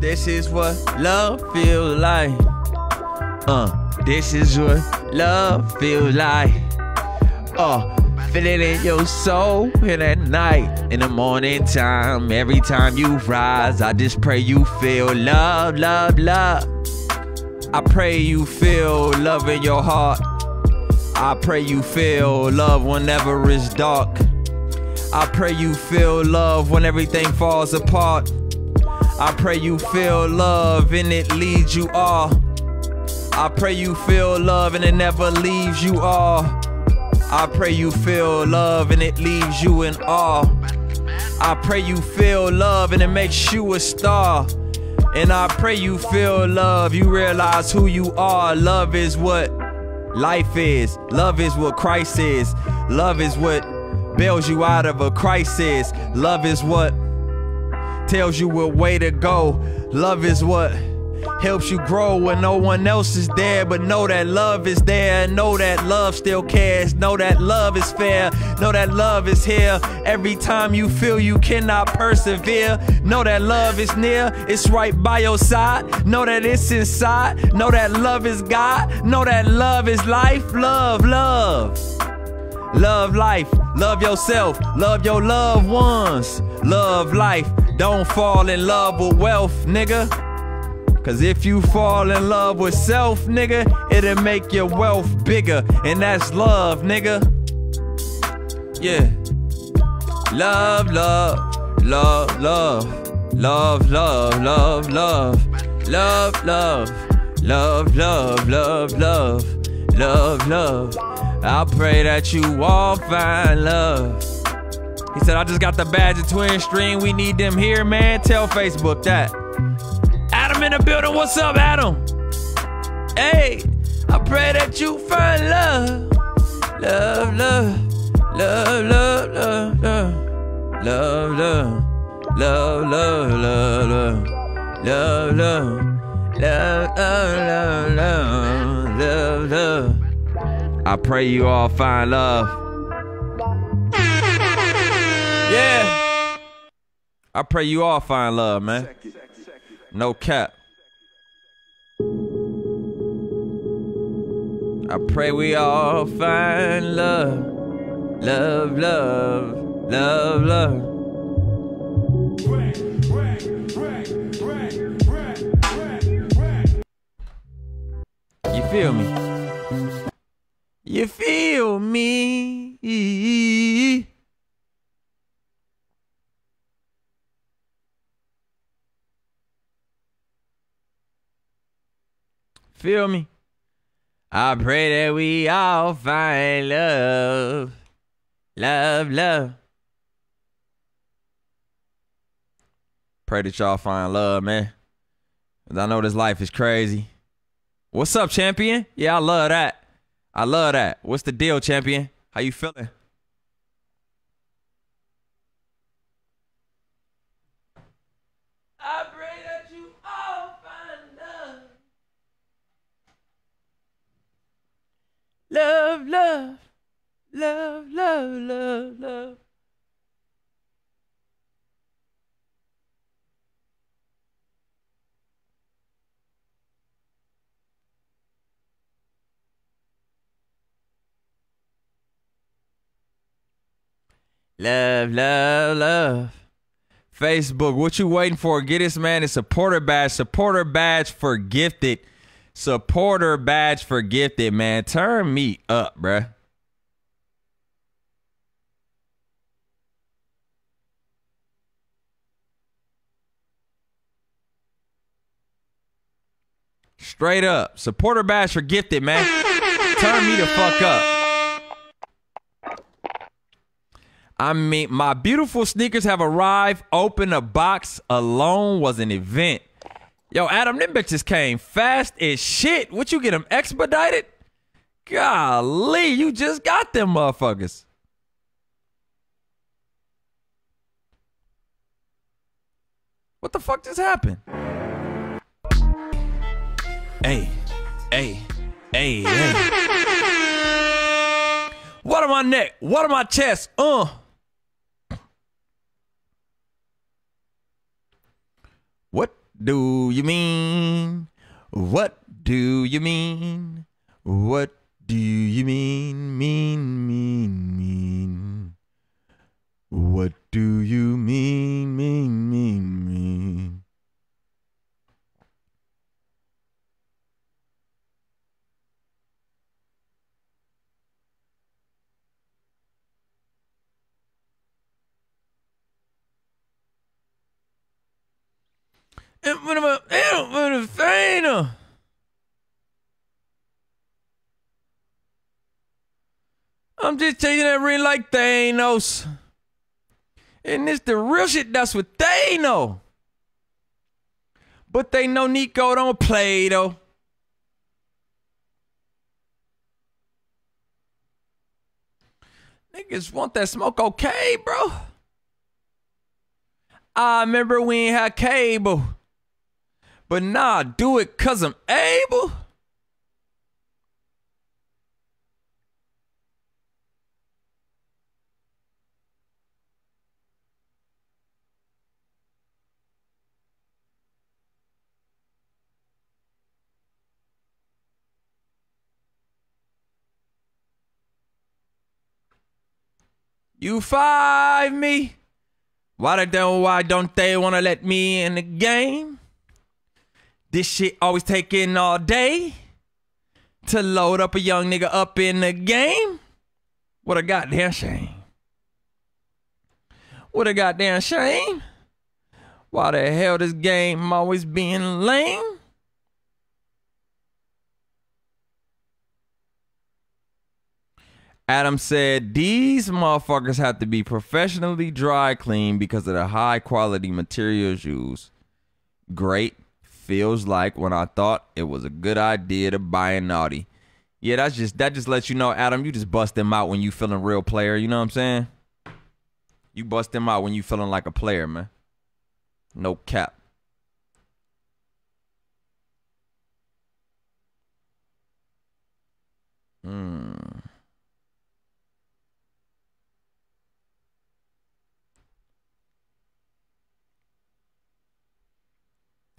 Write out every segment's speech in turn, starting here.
This is what love feels like. Uh, this is what love feels like. Uh, feel it in your soul in at night, in the morning time. Every time you rise, I just pray you feel love, love, love. I pray you feel love in your heart. I pray you feel love whenever it's dark. I pray you feel love when everything falls apart. I pray you feel love and it leads you all. I pray you feel love and it never leaves you all. I pray you feel love and it leaves you in awe. I pray you feel love and it makes you a star. And I pray you feel love, you realize who you are. Love is what life is, love is what Christ is, love is what bails you out of a crisis, love is what tells you what way to go, love is what helps you grow when no one else is there. But know that love is there. Know that love still cares. Know that love is fair. Know that love is here. Every time you feel you cannot persevere, know that love is near. It's right by your side. Know that it's inside. Know that love is God. Know that love is life. Love, love. Love life, love yourself, love your loved ones, love life. Don't fall in love with wealth, nigga. Cause if you fall in love with self, nigga, it'll make your wealth bigger. And that's love, nigga. Yeah. Love, love, love, love, love, love, love, love, love, love, love, love, love, love, love, love. I pray that you all find love. He said, I just got the badge of Twin Stream. We need them here, man. Tell Facebook that. Adam in the building. What's up, Adam? Hey, I pray that you find love. Love, love. Love, love, love, love. Love, love. Love, love, love, love. Love, love. Love, love, love, love. Love, love. I pray you all find love. Yeah. I pray you all find love, man. No cap. I pray we all find love. Love, love, love, love. You feel me? You feel me? Feel me? I pray that we all find love. Love, love. Pray that y'all find love, man. Cause I know this life is crazy. What's up, champion? Yeah, I love that. I love that. What's the deal, champion? How you feeling? I pray that you all find love. Love, love, love, love, love, love. Love, love, love. Facebook, what you waiting for? Get this man a supporter badge. Supporter badge for gifted. Supporter badge for gifted, man. Turn me up, bruh. Straight up. Supporter badge for gifted, man. Turn me the fuck up. I mean, my beautiful sneakers have arrived. Open a box alone was an event. Yo, Adam, them bitches came fast as shit. What you get them expedited? Golly, you just got them motherfuckers. What the fuck just happened? Hey, hey, hey, hey. What on my neck? What on my chest? Uh. What do you mean? What do you mean? What do you mean? Mean, mean, mean. What do you mean? Mean, mean, mean. I'm just taking that ring like Thanos. And it's the real shit that's what they know. But they know Nico don't play though. Niggas want that smoke okay, bro. I remember we ain't had cable. But nah, do it cause I'm able. You five me? Why don't why don't they wanna let me in the game? This shit always taking all day to load up a young nigga up in the game. What a goddamn shame. What a goddamn shame. Why the hell this game always being lame? Adam said these motherfuckers have to be professionally dry cleaned because of the high quality materials used. Great feels like when I thought it was a good idea to buy a naughty. Yeah, that's just that just lets you know, Adam, you just bust them out when you feeling real player. You know what I'm saying? You bust them out when you feeling like a player, man. No cap. Hmm.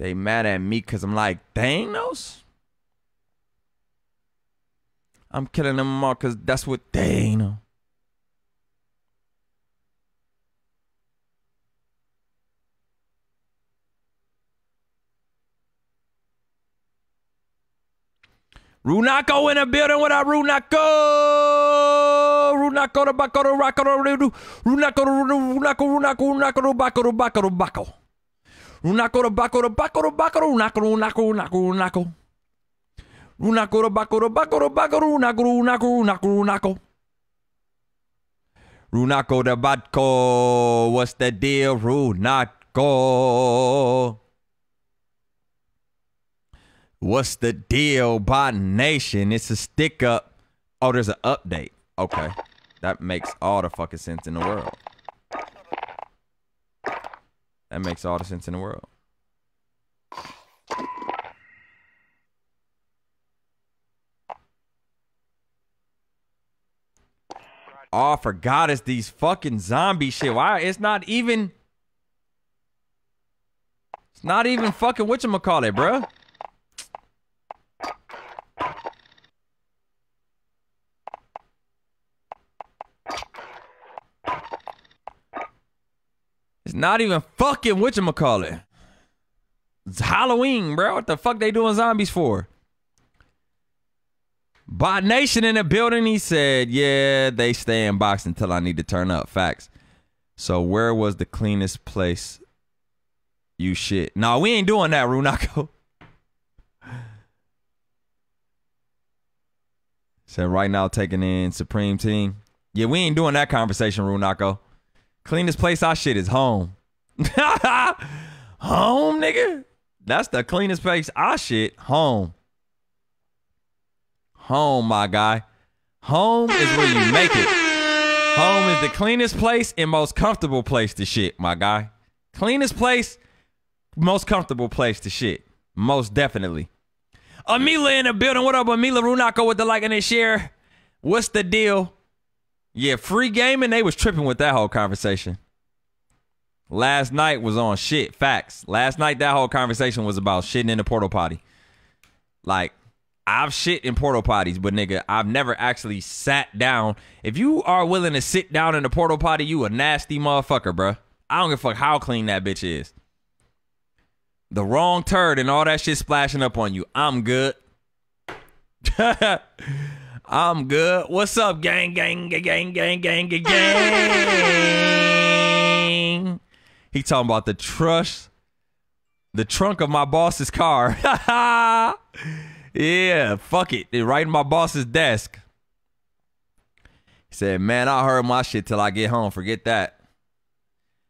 They mad at me because I'm like, Thanos? I'm killing them all because that's what they know. Runako in the building up, Runako. Runako the Bako the Rako the Runako Runako Runako Runako Bako the Bako the Bako. Runako bako bako bako runako runako runako runako. Runako bako bako bako runako runako runako runako. Runako the Batko, what's the deal, Runako? What's the deal, Bot Nation? It's a stick up. Oh, there's an update. Okay. That makes all the fucking sense in the world. That makes all the sense in the world. Oh, forgot it's these fucking zombie shit. Why? It's not even. It's not even fucking whatchamacallit, bruh. It's not even fucking whatchamacallit. It's Halloween, bro. What the fuck they doing zombies for? Bot Nation in the building, he said, yeah, they stay in box until I need to turn up. Facts. So where was the cleanest place you shit? No, we ain't doing that, Runako. Said right now taking in Supreme Team. Yeah, we ain't doing that conversation, Runako. Cleanest place I shit is home. home, nigga. That's the cleanest place I shit. Home. Home, my guy. Home is where you make it. Home is the cleanest place and most comfortable place to shit, my guy. Cleanest place, most comfortable place to shit. Most definitely. Amila in the building. What up, Amila Runako with the like and the share? What's the deal? Yeah, free gaming. They was tripping with that whole conversation. Last night was on shit. Facts. Last night that whole conversation was about shitting in the portal potty. Like, I've shit in portal potties, but nigga, I've never actually sat down. If you are willing to sit down in the portal potty, you a nasty motherfucker, bruh. I don't give a fuck how clean that bitch is. The wrong turd and all that shit splashing up on you. I'm good. I'm good. What's up, gang, gang, gang, gang, gang, gang, gang, gang? He talking about the trust, the trunk of my boss's car. yeah, fuck it. It right in my boss's desk. He said, man, I heard my shit till I get home. Forget that.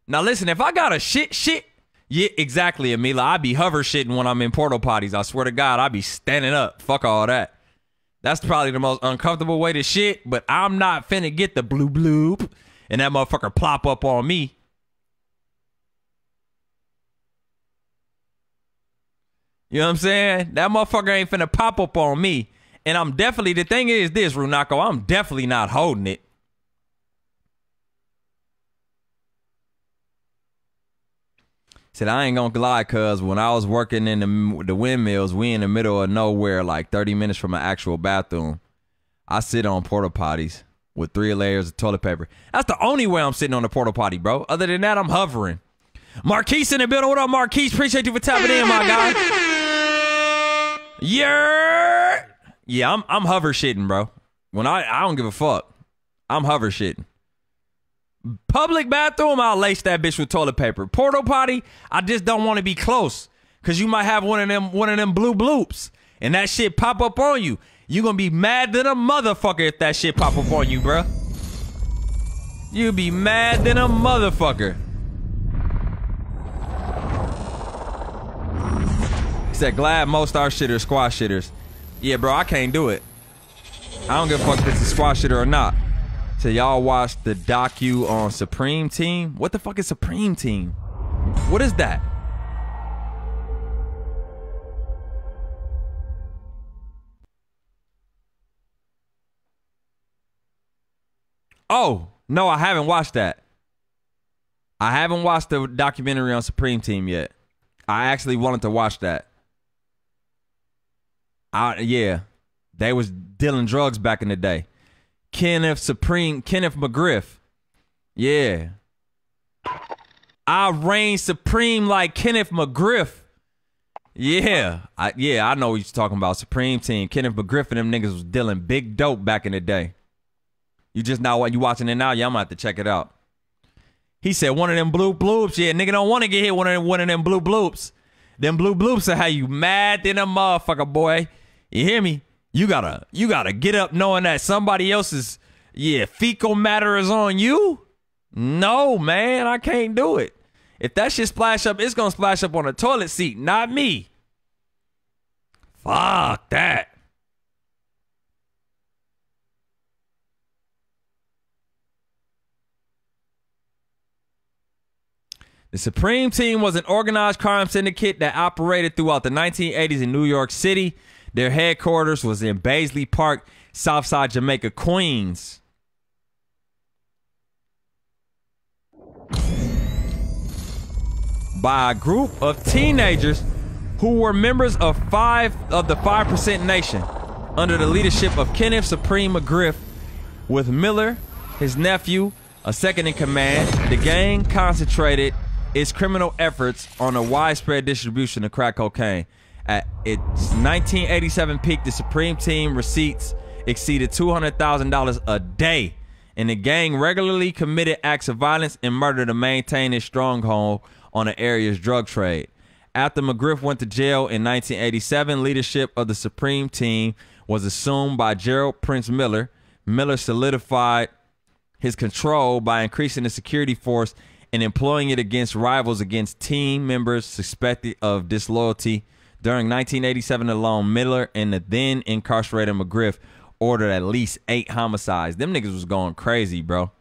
Now listen, if I got a shit shit, yeah, exactly, Amila. I be hover shitting when I'm in portal potties. I swear to God, I be standing up. Fuck all that. That's probably the most uncomfortable way to shit, but I'm not finna get the blue bloop and that motherfucker plop up on me. You know what I'm saying? That motherfucker ain't finna pop up on me. And I'm definitely, the thing is this, Runako, I'm definitely not holding it. Said I ain't gonna lie, cuz when I was working in the, the windmills, we in the middle of nowhere, like 30 minutes from an actual bathroom. I sit on porta potties with three layers of toilet paper. That's the only way I'm sitting on the porta potty, bro. Other than that, I'm hovering. Marquise in the building. What up, Marquise? Appreciate you for tapping in, my guy. Yeah. Yeah, I'm I'm hover shitting, bro. When I I don't give a fuck. I'm hover shitting. Public bathroom, I'll lace that bitch with toilet paper. Portal potty, I just don't want to be close. Cause you might have one of them one of them blue bloops. And that shit pop up on you. You gonna be mad than a motherfucker if that shit pop up on you, bruh. You be mad than a motherfucker. He said, glad most our shitters squash shitters. Yeah, bro, I can't do it. I don't give a fuck if it's a squash shitter or not. So y'all watch the docu on Supreme Team? What the fuck is Supreme Team? What is that? Oh, no, I haven't watched that. I haven't watched the documentary on Supreme Team yet. I actually wanted to watch that. I yeah. They was dealing drugs back in the day. Kenneth Supreme, Kenneth McGriff. Yeah. I reign supreme like Kenneth McGriff. Yeah. I yeah, I know what you're talking about. Supreme team. Kenneth McGriff and them niggas was dealing big dope back in the day. You just now you watching it now? Yeah, I'm gonna have to check it out. He said one of them blue bloops. Yeah, nigga don't want to get hit one of them, one of them blue bloops. Them blue bloops are how you mad than a motherfucker, boy. You hear me? You gotta you gotta get up knowing that somebody else's yeah fecal matter is on you. No, man, I can't do it. If that shit splash up, it's gonna splash up on the toilet seat, not me. Fuck that. The Supreme Team was an organized crime syndicate that operated throughout the 1980s in New York City. Their headquarters was in Baisley Park, Southside Jamaica, Queens. By a group of teenagers who were members of five of the 5% Nation under the leadership of Kenneth Supreme McGriff, with Miller, his nephew, a second in command. The gang concentrated its criminal efforts on a widespread distribution of crack cocaine. At its 1987 peak, the Supreme Team receipts exceeded $200,000 a day, and the gang regularly committed acts of violence and murder to maintain its stronghold on the area's drug trade. After McGriff went to jail in 1987, leadership of the Supreme Team was assumed by Gerald Prince Miller. Miller solidified his control by increasing the security force and employing it against rivals against team members suspected of disloyalty during 1987 alone, Miller and the then incarcerated McGriff ordered at least eight homicides. Them niggas was going crazy, bro.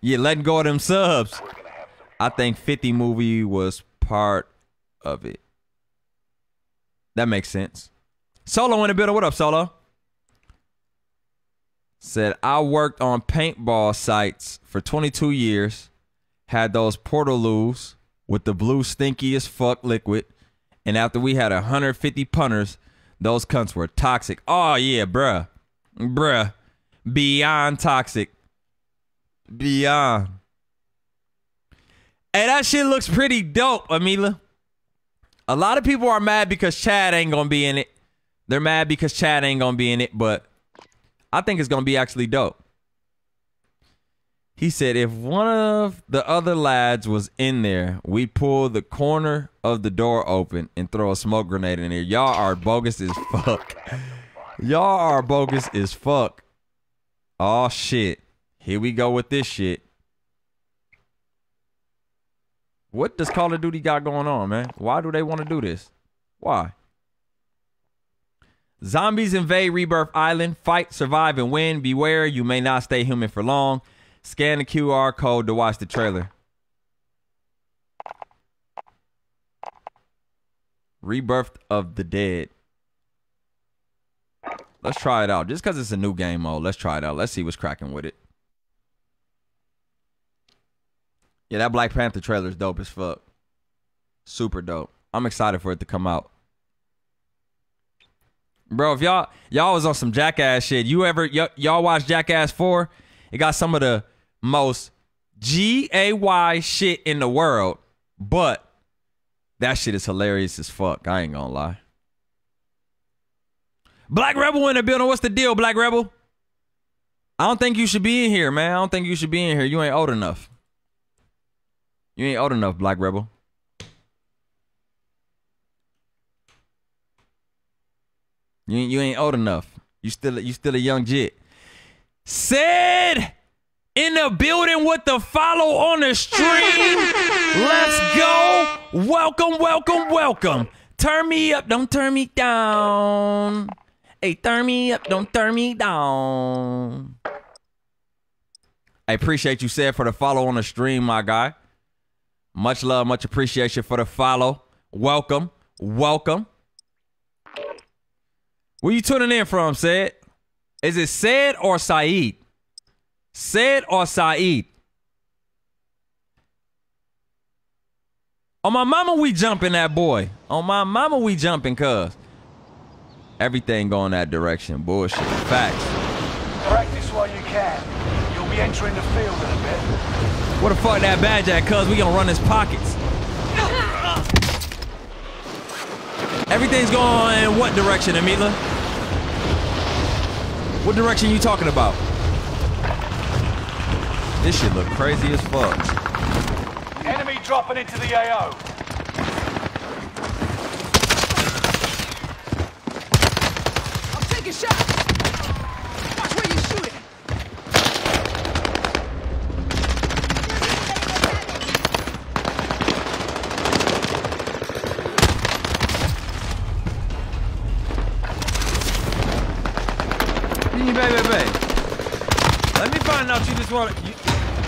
Yeah, letting go of them subs. I think 50 movie was part of it. That makes sense. Solo in the building. What up, Solo? Said I worked on paintball sites for 22 years, had those portaloos with the blue stinky as fuck liquid, and after we had 150 punters, those cunts were toxic. Oh yeah, bruh, bruh, beyond toxic, beyond. Hey, that shit looks pretty dope, Amila. A lot of people are mad because Chad ain't gonna be in it. They're mad because Chad ain't gonna be in it, but I think it's gonna be actually dope. He said if one of the other lads was in there, we'd pull the corner of the door open and throw a smoke grenade in there. Y'all are bogus as fuck. Y'all are bogus as fuck. Oh shit. Here we go with this shit. What does Call of Duty got going on, man? Why do they want to do this? Why? Zombies invade Rebirth Island. Fight, survive, and win. Beware, you may not stay human for long. Scan the QR code to watch the trailer. Rebirth of the Dead. Let's try it out. Just because it's a new game mode, let's try it out. Let's see what's cracking with it. Yeah, that Black Panther trailer is dope as fuck. Super dope. I'm excited for it to come out. Bro, if y'all y'all was on some jackass shit, you ever y- y'all watch Jackass 4? It got some of the most G A Y shit in the world, but that shit is hilarious as fuck. I ain't gonna lie. Black Rebel in the building. What's the deal, Black Rebel? I don't think you should be in here, man. I don't think you should be in here. You ain't old enough. You ain't old enough, Black Rebel. You ain't, you ain't old enough. You still you still a young jit. Said in the building with the follow on the stream. Let's go. Welcome, welcome, welcome. Turn me up, don't turn me down. Hey, turn me up, don't turn me down. I appreciate you said for the follow on the stream, my guy. Much love, much appreciation for the follow. Welcome, welcome. Where you tuning in from, Said? Is it Said or Saeed? Said or Saeed? On my mama, we jumping that boy. On my mama, we jumping, cuz. Everything going that direction. Bullshit. Facts. Practice while you can. You'll be entering the field in a bit. Where the fuck that badge at, cuz? We gonna run his pockets. Everything's going in what direction, Amila? What direction you talking about? This shit look crazy as fuck. Enemy dropping into the AO. I'm taking shots. Watch where you're shooting. Hey, baby, baby. Let me find out you just want to.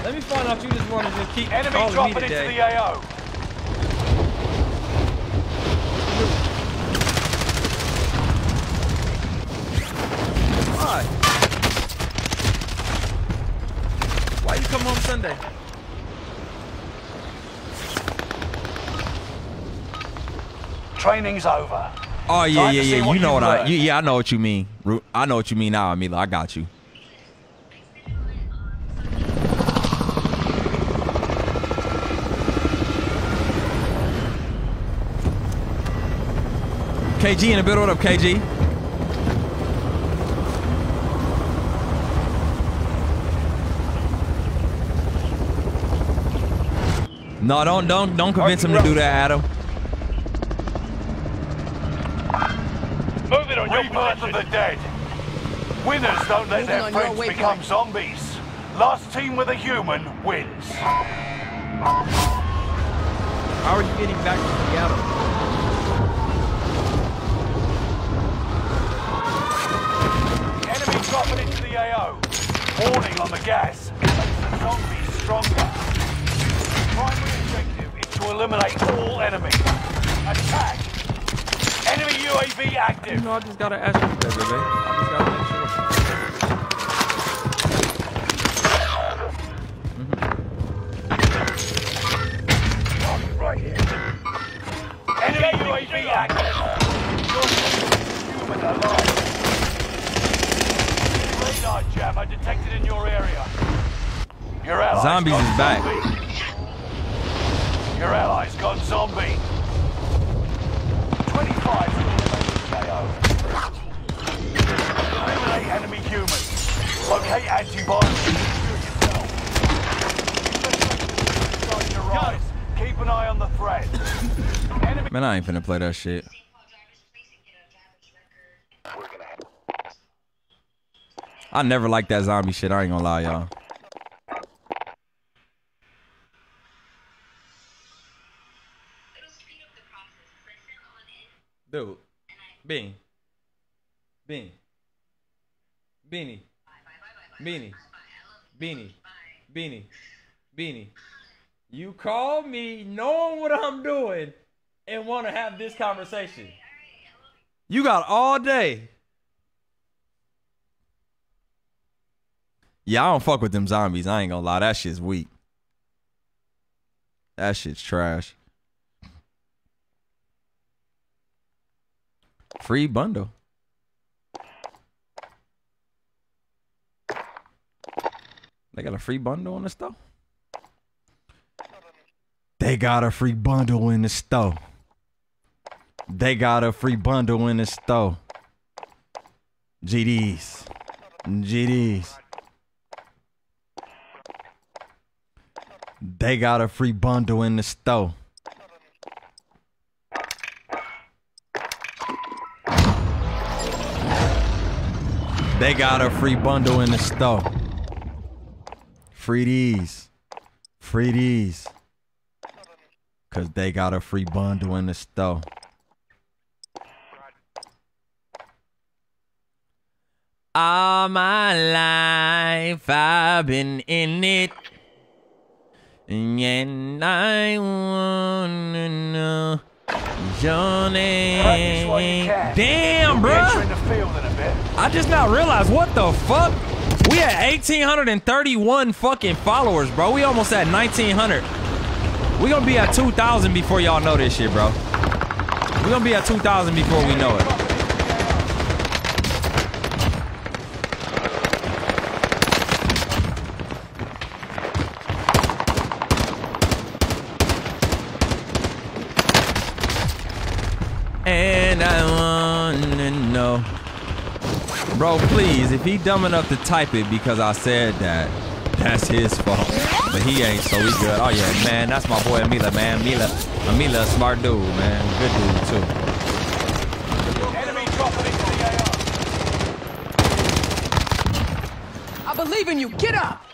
Let me find out you just want to just keep Enemy calling me dropping into the AO. Why? Why you come home Sunday? Training's over. Oh yeah, Time yeah, yeah. what You know you've what I? learned. You, yeah, I know what you mean. I know what you mean now, Amila. I got you. KG in the build. What up, KG? No, don't don't don't convince him to do that, Adam. Move it on your Rebirth of the dead. Winners don't let Moving their friends waypoint. become zombies. Last team with a human wins. How are you getting back to Seattle? Warning on the gas. Makes the zombies stronger. Primary objective is to eliminate all enemies. Attack! Enemy UAV active. You know, I just gotta ask you for everything. I just gotta make sure. Right here. Enemy UAV active. Human alive. Jammer detected in your area. Your allies Zombies is back. zombie. Your allies gone zombie. 25 to eliminate KO. Eliminate enemy humans. Locate. Guys, keep an eye on the threat. Man, I ain't finna play that shit. I never liked that zombie shit. I ain't gonna lie, y'all. Dude, Bean, Bean, Beanie, Beanie, Beanie, Beanie, Beanie. You call me knowing what I'm doing and want to have this conversation. You got all day. Yeah, I don't fuck with them zombies. I ain't gonna lie. That shit's weak. That shit's trash. Free bundle. They got a free bundle in the store? They got a free bundle in the store. They got a free bundle in the store. GDs. GDs. They got a free bundle in the store. They got a free bundle in the store. Free these. Free these. Cause they got a free bundle in the store. All my life I've been in it. And I wanna know your name. Damn, bit. I just not realized what the fuck. We had 1,831 fucking followers, bro. We almost at 1,900. We gonna be at 2,000 before y'all know this shit, bro. We gonna be at 2,000 before we know it. Bro, please, if he dumb enough to type it because I said that, that's his fault. But he ain't, so we good. Oh yeah, man, that's my boy Amila, man. Mila, Amila, a smart dude, man. Good dude too. Enemy dropping into the AO. I believe in you. Get up.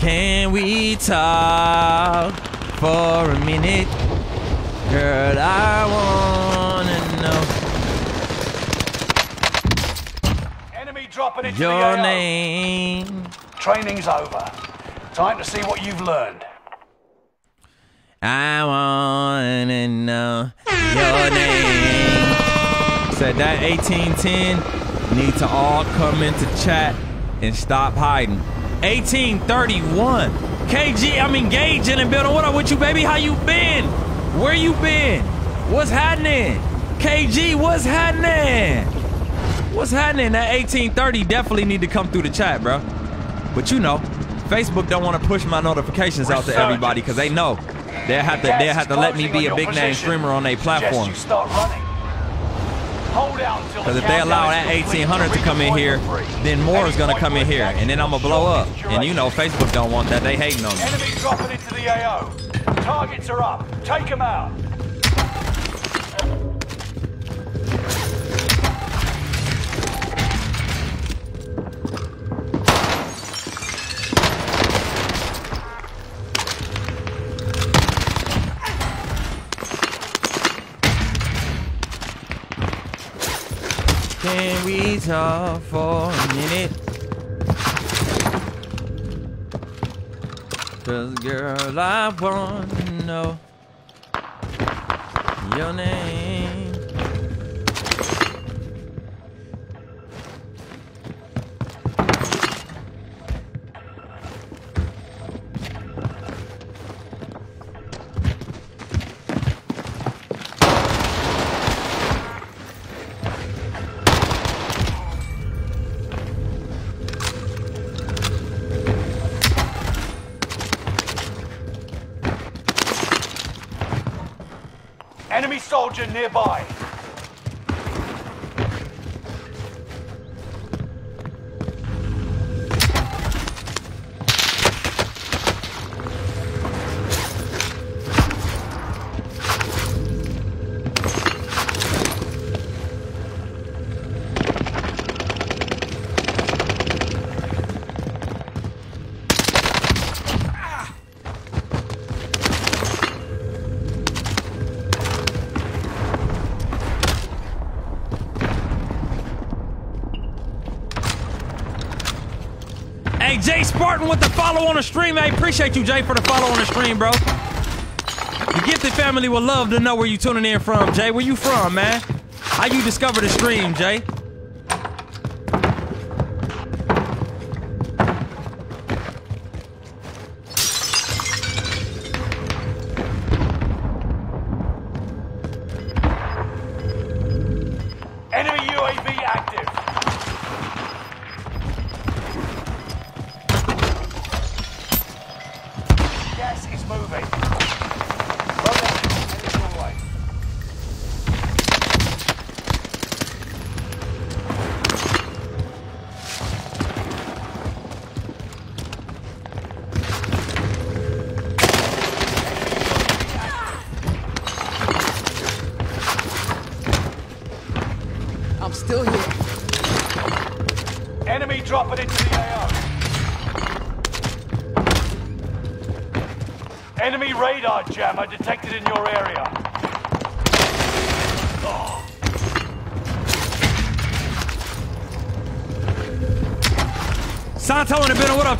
Can we talk for a minute? Girl, I wanna know Enemy dropping into your name. Training's over. Time to see what you've learned. I wanna know your name. Said that 1810 need to all come into chat and stop hiding. 1831. KG, I'm engaged in the building. What up with you, baby? How you been? Where you been? What's happening? KG, what's happening? What's happening? That 1830 definitely need to come through the chat, bro. But you know, Facebook don't want to push my notifications out to everybody because they know they'll have to they'll have to let me be a big name streamer on their platform. Suggest you start running. Hold out Because if they allow that is complete 1800 to come in here, then more is gonna come in here, and then I'm gonna blow up. And you know. Facebook don't want that. They hating on me. Enemy dropping into the AO. Targets are up. Take them out. Talk for a minute? Cause girl, I wanna know your name. Soldier nearby. Spartan with the follow on the stream. Hey, appreciate you, Jay, for the follow on the stream, bro. The gifted family would love to know where you tuning in from, Jay. Where you from, man? How you discover the stream, Jay?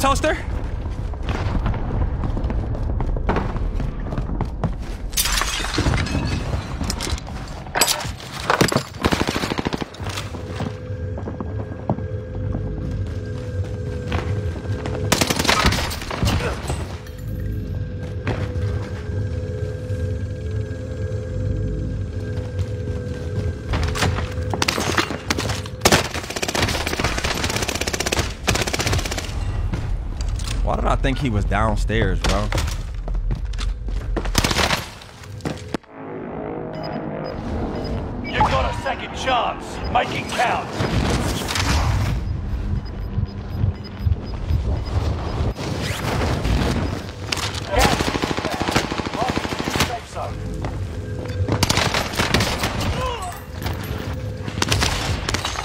Toaster? Think he was downstairs, bro? You've got a second chance. Make it count.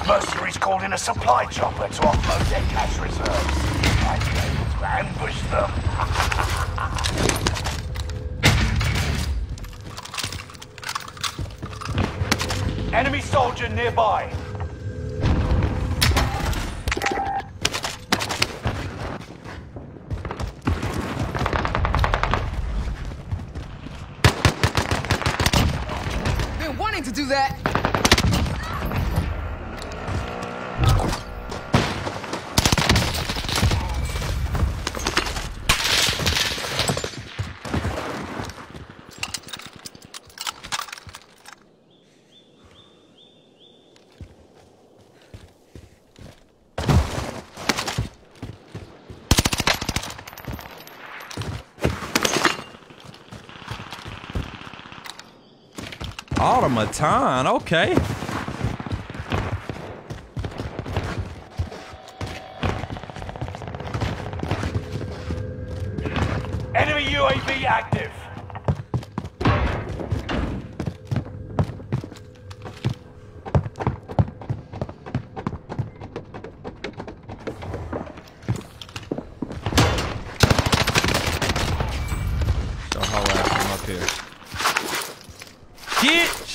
Mercenaries called in a supply chopper to offload their cash reserves. I'd be able to ambush them. Enemy soldier nearby. Been wanting to do that. Automaton, okay.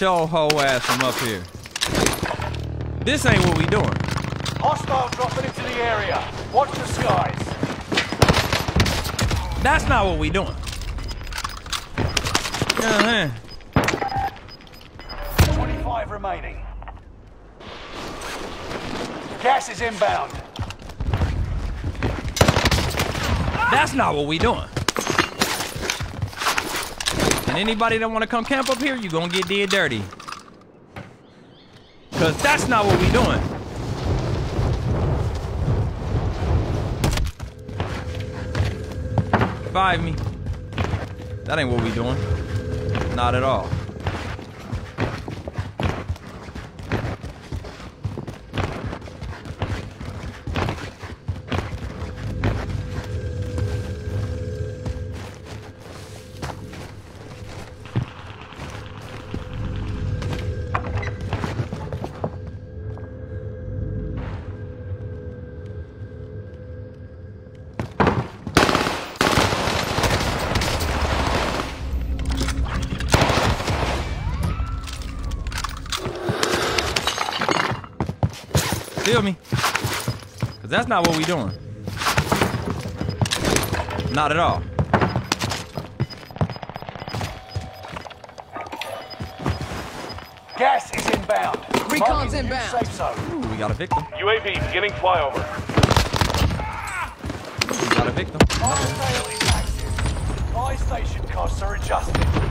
Your hoe ass from up here. This ain't what we doing. Hostile dropping into the area. Watch the skies. That's not what we doing. Uh-huh. 25 remaining. Gas is inbound. That's not what we doing. Anybody that want to come camp up here, you gonna get dead dirty. Cause that's not what we doing. Revive me. That ain't what we doing. Not at all. That's not what we doing. Not at all. Gas is inbound. Recon's Marking inbound. Safe zone. Ooh, we got a victim. UAV beginning flyover. We got a victim. Fire sale is active. Buy station costs are adjusted.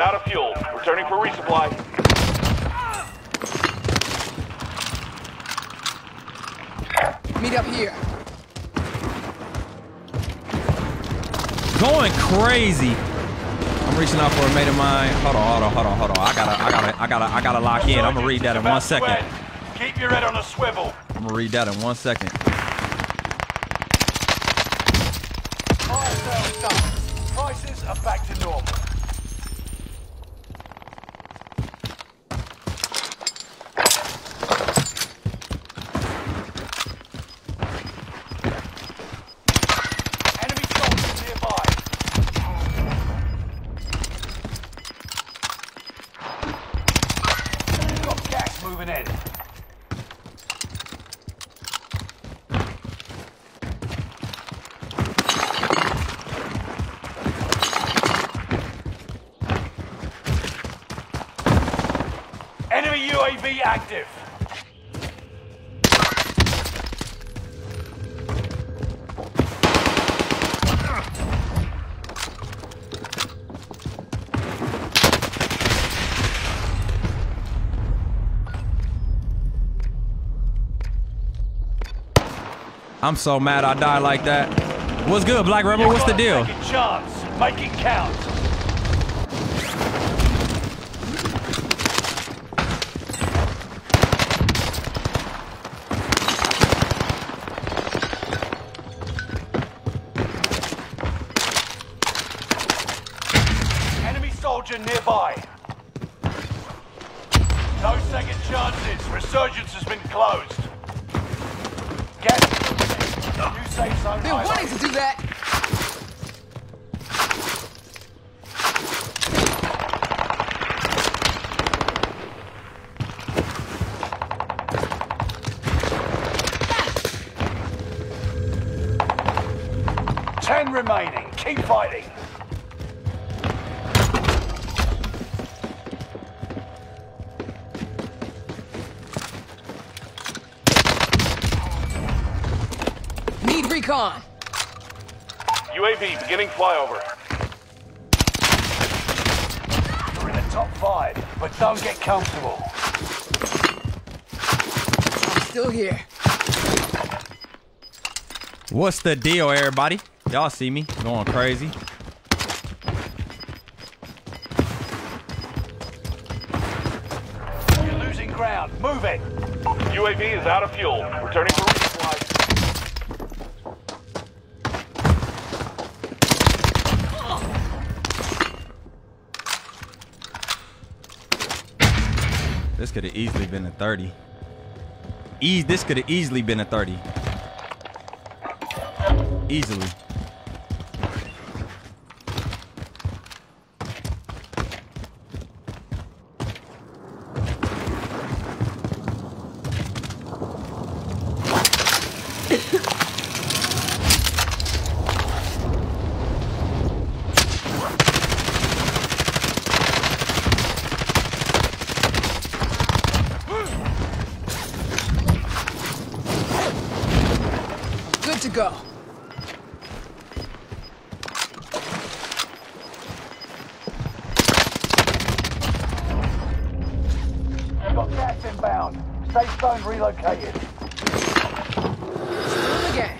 Out of fuel. Returning for resupply. Meet up here. Going crazy. I'm reaching out for a mate of mine. Hold on, hold on, hold on, hold on. I gotta, I gotta, I gotta, I gotta lock in. I'm gonna read that in one About to second. end. Keep your head on a swivel. I'm gonna read that in one second. Fire sale done. Prices are back to normal. Enemy soldiers nearby. Got gas moving in. Enemy UAV active. I'm so mad I died like that. What's good, Black Rebel? What's the deal? Chance. Make it count. Here. What's the deal, everybody? Y'all see me going crazy. You're losing ground. Move it. UAV is out of fuel. Returning for resupply. This could have easily been a 30. Ease. This could have easily been a 30. Easily. To go. Got gas inbound. Safe zone relocated. Still in the game.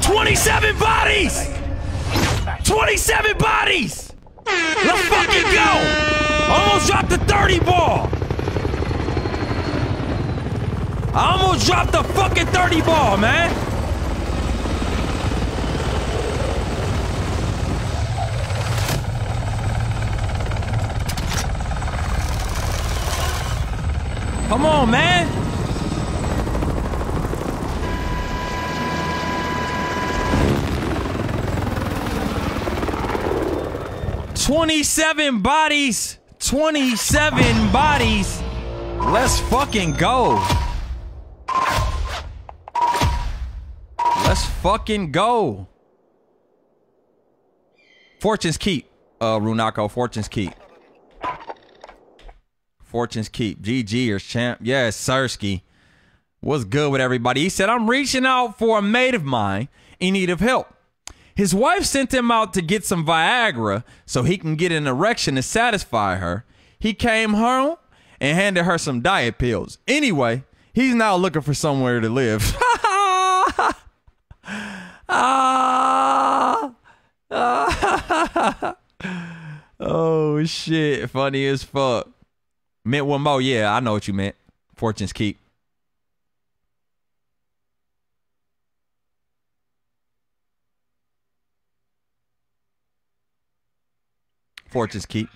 27 bodies! 27 bodies! Let's fucking go! Almost dropped the 30 ball! I almost dropped the fucking 30 ball, man. Come on, man. Twenty-seven bodies. Twenty-seven bodies. Let's fucking go. Fucking go. Fortune's Keep. Uh, Runako, Fortune's Keep. Fortune's Keep. GG GGers, champ. Yes, Sirski. What's good with everybody? He said, I'm reaching out for a mate of mine in need of help. His wife sent him out to get some Viagra so he can get an erection to satisfy her. He came home and handed her some diet pills. Anyway, he's now looking for somewhere to live. Ah. oh shit, funny as fuck. Meant one more, yeah, I know what you meant. Fortune's keep. Fortune's keep.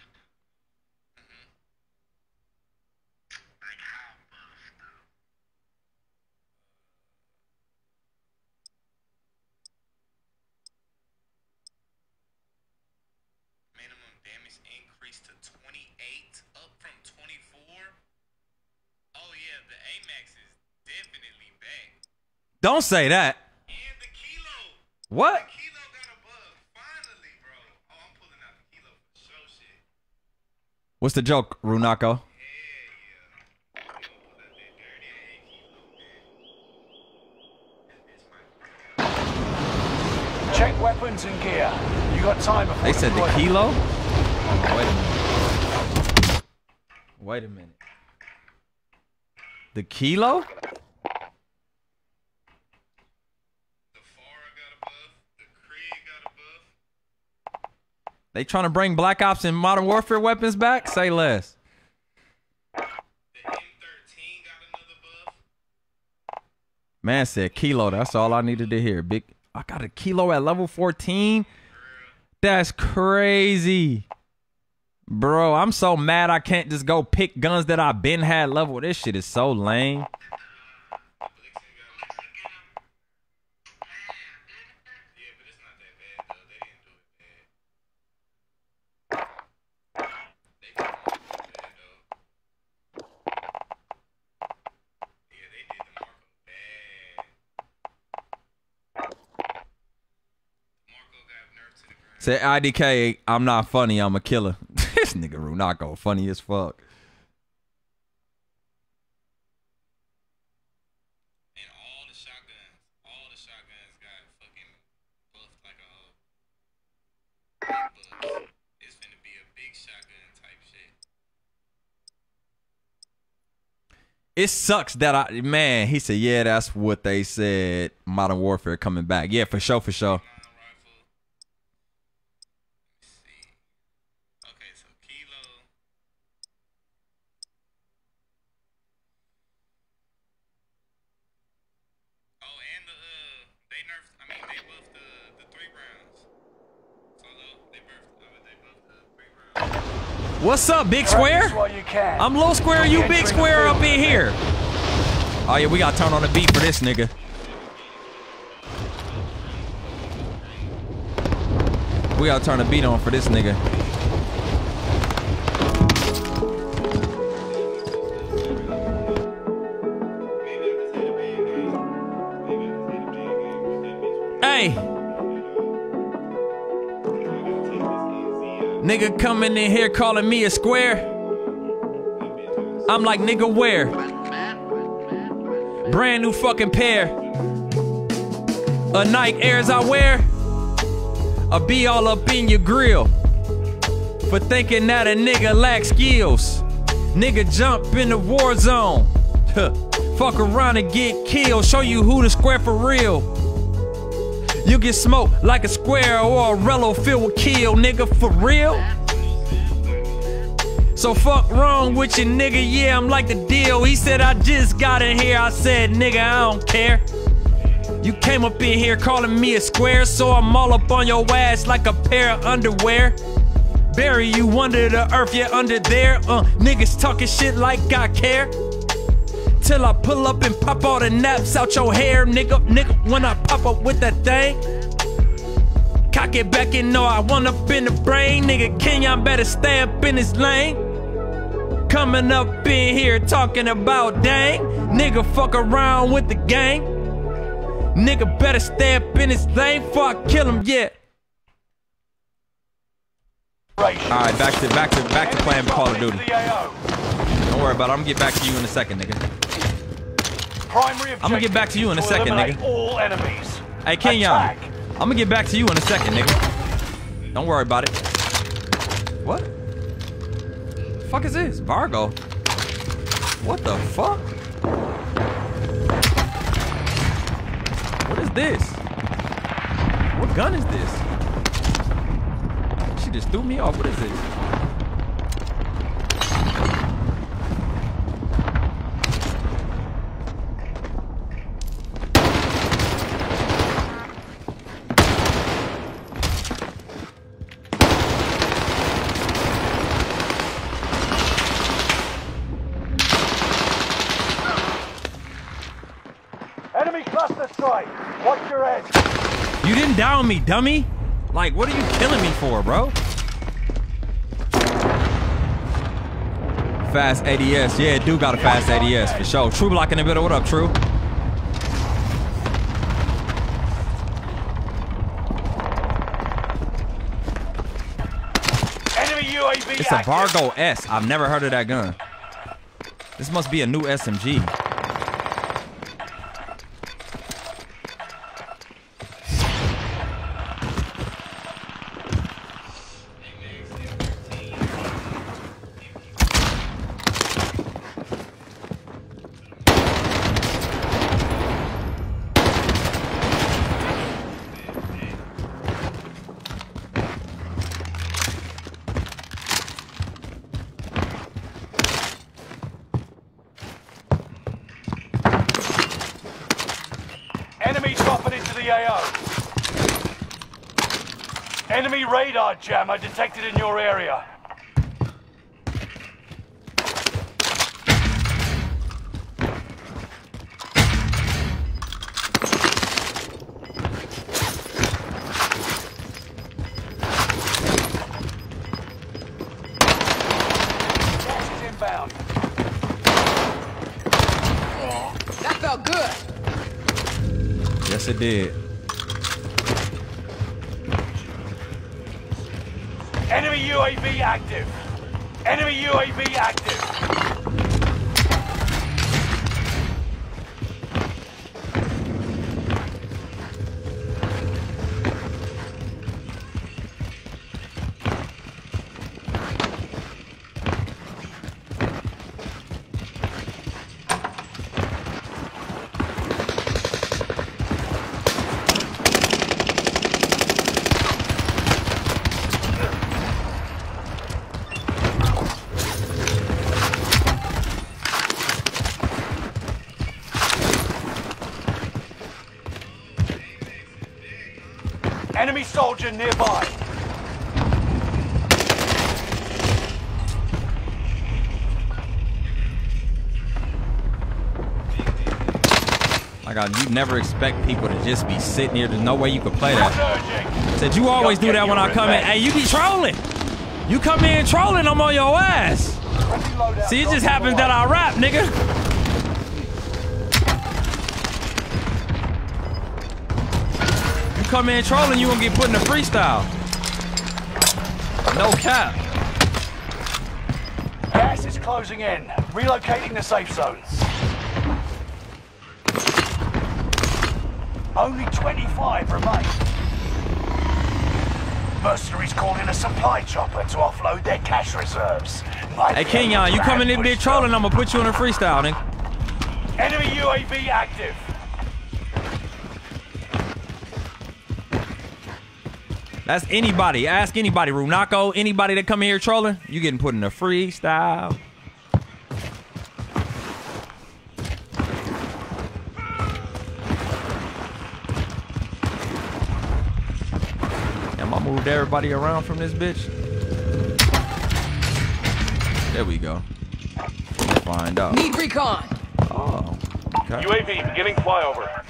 minimum damage increased to 28 up from 24 oh yeah the AMAX is definitely back Don't say that. and the kilo What? the kilo got a bug finally oh i'm pulling out the kilo for sure shit What's the joke, Runako? yeah yeah we gonna pull out that dirty ass kilo man that bitch might Check weapons and gear. You got time They said the kilo? Oh, wait a minute. Wait a minute. The kilo? the FARA got a buff the Krig got a buff They trying to bring Black Ops and Modern Warfare weapons back? Say less. the M13 got another buff Man said kilo. That's all I needed to hear. Big. I got a kilo at level 14. That's crazy. Bro, I'm so mad I can't just go pick guns that I've been had level. This shit is so lame. Blixen got Yeah, but it's not that bad though. They didn't do it bad. They didn't do it bad though. Yeah, they did the Marco bad. Marco got nerfed to the ground. Say IDK, I'm not funny, I'm a killer. this nigga Runako, funny as fuck. And all the shotguns, all the shotguns got fucking buffed like a big buff. It's finna be a big shotgun type shit. It sucks that I man, he said, Yeah, that's what they said. Modern Warfare coming back. Yeah, for sure, for sure. Nine rifle. Let me see. Okay, so kilo. Oh, and the uh, they nerfed. I mean, they buffed the the three rounds. Solo, they buffed. Uh, they buffed the three rounds. What's up, Big Square? I'm low square, you big square up in here. Oh yeah, we gotta turn on the beat for this nigga. We gotta turn the beat on for this nigga. Nigga coming in here calling me a square. I'm like, nigga, where? Brand new fucking pair. A Nike Airs I wear. I be all up in your grill. For thinking that a nigga lacks skills. Nigga jump in the war zone. Fuck around and get killed. Show you who the square for real. You get smoked like a square or a rello filled with kill, nigga, for real? So fuck wrong with you, nigga. Yeah, I'm like the deal. He said I just got in here. I said, nigga, I don't care. You came up in here calling me a square, so I'm all up on your ass like a pair of underwear. Bury you under the earth, yeah, under there. Uh, niggas talking shit like I care. Till I pull up and pop all the naps out your hair, nigga. Nigga, when I pop up with that thing. cock it back and know I want up in the brain. Nigga, Kenyon better stay up in his lane. Coming up in here talking about dang. Nigga, fuck around with the gang. Nigga better stay up in his lane before I kill him, yeah. Alright, back to back to back to playing Call of Duty. Don't worry about it. I'm gonna get back to you in a second, nigga. Primary I'ma get back to you in a second, nigga. All enemies. Hey, Kenyon. I'm gonna get back to you in a second, nigga. Don't worry about it. What? The fuck is this? Vargo. What the fuck? What is this? What gun is this? She just threw me off. What is this? Me, dummy. Like, what are you killing me for, bro? Fast ADS. Yeah, dude got a fast ADS for sure. True block in the middle. What up, True? Enemy UAV It's a. Vargo S. I've never heard of that gun. This must be a new SMG. Enemy dropping into the AO. Enemy radar jammer detected in your area. Gas is inbound. That felt good. Yes, it did. Soldier nearby. My God, you never expect people to just be sitting here. There's no way you could play that. Said you always do that when I come in. Hey, you be trolling. You come in trolling, I'm on your ass. See, it just happens that. I rap, nigga. Come in trolling, you gonna get put in a freestyle. No cap. Gas is closing in. Relocating the safe zones. Only 25 remain. Mercenaries called in a supply chopper to offload their cash reserves. Might Hey, Kenyon, you coming in ambush there trolling. I'm gonna put you in a freestyle, nigga. Enemy UAV active. That's anybody. Ask anybody. Runako, anybody that come in here trolling, you getting put in a freestyle. Am I moved everybody around from this bitch? There we go. Find out. Need recon. Oh. Okay. UAV beginning flyover.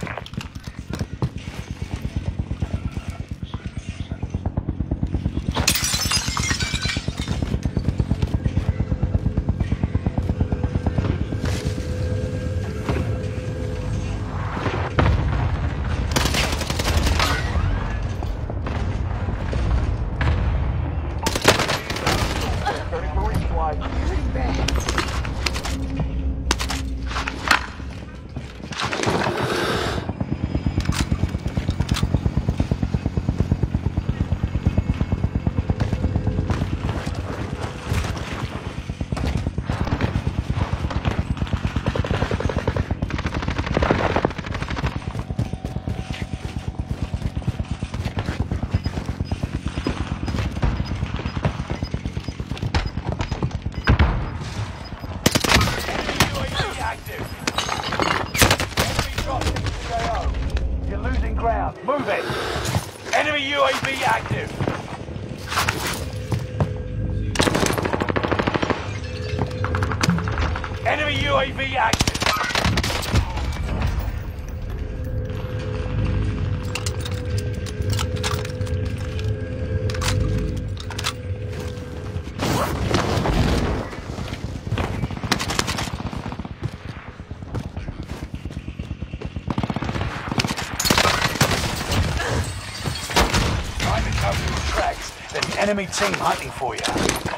Enemy team hunting for you.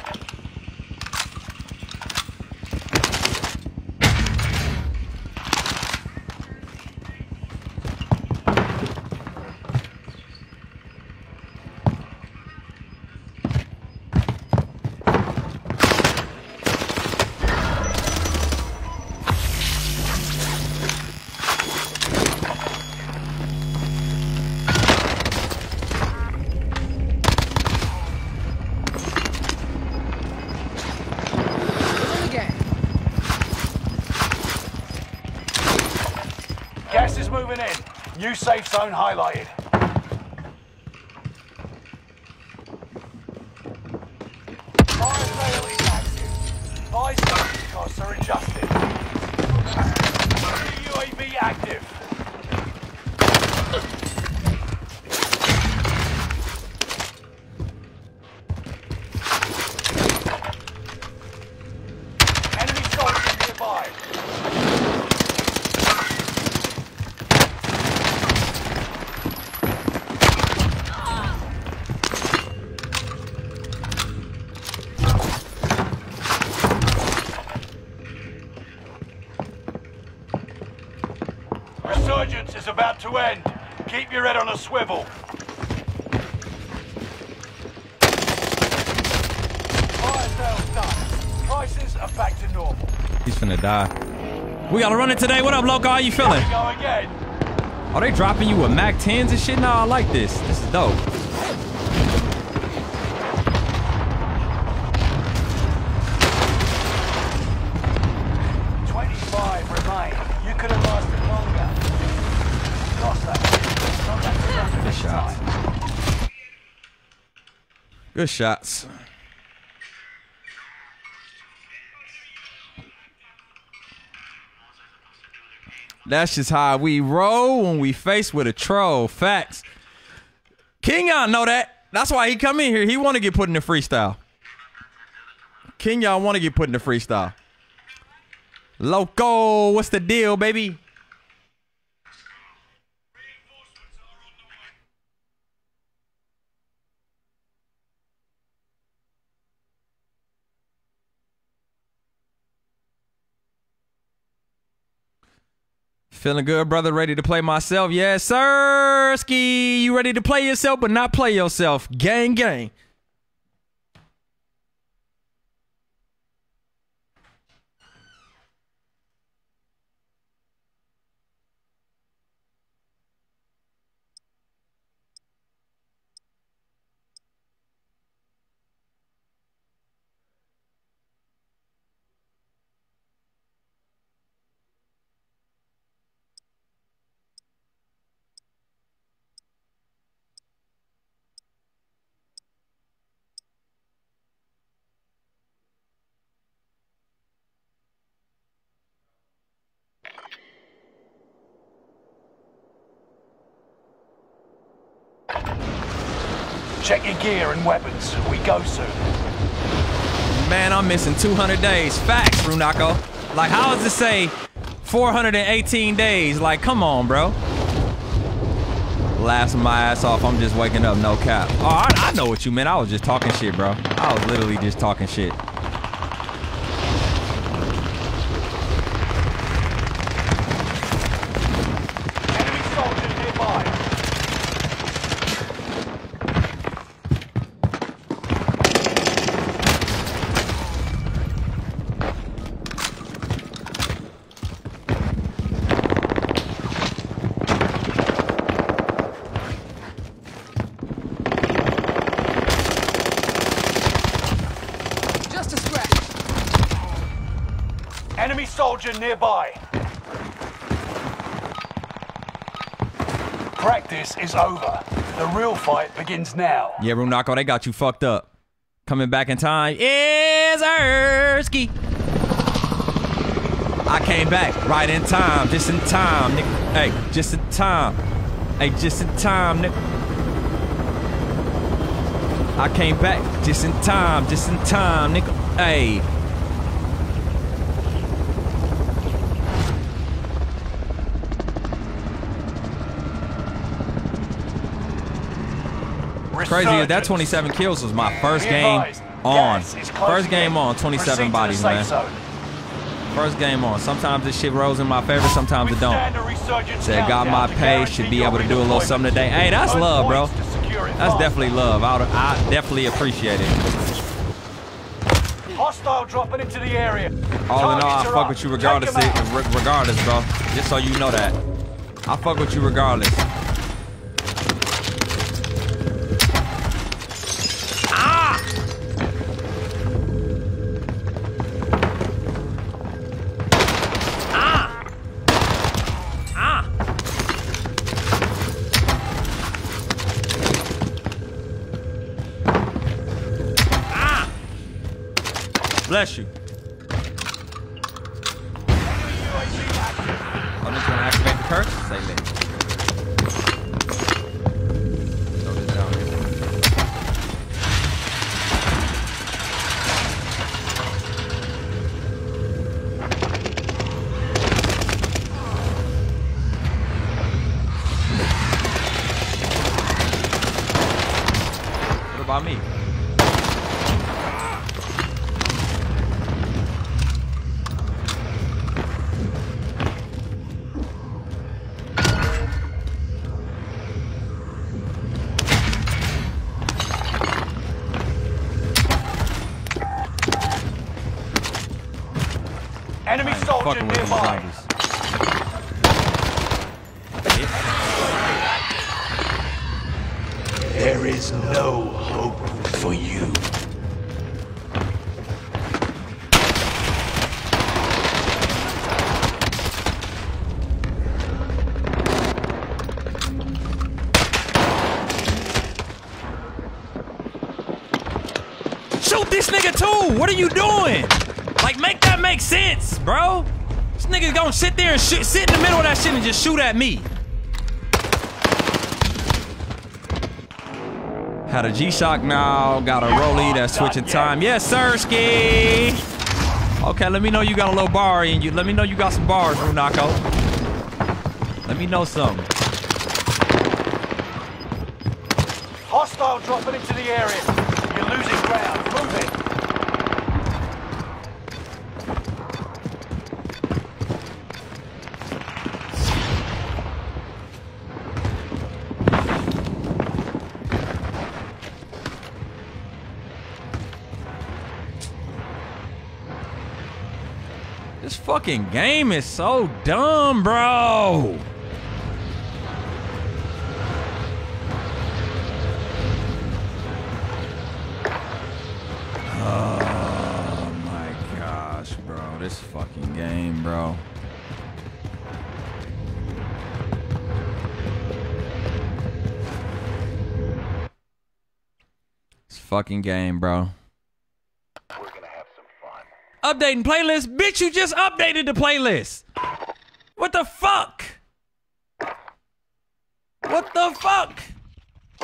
Safe zone highlighted. Swivel. Fire sales done. Prices are back to normal. He's finna die. We gotta run it today. What up, Loco? How you feeling? Go again. Are they dropping you with Mac 10s and shit? Nah, I like this. This is dope. Shots. That's just how we roll when we face with a troll. Facts. King y'all know that. That's why he come in here. He want to get put in the freestyle. King y'all want to get put in the freestyle. Loco, what's the deal, baby? Feeling good, brother. Ready to play myself? Yes, sir. Ski, you ready to play yourself, but not play yourself? Gang, gang. Check your gear and weapons. We go soon. Man, I'm missing 200 days. Facts, Runako. Like, how does it say 418 days? Like, come on, bro. Laughing my ass off. I'm just waking up, no cap. Oh, I, I know what you meant. I was just talking shit, bro. I was literally just talking shit. Enemy soldiers nearby. Just a scratch. Nearby. practice is over. The real fight begins now. Yeah, Runako, they got you fucked up. Coming back in time is Ersky. I came back right in time, just in time, nigga. Hey, just in time. Hey, just in time, nigga. I came back just in time, just in time, nigga. Hey. Crazy is that 27 kills was my first game on. First game on, 27 bodies, man. First game on. Sometimes this shit rolls in my favor, sometimes it don't. Withstand a resurgence Said got my pay, should be able to do a little something today. Hey, that's love, bro. points to secure it That's definitely love. I, I definitely appreciate it. Hostile dropping into the area. All in all, I fuck with you regardless, 'em out. re- regardless, bro. Just so you know that. I fuck with you regardless. Bless you. What are you doing? Like, make that make sense, bro. This nigga's gonna sit there and shoot, sit in the middle of that shit and just shoot at me. Had a G-Shock now. Got a rollie that's switching time. Yes, sir, Ski. Okay, let me know you got a little bar in you. Let me know you got some bars, Runako. Let me know something. Hostile dropping into the area. This fucking game is so dumb, bro. Oh my gosh, bro. This fucking game, bro. This fucking game, bro. Updating playlist? Bitch, you just updated the playlist. What the fuck? What the fuck?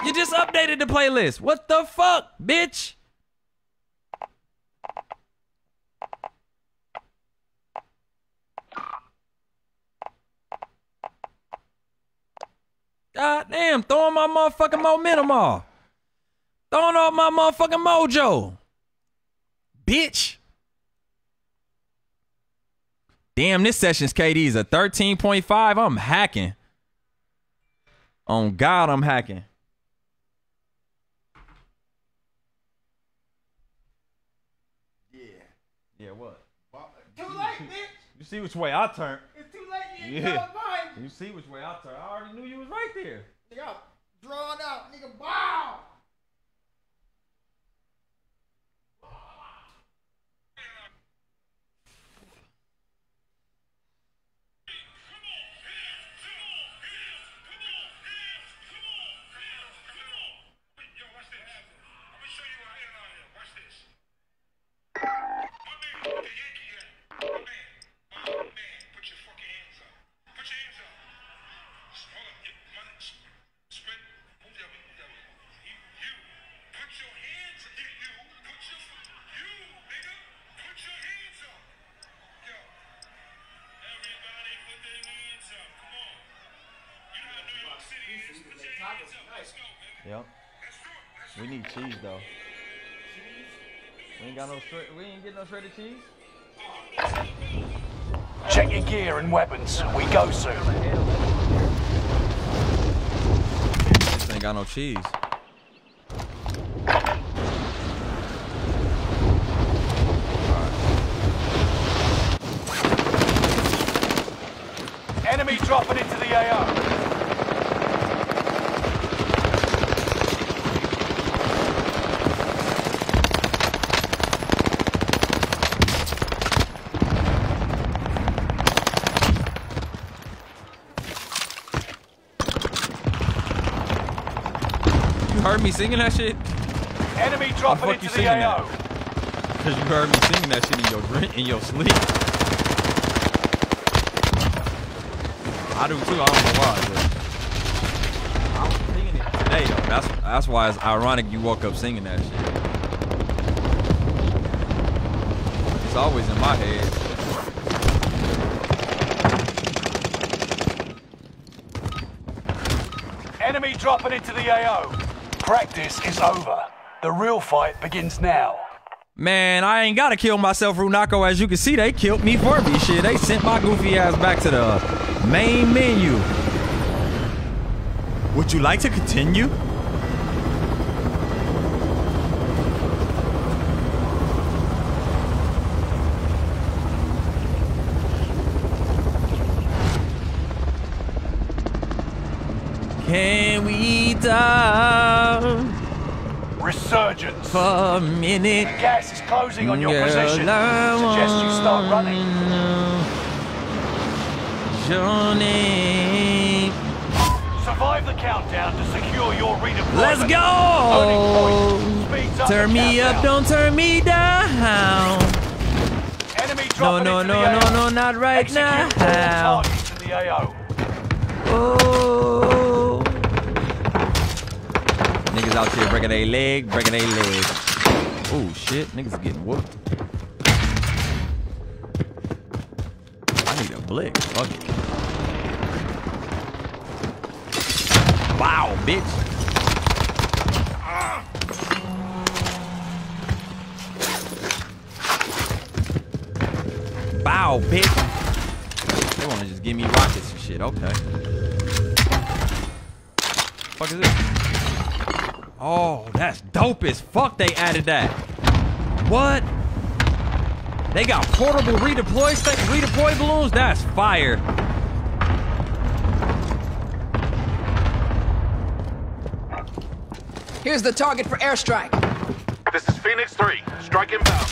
You just updated the playlist. What the fuck, bitch? God damn, throwing my motherfucking momentum off. Throwing off my motherfucking mojo. Bitch. Damn, this session's KD is a 13.5. I'm hacking. On God, I'm hacking. Yeah. Yeah, what? Too late, bitch. You see which way I turn. It's too late. You Yeah. yeah. You see which way I turn. I already knew you was right there. Nigga, drawn out. Nigga, bow. We ain't got no shred. We no shredded cheese. Check your gear and weapons. We go soon. This ain't got no cheese. Enemy dropping into the AO. You heard me singing that shit? Enemy dropping into the AO. Cause you heard me singing that shit in your in your sleep. I do too. I don't know why. But I was singing it today though. That's that's why it's ironic you woke up singing that shit. It's always in my head. Enemy dropping into the AO. Practice is over. The real fight begins now. Man, I ain't gotta kill myself, Runako. As you can see, they killed me for me. Shit, they sent my goofy ass back to the main menu. Would you like to continue? A minute? Gas is closing on your Girl, position. I Suggest you start running. Johnny. Survive the countdown to secure your redeployment. Let's go! Turn the me up, don't turn me down. Enemy No, no, no, no, no, not right Execute now. the. Oh. Out here breaking a leg, breaking a leg. Oh shit, niggas getting whooped. I need a blick. Fuck it. Wow, bitch. Bow, bitch. They want to just give me rockets and shit. Okay. Dope as fuck. They added that. What? They got portable redeploy sta- redeploy balloons. That's fire. Here's the target for airstrike. This is Phoenix 3. Strike inbound.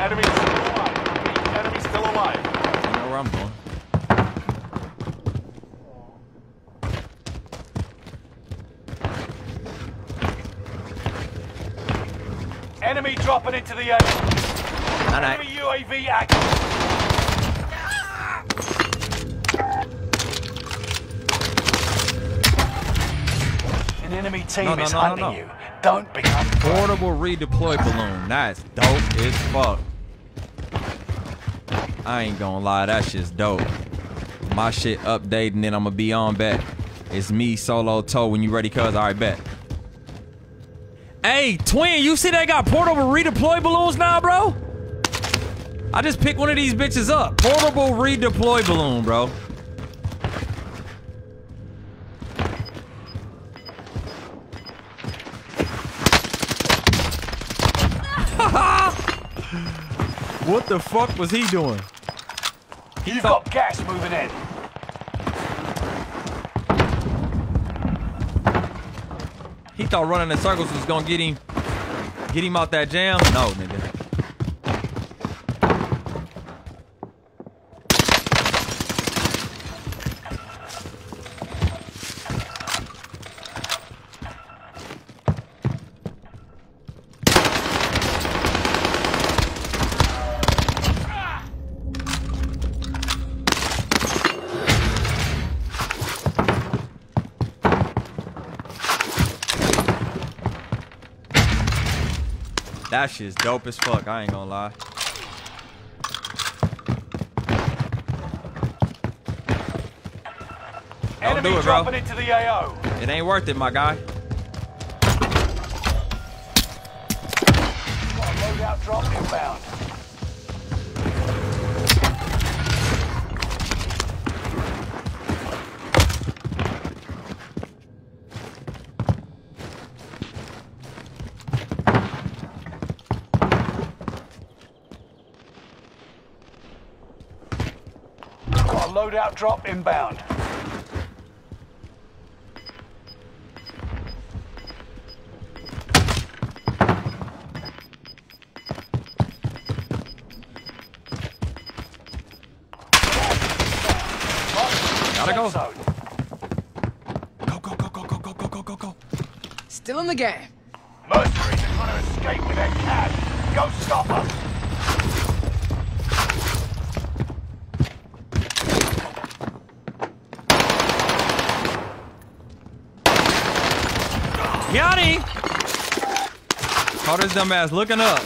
Enemy still alive. Enemy still alive. I know where I'm going. Enemy dropping into the AO. All right. Enemy UAV active. An enemy team No, no, is no, no, hunting no. you. Don't become Portable redeploy balloon. That's dope as fuck. I ain't gonna lie, that shit's dope. My shit updating, then I'ma be on back. It's me, Solo Toe, when you ready, cuz. Alright, bet. Hey, twin, you see they got portable redeploy balloons now, bro? I just picked one of these bitches up. Portable redeploy balloon, bro. What the fuck was he doing? You've got gas moving in. He thought running in circles was gonna get him, get him out that jam. No, nigga. That shit is dope as fuck. I ain't gonna lie. Don't Enemy do it, bro. It, it ain't worth it, my guy. Got drop inbound. Gotta Go, go, go, go, go, go, go, go, go, go. Still in the game. Mercenaries are trying to escape with their cash. Go stop them. Got him! Caught his dumb ass looking up.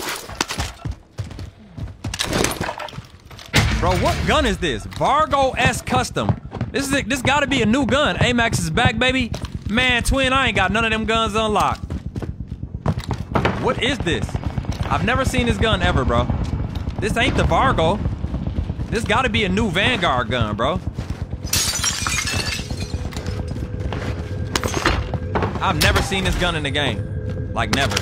Bro, what gun is this? Vargo S Custom. This is it. This got to be a new gun. AMAX is back, baby. Man, twin, I ain't got none of them guns unlocked. What is this? I've never seen this gun ever, bro. This ain't the Vargo. This got to be a new Vanguard gun, bro. I've never seen this gun in the game. Like, never.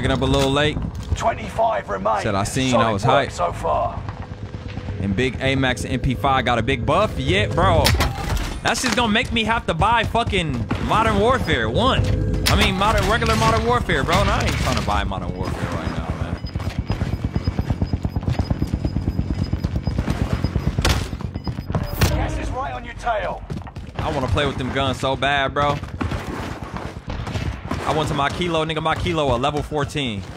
Waking up a little late. 25 remain. Said I seen Solid I was hyped. so far. And big AMAX MP5 got a big buff? Yeah, bro. That's just gonna make me have to buy fucking Modern Warfare 1. I mean, modern, regular Modern Warfare, bro. And I ain't trying to buy Modern Warfare right now, man. Gas is right on your tail. I wanna play with them guns so bad, bro. I went to my kilo, nigga, my kilo a level 14. Where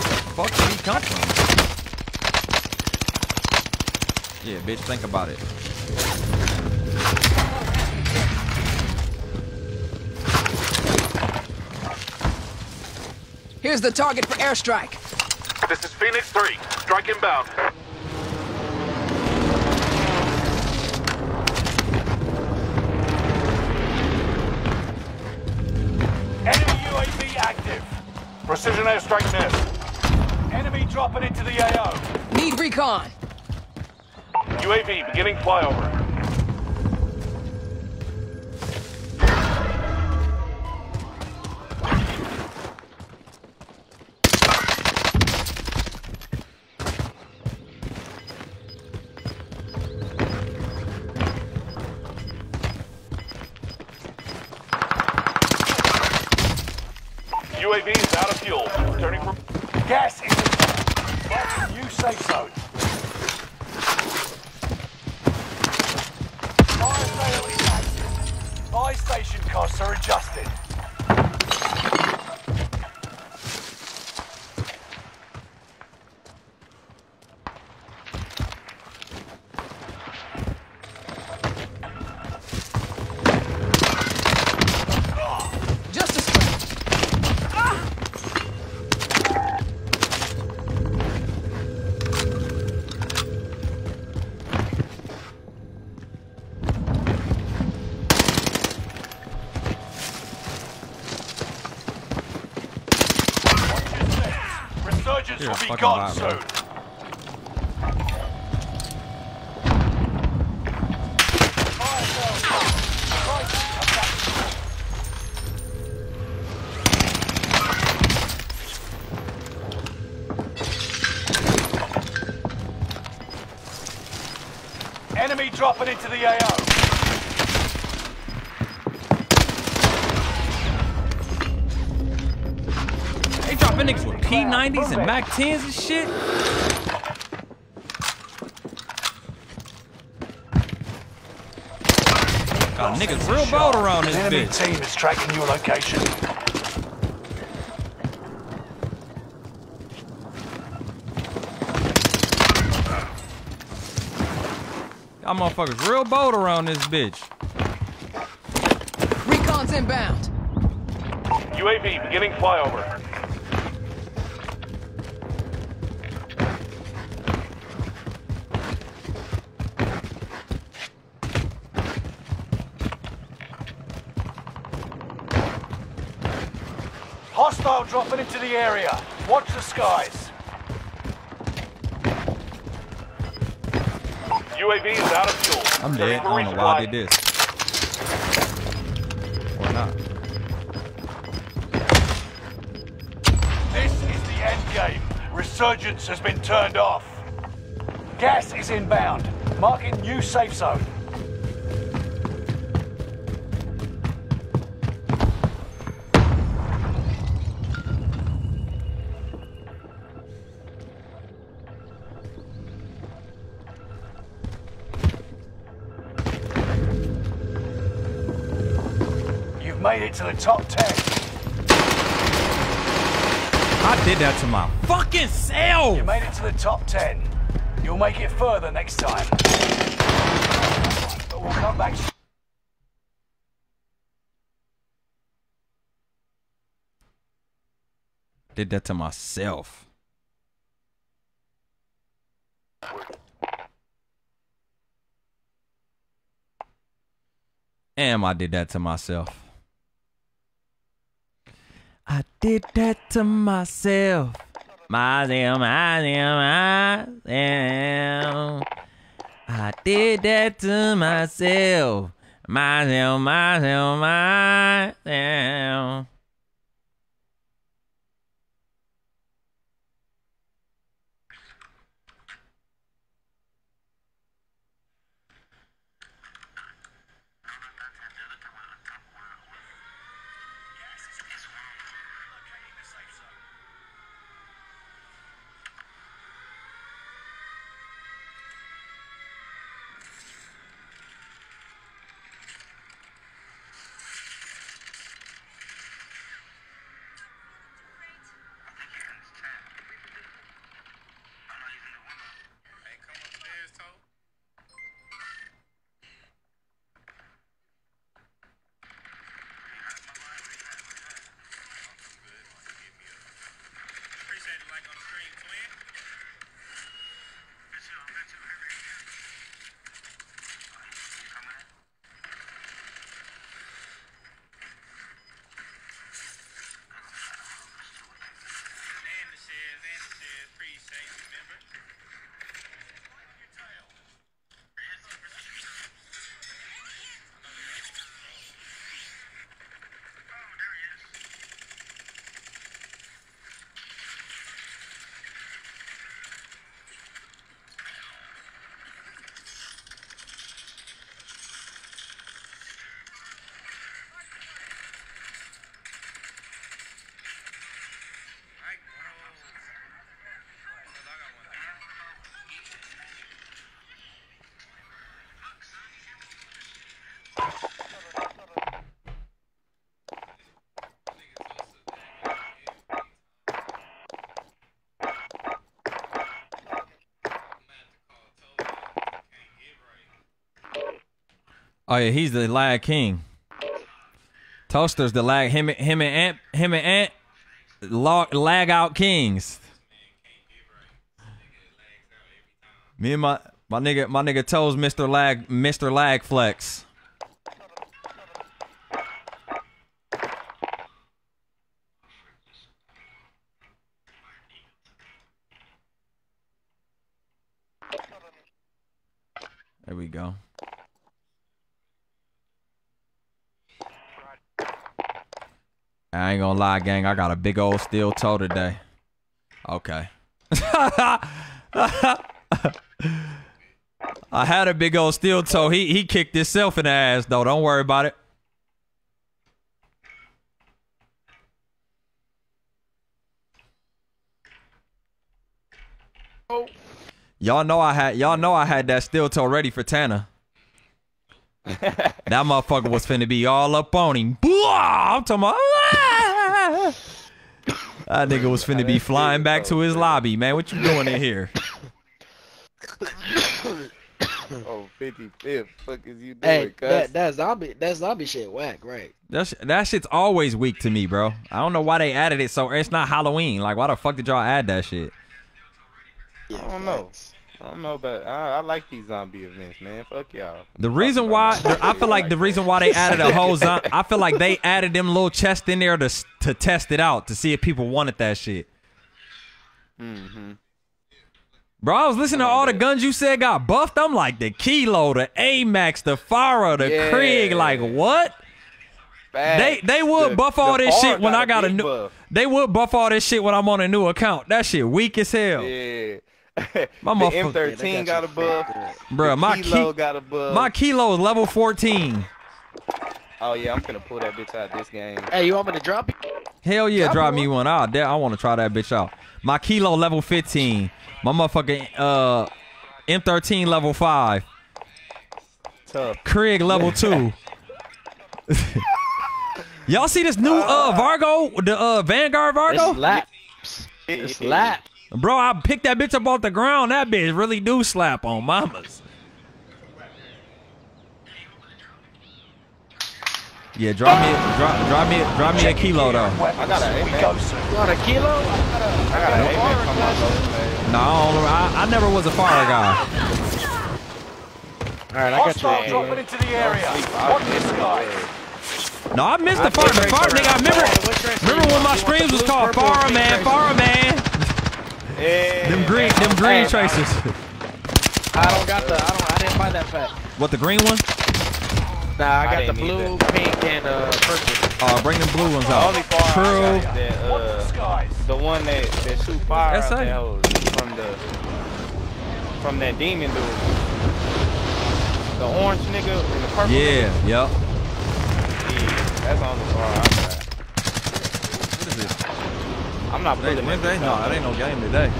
the fuck did he come from? Yeah, bitch, think about it. Here's the target for airstrike. This is Phoenix 3. Strike inbound. Precision airstrike missed. Enemy dropping into the AO. Need recon. UAV beginning flyover. You're a fucking liar. With P90s and Mac 10s and shit. Got niggas real bold around this The enemy bitch. team is tracking your location. Y'all motherfuckers real bold around this bitch. Recon's inbound. UAV beginning flyover. I'm dead. I don't know why I did this. Not. This is the end game. Resurgence has been turned off. Gas is inbound. Marking new safe zone. The top 10. I did that to my fucking self. You made it to the top 10. You'll make it further next time. But we'll come back. Did that to myself. Damn, I did that to myself. I did that to myself. Myself, myself, myself. I did that to myself. Myself, myself, myself. Oh yeah, he's the lag king. Toaster's the lag. Him, him and Ant, him and Ant, log, lag out kings. Me and my my nigga my nigga Toes Mr. Lag Mr. Lag Flex. There we go. I ain't gonna lie, gang. I got a big old steel toe today. Okay. I had a big old steel toe. He he kicked himself in the ass though. Don't worry about it. Y'all know I had y'all know I had that steel toe ready for Tana. that motherfucker was finna be all up on him. Blah! I'm talking about. Ah! That nigga was finna be flying back to his lobby, man. What you doing in here? Oh, 55th. Fuck is you doing, Hey, cuz? that that zombie that zombie shit whack, right? That sh- that shit's always weak to me, bro. I don't know why they added it. So it's not Halloween. Like, why the fuck did y'all add that shit? Yeah, I don't know. facts. I don't know, but I, I like these zombie events, man. Fuck y'all. The reason why I feel like the reason why they added a whole zon- I feel like they added them little chests in there to to test it out to see if people wanted that shit. Mm-hmm. Bro, I was listening to all the guns you said got buffed. I'm like the Kilo, the AMAX, the FARA, the Yeah. Krig. Like what? They they would buff all this shit when I got a new. Buff. They would buff all this shit when I'm on a new account. That shit weak as hell, Yeah. My the M13 Yeah, got, got a buff. bro. My Kilo key, got a buff. my Kilo is level 14. oh yeah, I'm gonna pull that bitch out this game. Hey, you want me to drop it? Hell yeah, Drop drop me one out. There, I want to try that bitch out. My Kilo level 15. My motherfucking uh M13 level five. Tough. Krig level two. Y'all see this new uh Vargo, the uh Vanguard Vargo? It's Vargo? It's slap. Bro, I picked that bitch up off the ground. That bitch really do slap on mamas. Yeah, drop me, drop, drop me, drop me a kilo though. I got a We go. You want a kilo? I got an Apex on my low man. No, I, I, I never was a fire guy. All right, I got Hostile you. dropping into the area. Watch the skies. No, I missed the fire. The fire nigga. I remember, remember when my streams was called Fire Man, Fire Man. Yeah. Them green, them green Hey, tracers. I don't got the. I don't. I didn't buy that pack. What the green one? Nah, I I got the blue, pink, and uh purple. Uh, bring them blue ones The out. only fire True. I got is that, the uh, the one that, that shoot fire That's out it. that hole from the from that demon dude. The orange nigga and the purple. Yeah, yep. nigga. Yeah, that's the only fire I got. What is this? I'm not Today, putting Wednesday? that No, bitch ain't no game today.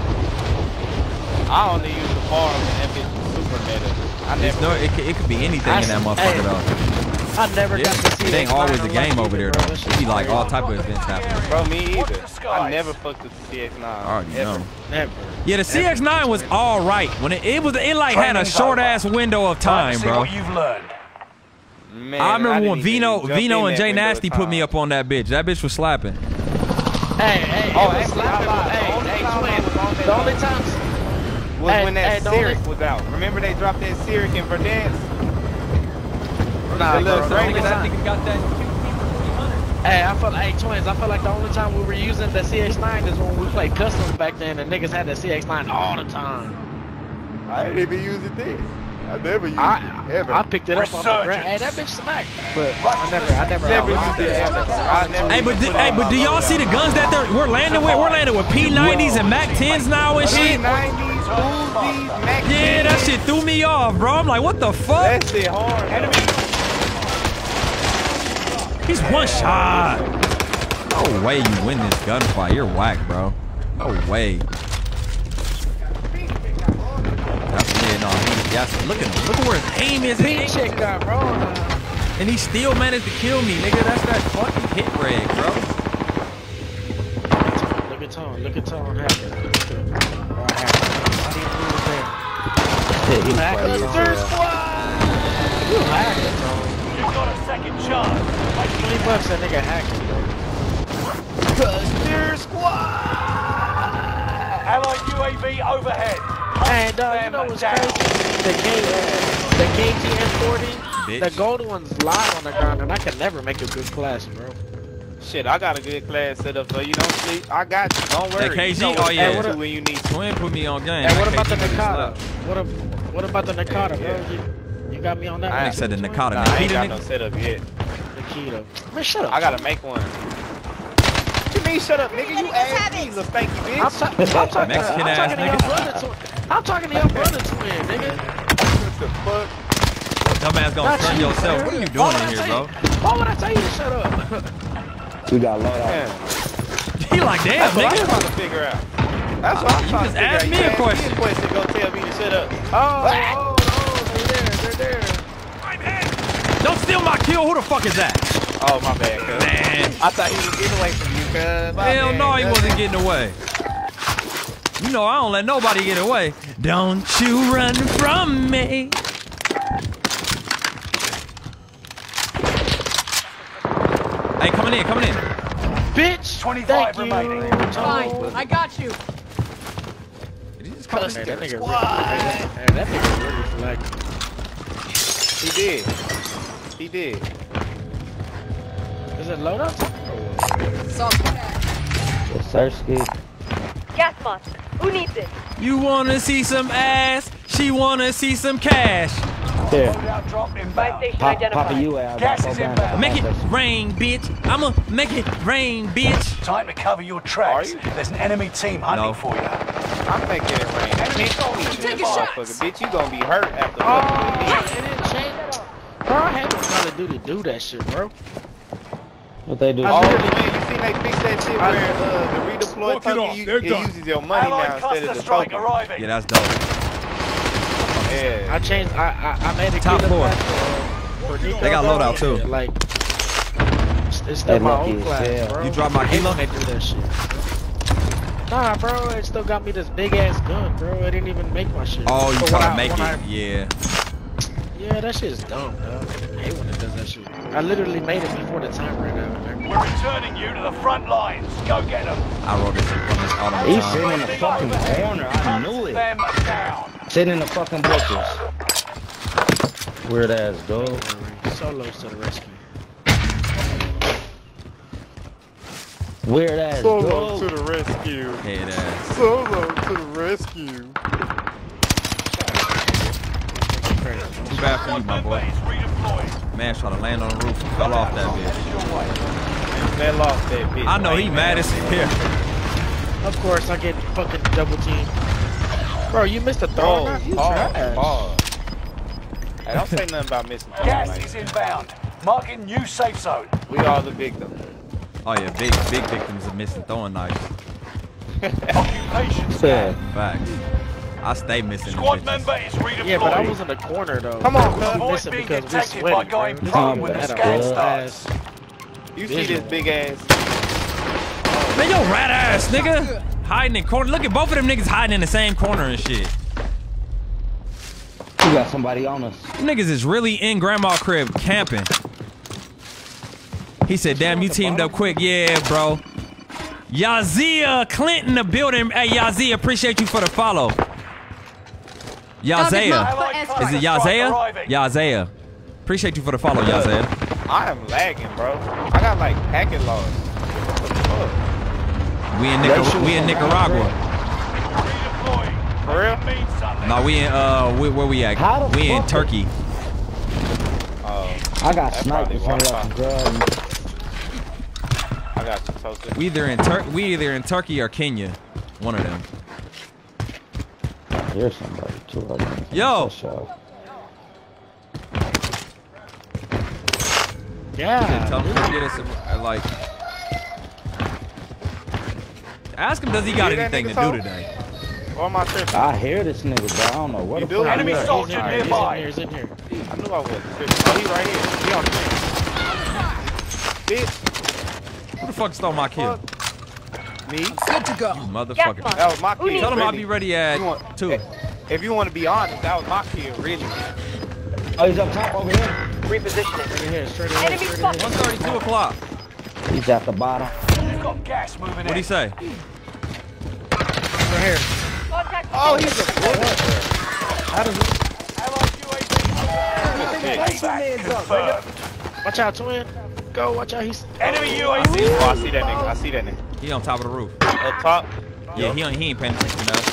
I only use the farm and that bitch super meta. I It's never. no, it, could- it could be anything in that motherfucker though. I never Yeah, got to see it ain't always a game over there though. bro. That It be like all type of events happening. Bro, me either. the I never fucked with the CX9. I already ever. know. Never. Yeah, the CX9 was all right when it, it was. It like had a short-ass window of Time time, bro. what you've learned. Man, I remember didn't when Vino, Vino and Jay window Nasty put me up on that bitch. That bitch was slapping. Hey, hey, Oh, it was actually, slapping. Hey, The only hey, time twin. was on that The only hoe times. was Hey, when that hey, the Cyric was out. Remember they dropped that Cyric in Verdansk? Nah, The little bro, the only Frank- time- got that. Hey, I feel like, hey, twins, I feel like the only time we were using the CX9 is when we played customs back then and niggas had the CX9 all the time. I didn't even use it then. I never used I, it ever. I picked it up on the ground. Hey, that bitch smacked. But I never, I never, never I used it ever. I never Hey, but even hey, but do y'all see the guns that they're we're landing with? We're landing with P90s and Mac 10s now and shit. P90s, Uzis, Mac Yeah, that shit threw me off, bro. I'm like, what the fuck? That shit hard. Enemy. He's one shot. No way you win this gunfight. You're whack, bro. No way. That's yeah, no. He, that's, look at him. Look at where his aim is. His Pink aim- chick got bro. and he still managed to kill me, nigga. That's that fucking hit reg, bro. Look at Tone. Look at Tone hacker. Why hacker? Why do you lose there? You hacker, Tone. You hacker, Tone. You've got a second chance. Like 20 bucks that nigga hacking, bro. Allied UAV overhead. And uh, you know what's crazy? The K, uh, the KG M40, the Bitch. golden one's live on the ground, and I can never make a good class, bro. Shit, I got a good class set up so you don't sleep. I got you. Don't worry. That KG? You know Oh, yeah. do What a- when you need. Twin put me on game. Hey, what about the KG really Nakata? slapped. What, ab- what about the Nakata, bro? You, you got me on that I one? Nigga said the Nakata. Nah, I ain't got no nigga. setup yet. Nikita. Man, shut up. I gotta make one. What you mean shut up, nigga? You ass me, little stanky I'm, bitch. ta- I'm talking, Mexican I'm ass talking to your nigga. brother twin. I'm talking to your brother twin, nigga. What the fuck? Dumbass gonna Not stun you, yourself. man. What are you doing in here, tell bro? Why would I tell you to shut up? Yeah. He like, damn, That's what I'm nigga. trying to figure out. That's what I'm You trying just to figure asked out. me You a asked question. Me a question. Go tell me to shut up. Oh, oh, oh, they're there, they're there. Don't steal my kill. Who the fuck is that? Oh my bad, cuz. Man. I thought he was getting away from you, cuz. Hell bad, no, he cuz. wasn't getting away. You know I don't let nobody get away. Don't you run from me. Hey, coming in, coming in. Bitch! 25 Thank remaining. You. Fine, I got you. Did he just come in? Man, that nigga, really, man, that nigga really flagged. He did. He did. Is it loadout? Saw that. Gas mask. Who needs it? You wanna see some ass? She wanna see some cash. Loadout drop Buy inbound. station identified. Gas is inbound. Make it rain, bitch. I'ma make it rain, bitch. Time to cover your tracks. You? There's an enemy team hunting No. for you. I'm thinking it rain. Enemy Bitch, soldiers you taking nearby. shots. Bitch, you gonna be hurt after Oh, fucking with me. it didn't change. Bro, I had to Call of Duty do that shit, bro. What they do? Oh, I man, literally- you seen they fix that shit where uh, the redeploy token, you, it uses your money now instead of the strike token. arriving. Yeah, that's dope. Yeah. I changed. I I, I made it Top clear floor. that, uh, for Nico, They got loadout, too. Like, it's, it's still my own class, hell. bro. You drop my I hate kilo? they do that shit. Nah, bro, it still got me this big ass gun, bro. It didn't even make my shit. Oh, you But trying to make when it? I- Yeah. Yeah, that shit is dumb, dog. I hate when it does that shit. I literally made it before the time ran out. We're returning you to the front lines. Go get them. I wrote this from this autumn He's sitting in the fucking corner. I knew it. Sitting in the fucking bushes. Weird ass dog. Solos to the rescue. Weird ass Solo to the rescue. Head ass. Solo to the rescue. Too bad for you, my boy. is redeployed. Man trying to land on the roof and fell off that bitch. Fell off that bitch. I know he mad as hell. Of course, I get fucking double team. Bro, you missed a throw. Oh, now? You pause, trash. pause. Hey, don't say nothing about missing. the Gas like, is inbound. Marking new safe zone. We are the victim. Oh yeah, big big victims of missing throwing knives. Occupation scan. Facts. I stay missing. them Squad member is redeployed. Yeah, but I was in the corner though. Come on, We cuz. Avoid missing being because we detected sweaty, by going bro. prone when the Had scan good starts. You see this big ass? Man, yo, rat ass nigga. Hiding in corner. Look at both of them niggas hiding in the same corner and shit. We got somebody on us. Niggas is really in grandma crib camping. He said, damn, you teamed up quick. Yeah, bro. Yazia Clinton, the building. Hey, Yazia, appreciate you for the follow. Yazia. Allied Is it strike Yazia? Appreciate you for the follow, Yazia. I am lagging, bro. I got like packet loss. What the fuck? We in, They Nicar- shoot we in Nicaragua. For real? No, we in, uh, we, where we at? We in Turkey. Oh, I got That sniped in front of Wi-Fi. some girl. I got you toasted. We either in Tur- we either in Turkey or Kenya. One of them. Here's somebody too. I think. Yo. For sure. Yeah. Tell him to get us some, uh, like. Ask him, does he got You hear that anything to do today? Or am I? I hear this nigga, but I don't know what You the do? fuck. Enemy soldier nearby. He's in here. He's in here. I knew I was. Oh, he right here. He on the Bitch, Who the fuck stole my kill? Me. Good to go. Gas Motherfucker. mask. That was my Who kill. Tell him I'll be ready at want- two. If you want to be honest, that was my kill, really. Oh, he's up top over here. Repositioning. Straight ahead. Straight ahead. Enemy Straight ahead. spotted. 132 o'clock. He's at the bottom. You've got gas moving What'd in. he say? Right here. Contact. Oh, he's a bullet. How does Allied UAV. Payback confirmed. Watch out, twin. Go. Watch out. He's. Enemy oh, oh, I see that nigga. I see that nigga. He on top of the roof. Up top. Yeah, he, ain't- he ain't paying attention to us.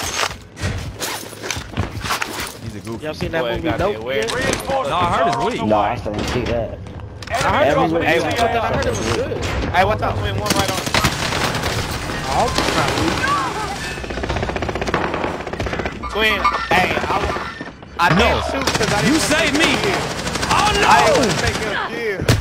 He's a goofy. Y'all seen that Boy, movie? got that Dope. weird. yet? Reinforcements No, I heard it's are on weak. No, I way. still didn't see that. I heard it was dropping weak. into I the thought that- I AO. heard it was good. Hey, what's up, twin? One right on. I hope it's not weak. Twin, hey, I, was- oh, I No. didn't shoot because I didn't You saved me. your kill. Oh I didn't no! want to take your kill.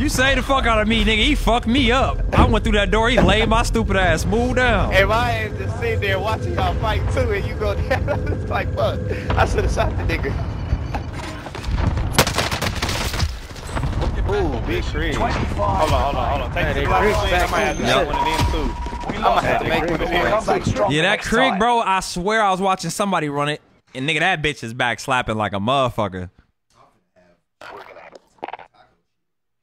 You say the fuck out of me, nigga. He fucked me up. I went through that door. He laid my stupid ass Move down. And my ass just sitting there watching y'all fight too, and you go down. it's like, fuck. I should have shot the nigga. Ooh, big Chris. Hold on, hold on, hold on. Take Hey, this they block I might have to Yep. one of them too. I'm gonna have to make one of Come back them too. stronger Yeah, that next Krig, bro. I swear I was watching somebody run it, and nigga, that bitch is back slapping like a motherfucker.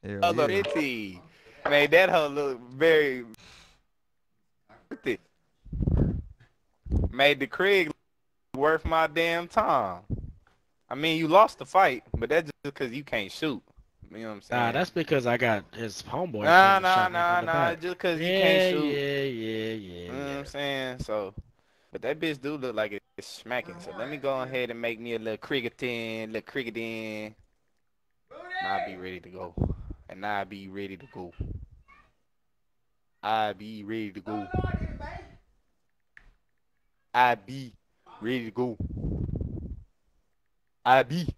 Hell Other yeah. fifty. Made that hoe look very. worth Made the Krig worth my damn time. I mean, you lost the fight, but that's just because you can't shoot. You know what I'm saying? Nah, that's because I got his homeboy. Nah, came and nah, nah, nah. back. Just because you can't shoot. yeah, yeah, yeah, You know what. I'm saying? So, but that bitch do look like it's smacking. So let me go ahead and make me a little cricketing, little cricketing. Now I'll be ready to go. And now I be ready to go. I be ready to go. I be ready to go. I be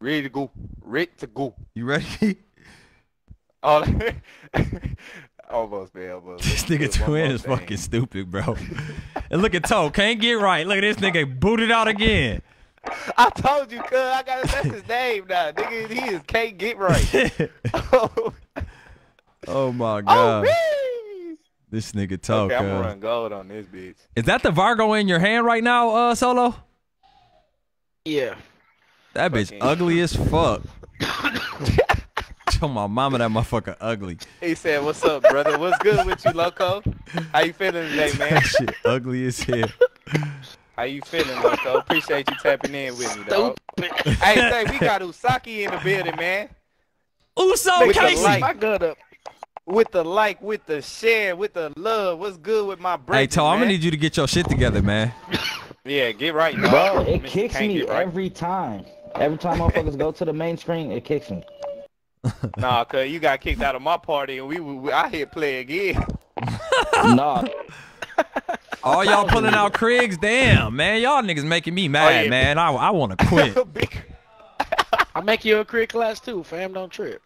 ready to go. Ready to go. You ready? Oh, almost, man. Almost. this nigga twin is thing. fucking stupid, bro. and look at Toe, can't get right. Look at this nigga booted out again. I told you, cuz I gotta that's his name now. Nigga, he is can't get right. oh, oh my oh, god, wee. this nigga Toe. Okay, I'm gonna cuz. run gold on this bitch. Is that the Vargo in your hand right now, uh, Solo? Yeah. That bitch Fucking- ugly as fuck. Tell my mama that motherfucker ugly. He said, "What's up, brother? What's good with you, loco? How you feeling today, man? That shit ugly as hell. How you feeling, loco? Appreciate you tapping in with me, dog. hey, say we got Usaki in the building, man. Uso With the Casey. light. My gun up. With the like, with the share, with the love. What's good with my brother? Hey, Toe, I'm gonna need you to get your shit together, man. Yeah, get right, dog. Bro, it Mr. kicks Can't me right. every time. Every time motherfuckers go to the main screen, it kicks me. Nah, cuz you got kicked out of my party and we, we I hit play again. nah, All y'all pulling out Craigs, damn, man. Y'all niggas making me mad, Oh, yeah. man. I, I want to quit. I'll make you a crit class too, fam. Don't trip.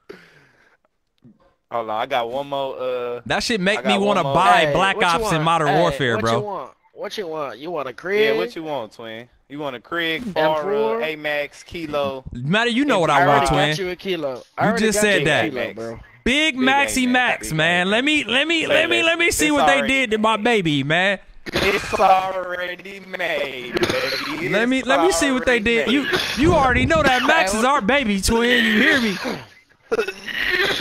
Hold on, I got one more. Uh, That shit make me want to buy Hey, Black what you Ops and? Modern Hey, Warfare, what bro. What you want? What you want? You want a crit? yeah, what you want, twin? You want a Craig, FARA, M4? AMAX, Kilo? Matter, you know what I I I want, already twin. got you a kilo. I You just said you that. kilo, bro. Big Big Maxi AMAX, Max, man. Let me, let me, let me, let me see what they did to my baby, man. It's already made, baby. Let me, It's let me see what they did. made. You, you already know that Max is our baby, twin. You hear me?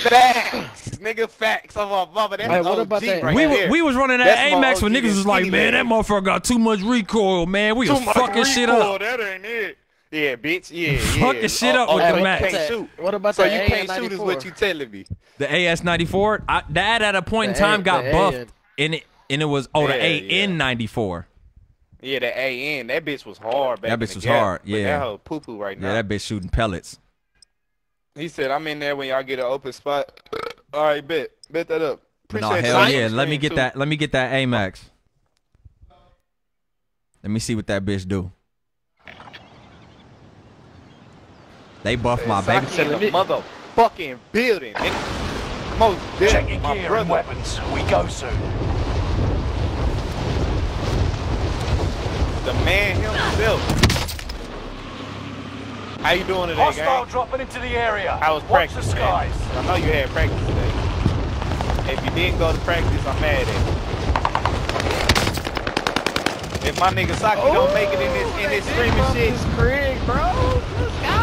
facts, nigga, facts of our mama. That's Hey, what OG about that- right we, there. wa- we was running that That's my AMAX when niggas was like, man, that motherfucker got too much recoil, man. We was Too much fucking shit recoil, up. That ain't it. Yeah, bitch. Yeah, yeah. Fucking shit oh, up oh, with oh, the Max. Can't shoot. What about So the you can't shoot is what you telling me. The AN94, I, that at a point in time A- got buffed, AN. and it and it was oh the Yeah, yeah. AN94. Yeah, the AN. That bitch was hard back That in bitch the was gap, hard, yeah. That hoe poo poo right now. Yeah, that bitch shooting pellets. He said, I'm in there when y'all get an open spot. All right, bet. Bet that up. But no, Appreciate hell yeah. Let me get too. that. Let me get that AMAX. Let me see what that bitch do. They buff my baby. Saki in the motherfucking building. Most dead, your my gear and brother. weapons. We go soon. The man himself. How you doing today, Hostile gang? dropping into the area. I was Watch the practicing. skies. I know you had practice today. If you didn't go to practice, I'm mad at you. If my nigga Saki don't oh, make it in this in this streaming shit, Craig, bro. Let's go.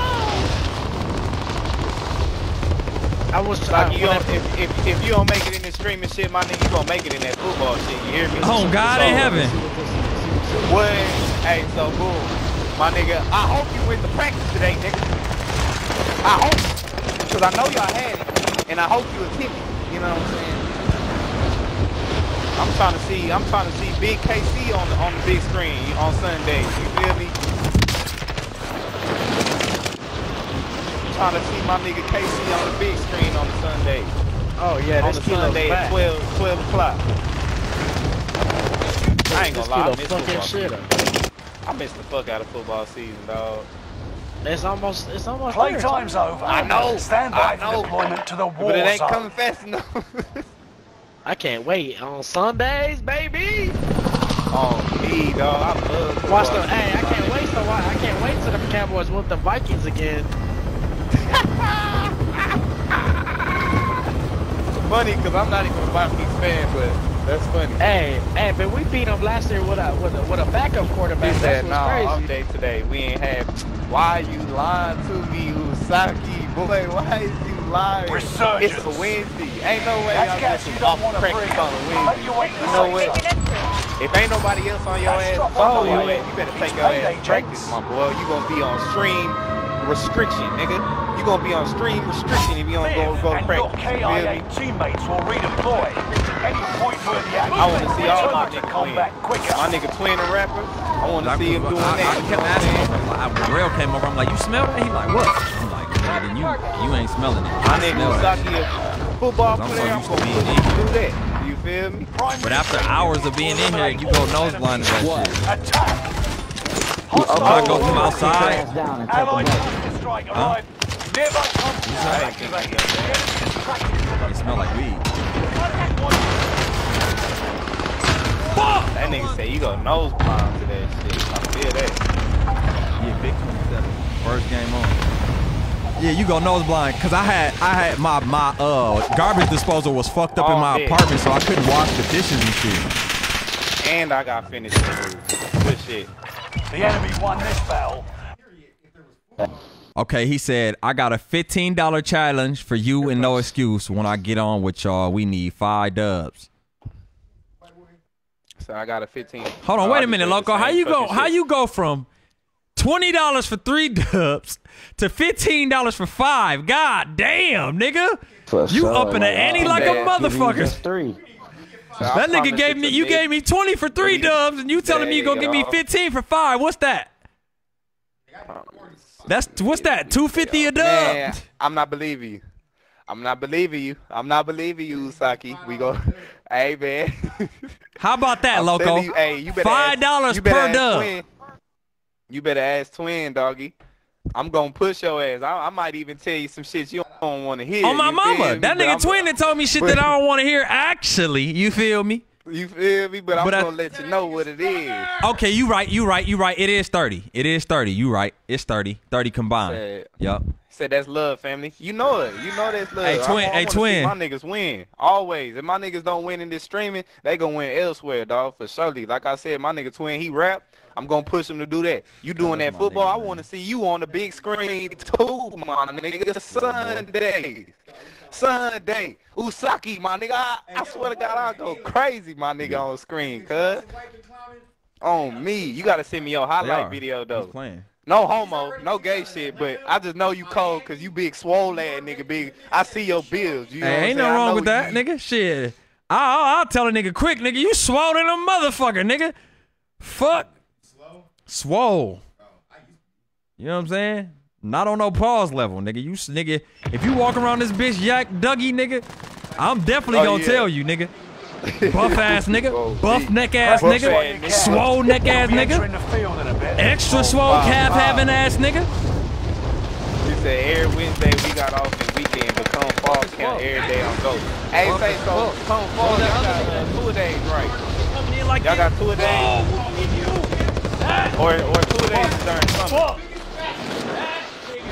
I was Saki, you don't, if, if, if you don't make it in this streaming shit, my nigga, you gonna make it in that football shit. You hear me? Oh God in So- heaven. What? Hey, so boom. My nigga, I hope you went to practice today, nigga. I hope. Because I know y'all had it. And I hope you attended. You know what I'm saying? I'm trying to see, I'm trying to see Big KC on the on the big screen on Sunday. You feel me? trying to see my nigga KC on the big screen on Sunday. oh yeah, on this the Sunday back. at 12, 12 o'clock. I ain't gonna lie, I kilo missed fucking shit up. I missed the fuck out of football season, dog. It's almost. It's almost. there. It's Playtime's almost- over. I know, Stand by I for know. deployment to the war But it ain't zone. coming fast enough. I can't wait on Sundays, baby. oh me, dog. I love Watch the. Hey, I can't wait to watch. I can't wait till the Cowboys whoop the Vikings again. nigga. Funny, cause I'm not even a Vikings fan, but that's funny. Hey, hey, but we beat them last year with a with a, with a backup He quarterback. said, That's "No, what's I'm crazy. day today. We ain't have. Why you lying to me, Usaki? Boy, why is you lying? Resurgence. It's a Wednesday. Ain't no way That's I'm gas just you don't off wanna practice on a Hope Wednesday. you wait You know what? If ain't nobody else on your That's ass, not follow my your way. ass. You better take your payday, ass practice, my boy. You gonna be on stream restriction, nigga. You gonna be on stream restriction if you don't go Liv go to and practice. You KIA teammates will redeploy. Any point worthy action. I want to see all my return to niggas combat quicker. My nigga Twin the rapper. I want to I, see him doing I, that. I you kept know I'm asking him. Like, when Rail came over, I'm like, "You smell that?" He like, "What?" I'm like, "Nigga, then you you ain't smelling it." My I nigga smell that Usaki, a football I'm so player, I'm used to gonna being in him to do that. You feel me? But after hours of being in here, you go nose blind to that shit. Attack. I go from outside. Allied cluster strike Huh? arrived. Never come to I ain't think activated. that. Enemy distracted from the It smell like weed. That nigga say you go nose blind to that shit. I feel that. Yeah, big 27. First game on. Yeah, you go nose blind, cause I had I had my my uh garbage disposal was fucked up in Oh, my yeah. apartment, so I couldn't wash the dishes and shit. And I got finished moves. Good shit. The enemy won this battle. Okay, he said I got a fifteen dollar challenge for you and no excuse. When I get on with y'all, we need five dubs. So I got a 15. Hold on, Oh, wait a minute, loco. How you go? How you go from twenty dollars for three dubs to fifteen dollars for five? God damn, nigga. For You sure, up in the like, ante like a bad. Give motherfucker. three. So That nigga gave me you gave me 20 for three dubs and you telling me you gonna give me 15 for five. What's that? That's what's that? 250 a dub? Man, I'm not believing you. I'm not believing you. I'm not believing you, Usaki. We go. Hey man. How about that, I'm loco? You, hey, you better Five dollars per ask dub. Twin. You better ask Twin, doggy. I'm gonna push your ass. I, I might even tell you some shit you don't want to hear. On my mama. That nigga twin that told me shit that I don't want to hear actually. You feel me? You feel me? But I'm I- gonna let you know what it is. Okay, you right, you right, you right. It is 30. It is 30. You right. It's 30. 30 combined. Said, Yup. said that's love, family. You know it. You know that's love. Hey, twin- I, hey, wanna see twin. My niggas win always. If my niggas don't win in this streaming, they gonna win elsewhere, dog. For surely. Like I said, my nigga twin, he rap. I'm gonna push him to do that. You doing that football? I want to see you on the big screen too, my nigga. Sunday, Sunday, Usaki, my nigga. I, I swear to God, I'll go crazy, my nigga, on screen, cuz. On me, you gotta send me your highlight video He's though. playing. No homo, no gay shit, but I just know you cold cause you big swole ass nigga big. I see your bills. You know Hey, ain't no wrong with that, nigga. Shit. I'll, I'll tell a nigga quick, nigga. You swole in a motherfucker, nigga. Fuck. Swole. Oh, you know what I'm saying? Not on no pause level, nigga. You nigga. If you walk around this bitch yak Dougie, nigga, I'm definitely Oh, gonna yeah. tell you, nigga. Buff ass nigga, Oh, buff neck ass Buff nigga, ass nigga. swole neck ass We'll be entering nigga, the field in a bit. extra swole wow, calf having ass nigga. He said every Wednesday we got off and weekend, but come fall count every day on go. Hey, say so come fall, y'all got two a days, right? Coming in like Y'all got two days, or or two a days during summer.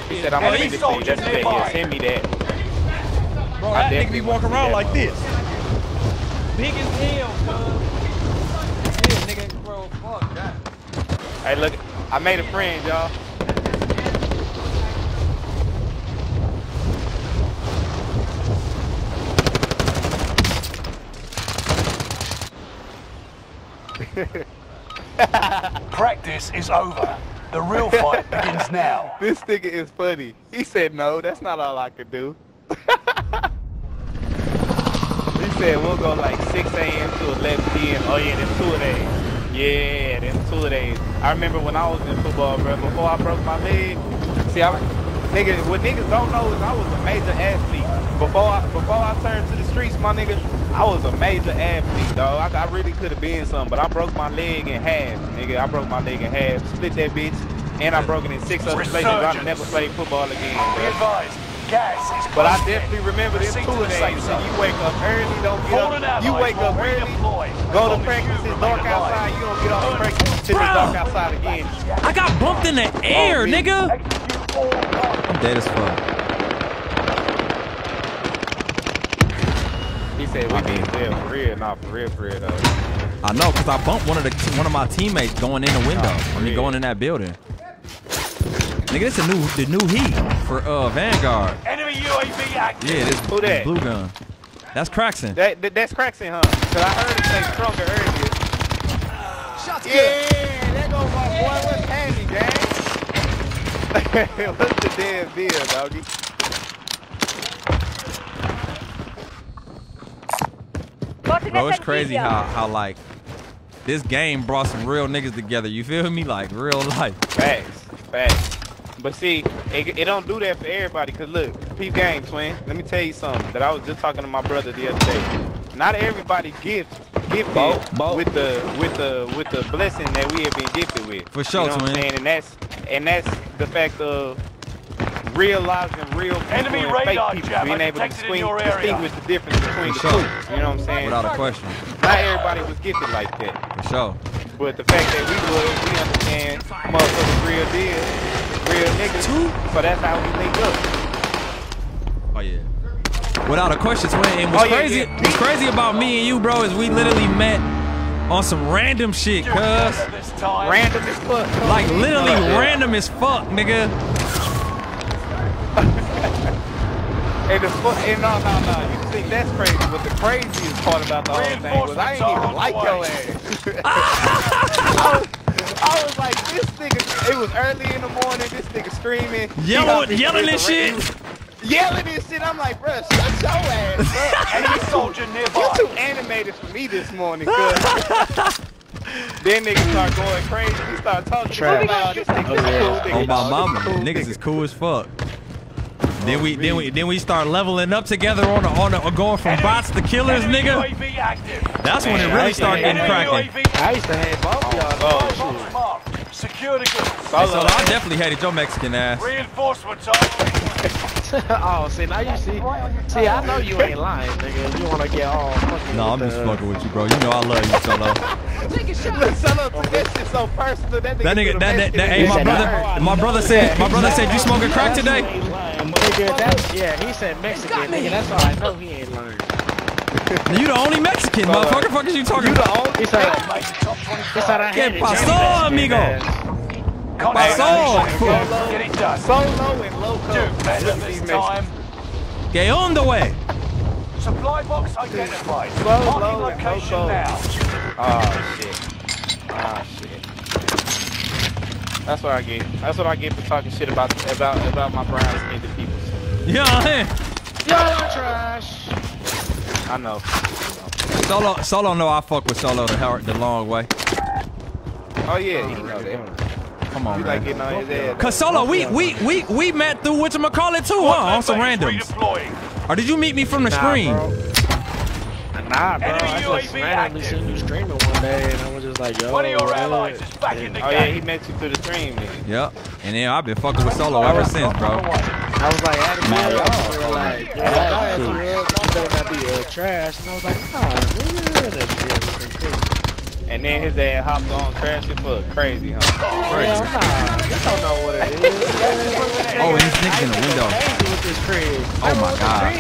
He said I'm gonna Enemy send it to you. soldiers That's it. nearby. Yeah, send me that. Bro, I that nigga definitely be walking around that like motherfucker. this. Big as hell, cuz. Yeah, nigga, bro, fuck that. Hey, look, I made a friend, y'all. Practice is over. The real fight begins now. This nigga is funny. He said, no, that's not all I could do. he said, we'll go like 6 a.m. to 11 p.m. Oh, yeah, them two days. Yeah, them two days. I remember when I was in football, bro, before I broke my leg. See, I, nigga, what niggas don't know is I was a major athlete. Before I, before I turned to the streets, my nigga, I was a major athlete, dog. I, I really could have been something, but I broke my leg in half, nigga. I broke my leg in half, split that bitch, And I broke it in six other places. I never played football again. Be advised, gas is But I definitely remember them Proceed two the days. safe So zone. you wake up early, don't get an up. You wake up early, redeploy go to practice, it's dark alive. outside. You don't get off the practice till it's dark outside again. I got bumped in the oh, air, me. nigga. Execute all targets. I'm dead as fuck. He said we be in jail for real, not for real, for real though. I know, cause I bumped one of the one of my teammates going in the window. I mean, going in that building. Nigga, this a new the new heat for uh Vanguard. Enemy UAV active. Yeah, this, Who this that? blue gun. That's Craxon. That, that that's Craxton, huh? Cause I heard it say stronger earlier. Shots good. Yeah, there goes my boy. What's handy, gang? What's the damn deal, doggy? Bro, it's crazy how how like this game brought some real niggas together. You feel me? Like real life. Facts, facts. But see, it, it don't do that for everybody. Cause look, peep game, twin. Let me tell you something that I was just talking to my brother the other day. Not everybody gift gifted Bo- Bo- with the with the with the blessing that we have been gifted with. For sure, you know what I'm saying? And that's and that's the fact of realizing real people Enemy and radar fake people, jammer being able to detected in distinguish, your area. distinguish the difference between For the sure. two. You know what I'm saying? Without a question. Not everybody was gifted like that. For sure. But the fact that we was, we understand motherfuckers real deal, real niggas. So that's how we link up. Oh yeah. Without a question, twin. And what's Oh, yeah, crazy, yeah. what's crazy about me and you, bro, is we literally met on some random shit, cuz. Random as fuck. Like literally oh, Yeah. random as fuck, nigga. And the fuck, and no, no, no. You think that's crazy? But the craziest part about the whole thing was I ain't even like your ass. I, was, like, this nigga. It was early in the morning. This nigga screaming, Yelling- yelling and shit? Ra- Yelling and shit. I'm like, bruh, shut your ass up. Enemy soldier You nearby. too animated for me this morning, cuz. then niggas start going crazy. We start talking. Trap. About, this nigga Oh, is yeah. cool nigga, On my mama, cool niggas nigga. is cool as fuck. Oh, then we then we then we start leveling up together on the, on the, going from bots to killers, Enemy nigga. UAV active. That's when it really I started getting Enemy cracking. I used to hate both y'all. Oh, Box shit. marked. Secure the goods. Hey, so I definitely hated your Mexican ass. Reinforcements are oh, see now you see. See, I know you ain't lying, nigga. You wanna get all fucking. No, I'm just the- fucking with you, bro. You know I love you, Solo. Take a shot. Look, Solo took that shit so personal. That nigga, That nigga, that, that, that, hey, my brother, my brother said, my brother said you smoking crack today. Nigga, that, yeah, he said Mexican, nigga. That's all I know. He ain't learned. You the only Mexican, motherfucker. Fuck is you talking You the about? only He said, the top he said I 25. had ¿Qué pasó, Johnny amigo? Mexican ass. Contact pasó? Get it done. Solo and loco. Do better Look at this these time. Que onda, way? Supply box identified. Slow, Marking low, location low. now. Oh shit. Ah shit. That's what I get. That's what I get for talking shit about about about my brown skinned people. Yeah, man. Y'all trash. I know. Solo, Solo know I fuck with Solo the, the long way. Oh yeah, he know that. Come on, You like man. getting on his ass. Cause Solo, we we we we met through whatchamacallit too, huh? On some randoms. Or did you meet me from the Nah, screen? bro. Nah, bro. I just randomly seen you streaming one day, and I was just like, yo. One of your allies is back in the Oh yeah, he met you through the stream. Nigga. Yep. And then I've been fucking with Solo ever since, bro. I was like, Adam, Man, y'all y'all- were like, yo, y'all y'all had cool. to real, you better not be uh, trash. And I was like, nah, nigga, that shit was cool. And then his ass hopped on crashing for crazy, huh? Hell nah, you don't know what it is. Oh, and this nigga's in the window. Crazy with this crib. Oh my god.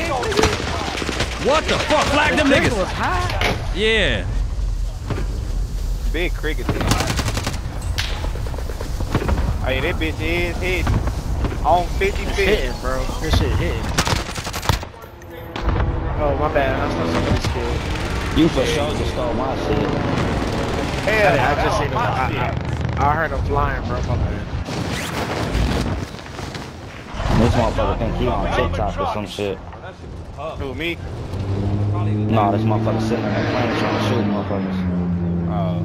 What the fuck? Flag them Nigga niggas. was high. Yeah. Big cricket team. Yeah, that bitch is hitting. On 50 feet. Hitting, bro. This shit hitting. Oh, my bad. I saw somebody's killed. You for sure just stole my shit. Hell, I, I just seen him. I. I, I heard him flying, bro. My bad. This motherfucker think he on TikTok or some shit. Who, me? Nah, this motherfucker sitting in the plane trying to shoot motherfuckers. Oh.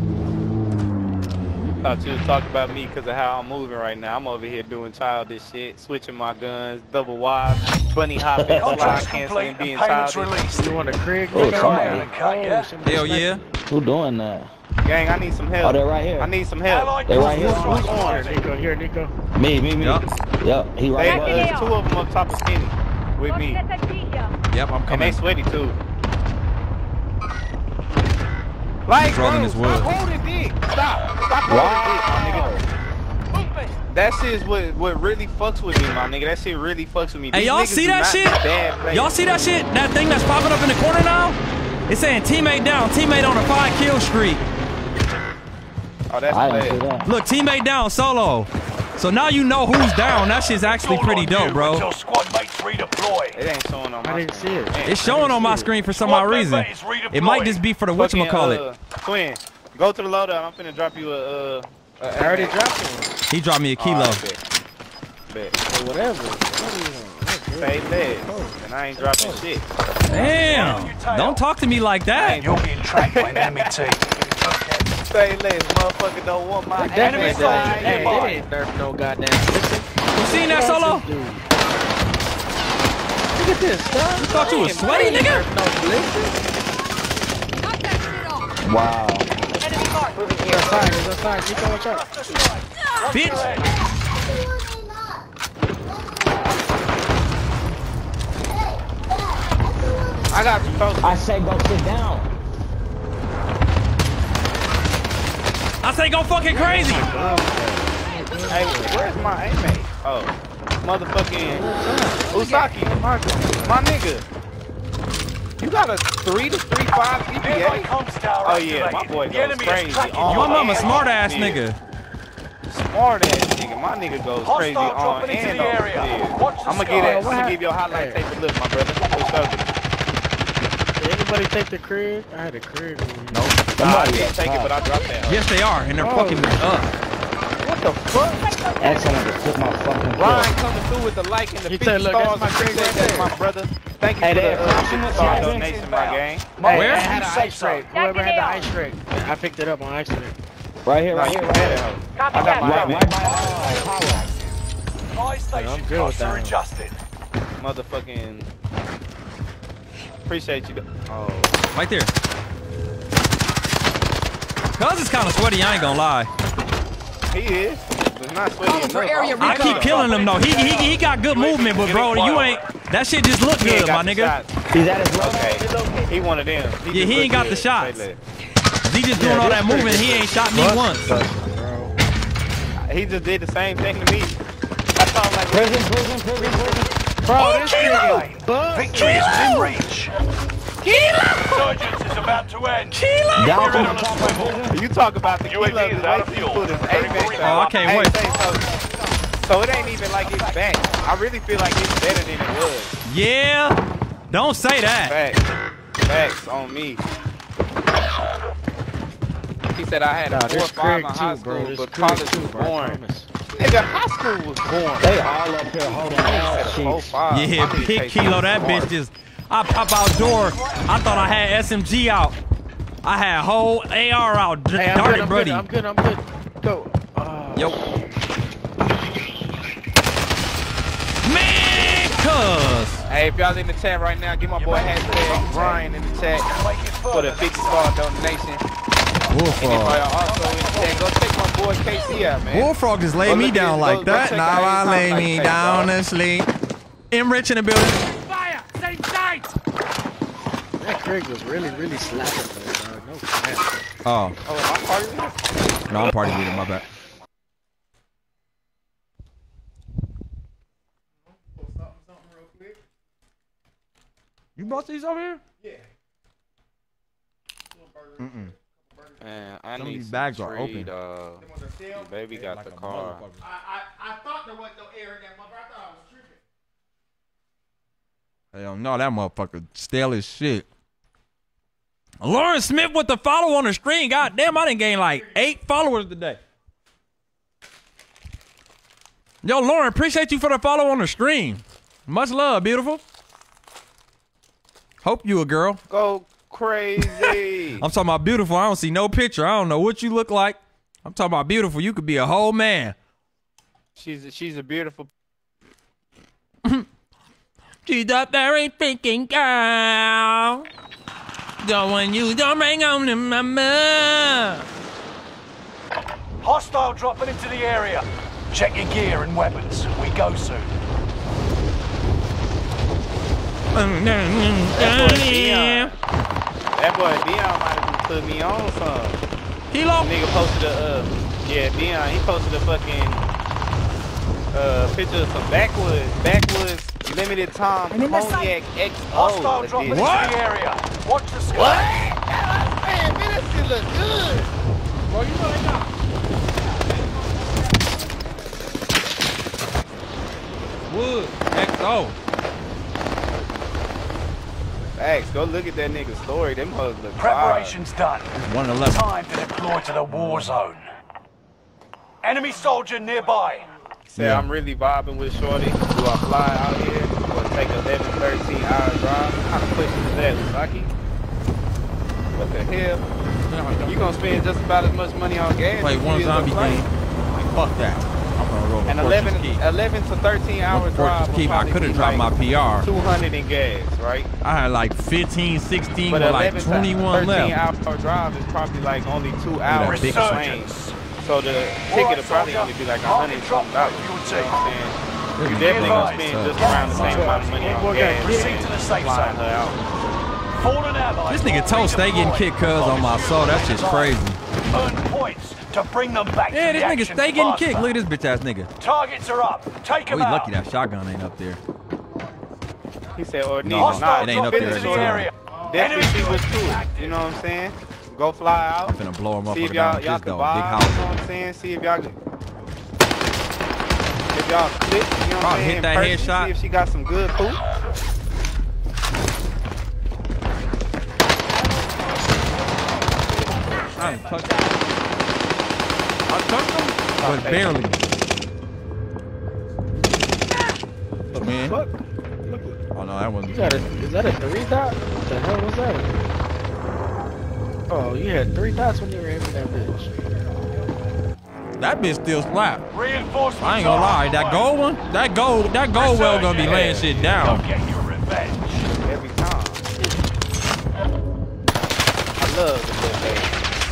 Thought you was talking about me because of how I'm moving right now. I'm over here doing childish shit, switching my guns, double wide, bunny hopping, fly Contracts canceling, complete being and payments childish. released. You want a crib? Oh, nigga? somebody. Okay, yeah. somebody Hell sniped yeah. Who doing that? Gang, I need some help. Oh, they're right here. I need some help. Allied They right here. forces Who's on on? it. Nico, here, Nico. Me, me, me. Yup. Yep, he right Back above there's two of them up top of skinny with me. Yep, I'm coming. And they sweaty too. Like, He's rolling bro, his stop holding dick. Stop. Stop holding dick, my nigga. That shit is what, what really fucks with me, my nigga. That shit really fucks with me. Hey, y'all see that shit? be bad players. Y'all see that shit? That thing that's popping up in the corner now? It's saying teammate down, teammate on a five kill streak. Oh, that's I didn't see bad. that. Look, teammate down, solo. So now you know who's down. That shit's actually pretty dope, bro. Until squad mates redeploy. It ain't showing on my I didn't see it. Man, It's showing on my screen for some odd reason. It might just be for the fucking, whatchamacallit. uh, Twin, go to the loadout. I'm finna drop you a. Uh, a I already dropped one. He dropped me a kilo. Oh, bet. Bet. So whatever. What do you less, and I ain't dropping shit. Damn. Don't talk to me like that. You're being tracked by an enemy team. Say less, motherfucker don't want my That Enemy man soldier died. Hey, they didn't nerf no goddamn fixing. You seen that solo? Look at this, stuff. You thought you was sweaty, nigga? No blizzard. Knock that shit off. Wow. Enemy mark. Moving He's here. outside. He's outside. Nico, watch out. Bitch. I got you, folks. I say go sit down. I say go fucking crazy. Hey, where's my aimate? Oh, motherfucking Usaki, my nigga. You got a three to three five Nearby EPA? Oh yeah, my boy goes crazy. tracking on your My mama smart ass nigga. Smart ass nigga. My nigga goes crazy on and the off area. field. Watch the I'm gonna get it. I'm gonna give your happened? highlight Hey. tape a look, my brother. What's up? Did anybody take the crib? I had a crib. Nah, I Somebody didn't got take it, but I dropped that. Yes, they are, and they're Oh. fucking me up. What the fuck? Excellent to took my fucking Ryan kill. coming through with the like and the You 50 said, look, stars. that's my Appreciate crib right that, my brother. Thank you Hey, for the uh, Christian, 50 star donation, my gang. Hey, Where? I had an ice Safe Whoever had the ice trick, I picked it up on accident. Right here, right here, right here. I got that. my Right, by uh, power. I'm good with that. adjusted. Motherfucking. Appreciate you. Oh. Right there. Cuz it's kind of sweaty, I ain't gonna lie. He is. But not sweaty Calling for area don't I keep killing him though. He, he, he got good movement, but bro, you ain't. That shit just look good, my nigga. He's at his level. Okay. He one of them. Yeah, he ain't got the good. shots. He just doing all that movement. He ain't shot me once. He just did the same thing to me. That's all like. Prison, prison, prison, prison. Bro, this Kilo! nigga buzzed. Victory is within reach. Insurgents is about to end. Down We're from the on top swivel. of prison. You talk about the UAV kilos, is out of fuel. put his Returning apex for out. Oh, I can't Hey, wait. say, so, so it ain't even like it's back. I really feel like it's better than it was. Yeah. Don't say that. Facts. Facts on me. He said I had Nah, a four or this five in high too, school, This but college too, was bro. I born. Nigga, high school was born. They all up here holding all Four, cheeks. five. Yeah, My nigga big kilo. That bitch just. I pop out door. I thought I had SMG out. I had whole AR out. D- Hey, I'm good, darted, I'm buddy. good, I'm good, I'm good. Go. Uh, Yo. Man, cuz. Hey, if y'all in the chat right now, give my boy hashtag Brian in the chat for the 50 star donation. And if y'all also in the chat, go check my boy KC out, man. Bullfrog just Go laid me down like go- go that. Now I lay me down dog. to sleep. Enrich in the building. Fire! Same Craig was really, really slapping though, dog. No cap. Oh, Oh, my party leader? no, I'm party leader. My bad. You brought these over here? Yeah. Mm mm. Man, I Some of these some bags are tree, open. dog. Baby got the car. I, I, I thought there wasn't no air in that mother. I thought I was tripping. Hell no, that motherfucker stale as shit. Lauren Smith with the follow on the screen. God damn, I didn't gain like eight followers today. Yo, Lauren, appreciate you for the follow on the stream. Much love, beautiful. Hope you a girl. Go crazy. I'm talking about beautiful. I don't see no picture. I don't know what you look like. I'm talking about beautiful. You could be a whole man. she's a, she's a beautiful. She's a very freaking girl. Going you don't bring on the mama. Hostile dropping into the area. Check your gear and weapons. We go soon. Mm, mm, mm, that boy Dion. That boy Dion might have put me on some. Kilo. Nigga posted a, uh, yeah, Dion, he posted a fucking, uh, picture of some backwoods, backwoods limited time I'm in the cognac XO. Hostile oh, dropping into the area. Watch the sky. What? Man, man, that shit look good. Bro, you know they got. Wood. XO. Thanks, go look at that nigga's story. Them hoes look Preparations done. 111. Time to deploy to the war zone. Enemy soldier nearby. Say I'm really vibing with Shorty. Do I fly out here or take 11, 13 hour drive? What kind of question is that, Lusaki? What the hell? You gonna spend just about as much money on gas Play one you is on zombie game. Like, fuck that. I'm gonna roll An 11, Fortress Keep. 11 to 13 hour drive. Keep, I could have dropped like my PR. 200 in gas, right? I had like 15, 16, But like 21 to 21 13 left. hour drive is probably like only two hours plane. So the ticket will probably only be like a hundred something dollars. You know what I'm saying? You definitely gonna spend just around the same amount of money on gas. Proceed to the safe flying zone. her out. This nigga Toast, they getting kicked cuz on my soul. That's just crazy. Earn points to bring them back Yeah, this the nigga action stay getting kicked. Look at this bitch ass nigga. Targets are up. Take Oh, them he's out. lucky that shotgun ain't up there. He said, oh, or No, neither not. it ain't up there Finish every the time. area. Definitely see what's. You know what I'm saying? Go fly out. I'm finna blow him up See if y'all y'all can dog. Big vibe. You know what I'm saying? See if y'all can. If y'all click, you know what I'm saying? hit that Person, headshot. See if she got some good food. I ain't touched him. I touched him, but barely. Look, man. Fuck. Oh no, that wasn't. Is that a, is that a three dot? What the hell was that? Oh, you had three dots when you were aiming that bitch. That bitch still slap. Reinforcements I ain't gonna lie, that gold one, that gold, that gold well gonna be laying shit down. Go get your revenge. Every time. I love the little baby.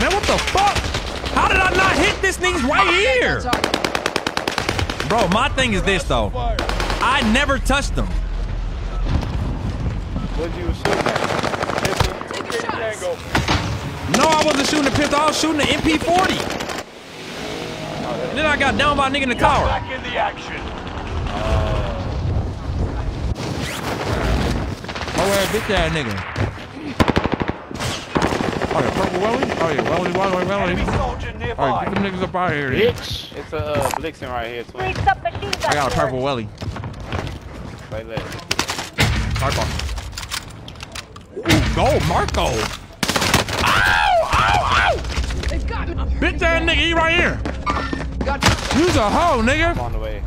Man, what the fuck? How did I not hit this nigga's right here? Bro, my thing is this though. I never touched them. What you was shooting at? No, I wasn't shooting the pistol. I was shooting the MP40. And then I got down by a nigga in the tower. Back in the action. Oh, yeah, bitch ass nigga. Oh, yeah, purple welly? Oh, yeah, welly, welly, welly. Enemy soldier All nearby. right, get them niggas up out of here. then. Bitch. It's a uh, Blixen right here, twin. Breaks up machine gun I got a purple welly. Like that. Marco. Ooh, gold, Marco. Ow, ow, ow. They've got me. Bitch ass nigga, he right here. You's a hoe, nigga. I'm on the way.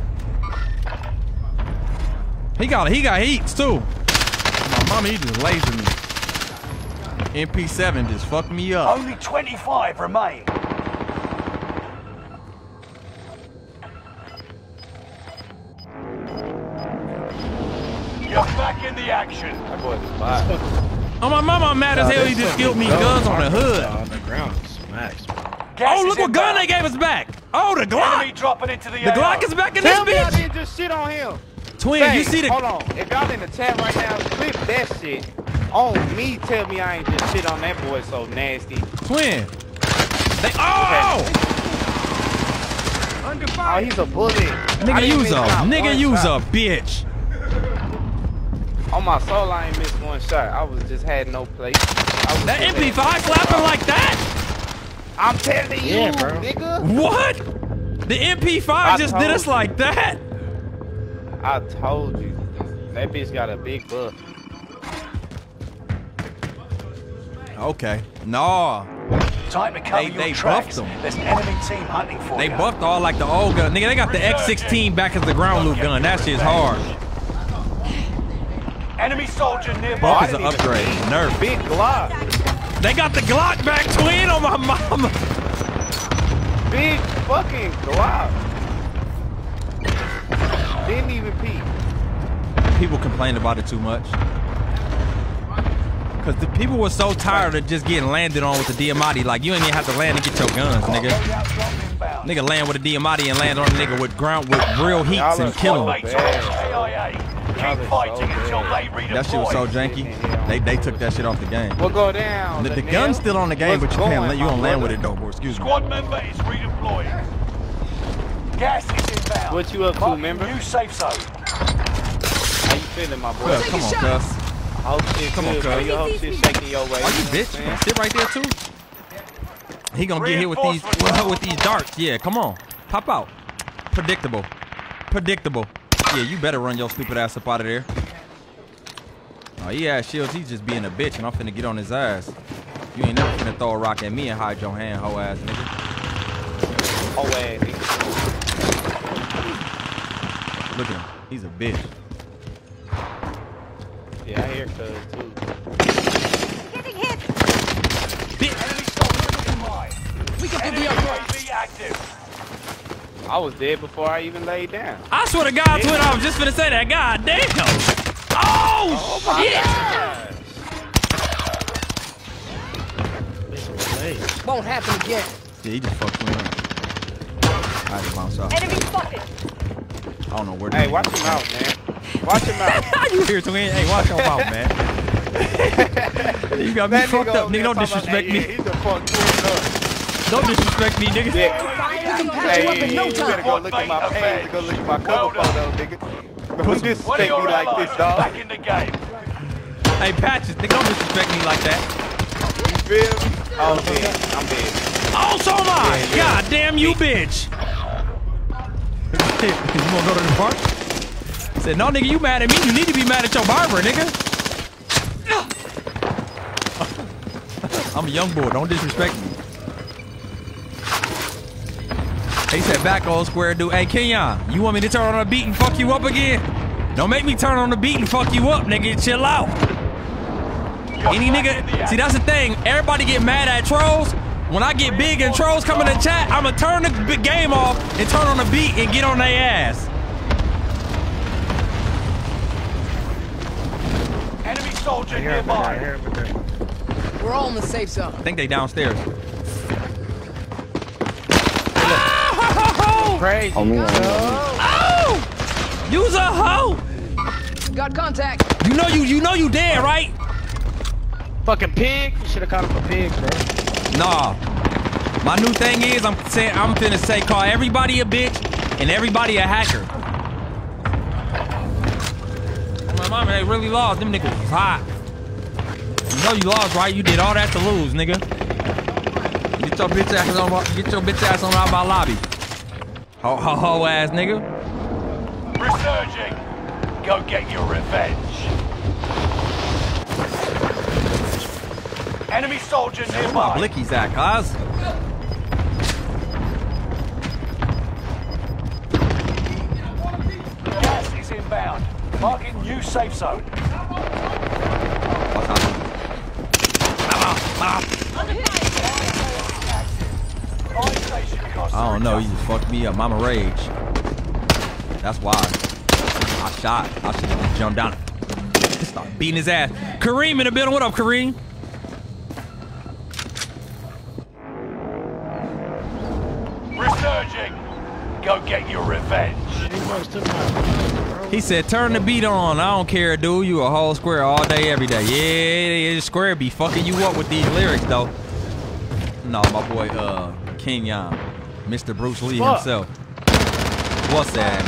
He got he got heats too. My mama, he just lasered me. MP7 just fucked me up. Only 25 remain. You're back in the action. That boy just. Oh my mama, I'm mad as hell. He just killed me guns on the hood. On the ground, smacks. Gas Oh, is look what gun they gave us back. Oh, the Enemy Glock. dropping into the The AO. Glock is back in this Tell me I bitch. didn't just shit on him. Twin, you see the Hold on. If y'all in the chat right now, clip that shit. On me, tell me I ain't just shit on that boy so nasty. twin? They oh, Oh, he's a bully. Nigga, didn't you's a nigga, one you's a bitch. On my soul, I ain't missed one shot. I was just had no place. That MP5 had- slapping like that? I'm telling you, Yeah, bro. nigga. What? The MP5 I just did us you. like that? I told you. That bitch got a big buff. Okay. Nah. Time to cover They- your they tracks. buffed 'em. There's an enemy team hunting for They you. buffed all like the old gun. Nigga, they got the X16 back as the ground loop gun. That shit's hard. Enemy soldier nearby. Buff is an upgrade. see Nerf. Big Glock. They got the Glock back twin on my mama. Big fucking Glock. Didn't even peek. People complained about it too much. Cause the people were so tired of just getting landed on with the Diamatti. Like you ain't even have to land and get your guns, oh, nigga. Nigga land with a Diamatti and land on a nigga with ground with real heats and kill so him. KIA. Keep fighting until they redeploy. That shit was so janky. They they took that shit off the game. We'll go down. The, the gun's still on the game, What's but you can't going, land, you my don't land with it though, boy. Excuse me. Squad member is redeployed. Gas is inbound. What you up to, member? New safe zone. How you feeling, my boy? Cuz, come on, cuz. I hope shit Come on, good, cuz. man. Your hope shit shaking your way. Are you know what bitch? I'm You gonna sit right there too? He gonna get hit with these with, with these darts. Yeah, come on. Pop out. Predictable. Predictable. Yeah, you better run your stupid ass up out of there. Oh, he has shields. He's just being a bitch, and I'm finna get on his ass. You ain't never finna throw a rock at me and hide your hand, hoe ass nigga. Oh, ass, nigga. Look at him. He's a bitch. Yeah, I hear cuz too. Enemy soldiers in mine. We can Enemy be alright. UAV active. I was dead before I even laid down. I swear to God, Twin, I was just gonna say that. God damn. Oh, oh shit. Won't happen again. Yeah, he just fucked me up. I had to bounce out. Enemy spotted. I don't know where. Hey, watch him out, man. Watch him out. you here, Twin? Hey, watch your mouth, man. you got me That fucked nigga up, nigga. Don't disrespect hey, me. Yeah, he's a fuck twin up. Don't disrespect me, nigga. Yeah. We can patch Hey, you up in no you better go look at my page and go look at my cover photo, nigga. Don't One of disrespect me like this, dog. back in the game. Hey, Patches, nigga, don't disrespect me like that. You feel me? Oh, I'm dead. I'm dead. Oh, so am I. Yeah, yeah. God damn you, bitch. you wanna go to the park? Said, no, nigga, you mad at me. You need to be mad at your barber, nigga. I'm a young boy. Don't disrespect me. He said, back old square dude. Hey, Kenyon, you want me to turn on the beat and fuck you up again? Don't make me turn on the beat and fuck you up, nigga. Chill out. Any nigga, see that's the thing. Everybody get mad at trolls. When I get big and trolls come in the chat, I'ma turn the game off and turn on the beat and get on their ass. Enemy soldier I hear him, I nearby. hear him in there. We're all in the safe zone. I think they downstairs. Oh, Crazy. oh, you's a hoe. Got contact. You know you you know you dead, right? Fucking pig. You should have caught him for pig, bro. Nah. My new thing is I'm saying I'm finna say call everybody a bitch and everybody a hacker. My mama, they really lost. Them niggas was hot. You know you lost, right? You did all that to lose, nigga. Get your bitch ass on my, get your bitch ass on out my lobby. Ho ho ho ass nigga. Resurging. Go get your revenge. Enemy soldier nearby. blickies at, cuz? Gas is inbound. Marking new safe zone. Fire station costs I don't know. You just fucked me up. I'm a rage. That's why. I shot. I should have jumped down. Start beating his ass. Kareem in the building. What up, Kareem? Resurging. Go get your revenge. He must have not, bro. He said, turn the beat on. I don't care, dude. You a whole square all day, every day. Yeah, square be fucking you up with these lyrics, though. No, my boy, uh, Kenyon. Mr. Bruce Lee Fuck. himself. What's that?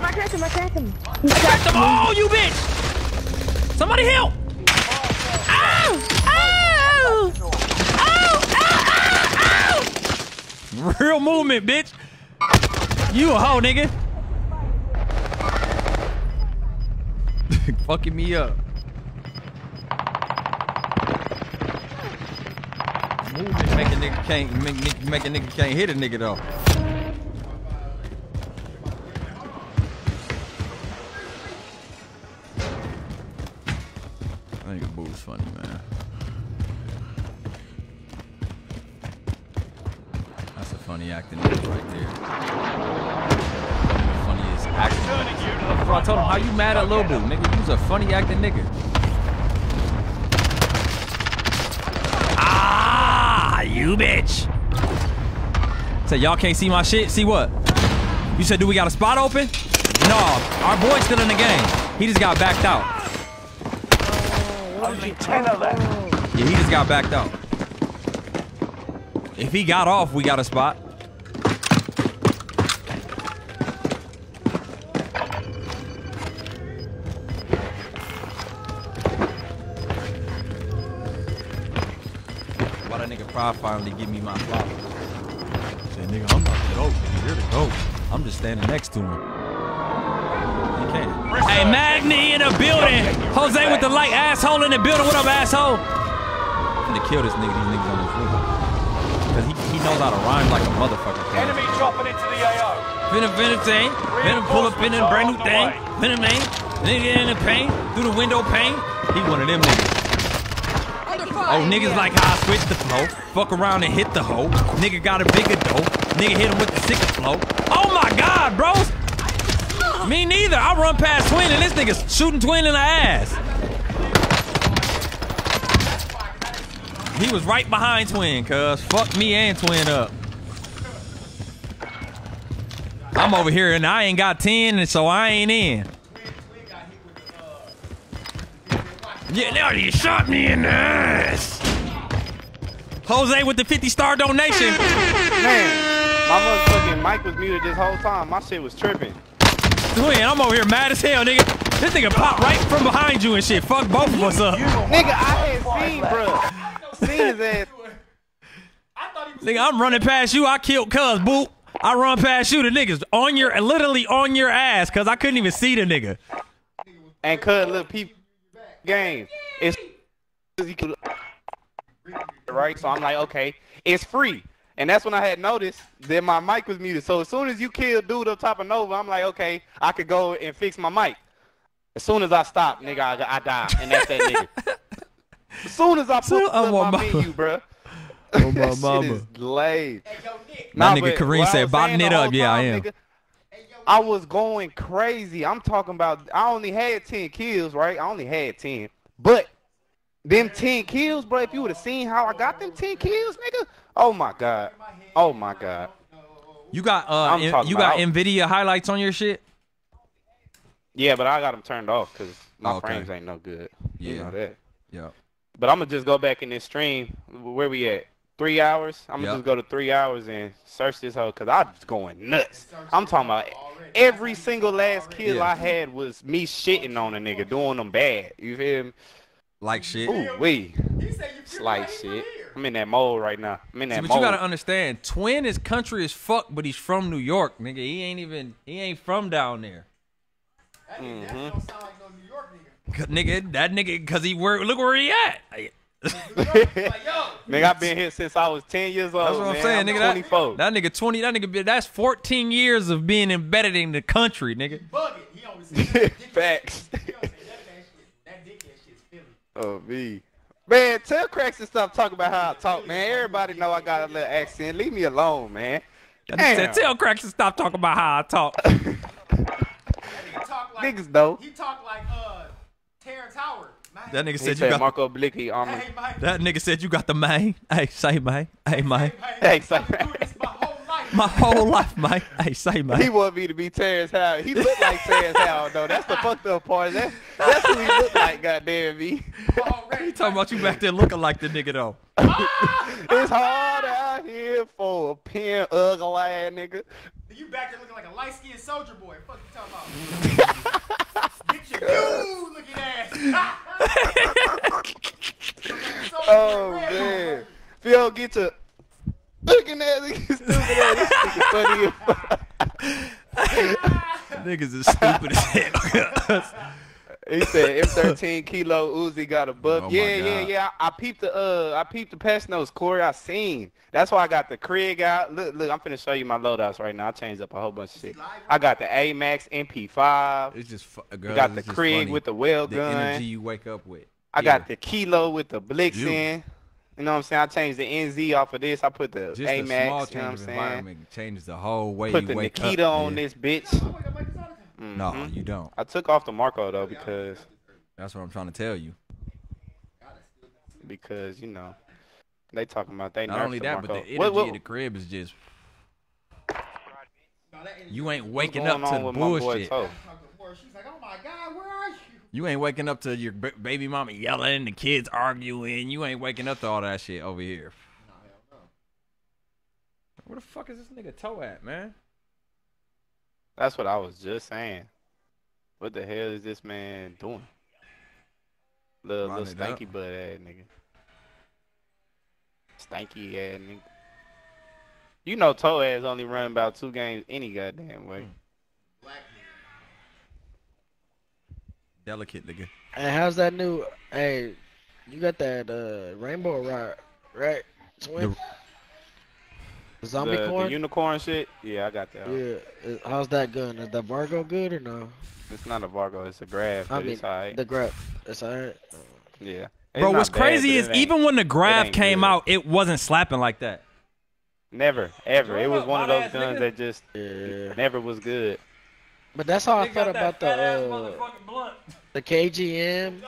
My cracked my cracked him. Crack them all, you bitch! Somebody help! Ow! Ow! Ow! Ow! Ow! Ow! Real movement, bitch. You a hoe, nigga. Fucking me up. Can't make, make a nigga can't hit a nigga though. I think Boo's funny, man. That's a funny acting nigga right there. Funniest Acting. The I told him, how you mad at Lil Boo, nigga? You's a funny acting nigga. Ah, you bitch. Say y'all can't see my shit. See what? You said, do we got a spot open? No, our boy's still in the game. He just got backed out. Only ten are left. Yeah, he just got backed out. If he got off, we got a spot. Why that nigga Pride finally give me my flowers? Say, nigga, I'm not the GOAT. Nigga, you're the GOAT. I'm just standing next to him. He can't. Hey, Magni in the building. Jose with the light asshole in the building. What up, asshole? I'm gonna kill this nigga. These niggas on this roof. Cause he, he knows how to rhyme like a motherfucker. can. Enemy dropping into the AO. Venom, Venom thing. Venom pull up in a brand new thing. Venom man. Nigga in the paint. Through the window pane. He one of them niggas. Oh, niggas like how I switch the flow. Fuck around and hit the hoe. Nigga got a bigger dough. Nigga hit him with the sicker flow. Oh my god, bros. Me neither. I run past Twin and this nigga's shooting Twin in the ass. He was right behind Twin, cuz. Fuck me and Twin up. I'm over here and I ain't got 10, and so I ain't in. Yeah, now you shot me in the ass. Jose with the 50 star donation. Man, my motherfucking mic was muted this whole time. My shit was tripping. Twin, I'm over here mad as hell, nigga. This nigga popped right from behind you and shit. Fuck both of us up. Nigga, I had seen, bro. Seen his ass. Nigga, I'm running past you. I killed Cuz, boo. I run past you. The niggas on your, literally on your ass, cuz I couldn't even see the nigga. and cut little peep game. It's right, so I'm like, okay, it's free. And that's when I had noticed that my mic was muted. So as soon as you kill dude up top of Nova, I'm like, okay, I could go and fix my mic. As soon as I stop, nigga, I, I die, and that's that nigga. As soon as I So, put oh, up my my mama. menu, bruh. Oh, my that mama. shit is lame. That Nah, nigga Kareem said, was "Botting it up." whole Yeah, I am. nigga, I was going crazy. I'm talking about I only had 10 kills, right? I only had 10. But them 10 kills, bro, if you would have seen how I got them 10 kills, nigga. Oh my god. Oh my god. You got uh, I'm you got about- Nvidia highlights on your shit. Yeah, but I got them turned off cuz my Okay. frames ain't no good. You Yeah. know that. Yeah. But I'm gonna just go back in this stream. Where we at? Three hours. I'm gonna Yep. just go to three hours and search this hoe because I was going nuts. I'm talking about every single last kill Yeah. I had was me shitting on a nigga, doing them bad. You feel me? Like shit. Ooh, we. It's like shit. I'm in that mode right now. I'm in that See, but mode. you gotta understand, Twin is country as fuck, but he's from New York, nigga. He ain't even he ain't from down there. Mhm. 'Cause, Nigga, don't sound like some New York nigga, Nigga, that nigga, cause he where look where he at. nigga, I've been here since I was 10 years old. That's what I'm man. saying, nigga. That- 24. That, nigga 20, that nigga, be- that's 14 years of being embedded in the country, nigga. Facts. Oh, me. Man, tell Cracks to stop talking about how I talk, man. Everybody know I got a little accent. Leave me alone, man. That nigga said, tell Cracks to stop talking about how I talk. Niggas know. He talked like uh Terrence Howard. That nigga He said you got Marco Blicky armor. Hey, that nigga said you got the man. Hey, say man. Hey man. Hey, so, My whole life, man. Hey, say he man. wanted me to be Terrence Howard. He looked like Terrence Howard, though. That's the fucked up part. That's, that's who he looked like, goddamn me. He talking about you back there looking like the nigga though. It's hard out here for a pin ugly ass nigga. You back there looking like a light skinned soldier boy. Fuck you talking about? Get your dude looking ass. Oh, man. If you don't get to looking at it, stupid ass. Funny. Niggas is stupid as hell. He said M13 kilo Uzi got a buff. Oh yeah, yeah, yeah. I, I peeped the uh I peeped the patch notes, Corey. I seen. That's why I got the Krig out. Look, look, I'm finna show you my loadouts right now. I changed up a whole bunch of shit. I got the AMAX MP5. It's just girl, got the Krig with the well the gun. energy you wake up with. I Yeah. got the Kilo with the Blixen. You know what I'm saying? I changed the NZ off of this. I put the Just a small AMAX. You know what I'm of saying? environment changes the whole way Put you the wake Nikita up. on yeah. this bitch. No, Mhm. you don't. I took off the Marco though because That's what I'm trying to tell you. because you know they talking about they Not only that, Marco. but the energy What- what- of the crib is just. No, that energy- You ain't waking going up on to with my boy you? Ain't waking up to your b- baby mama yelling, the kids arguing. You ain't waking up to all that shit over here. Where the fuck is this nigga toe at, man? That's what I was just saying. What the hell is this man doing? Little, little it up. stanky butt ass nigga. Stanky ass nigga. You know Toe ass only run about two games any goddamn way. Hmm. Delicate nigga. And how's that new? Hey, you got that uh, rainbow rod, right? Twin. The zombie the, corn. the unicorn shit? Yeah, I got that. yeah. How's that gun? Is the Vargo good or no? It's not a Vargo, it's a grab, I but mean, it's alright. the grab. It's alright. Yeah. Bro, what's bad, crazy is even when the graph ain't came good. out, it wasn't slapping like that. Never, ever. It was one of those guns nigga. that just Yeah. never was good. But that's how I felt about the uh, blunt. The KGM.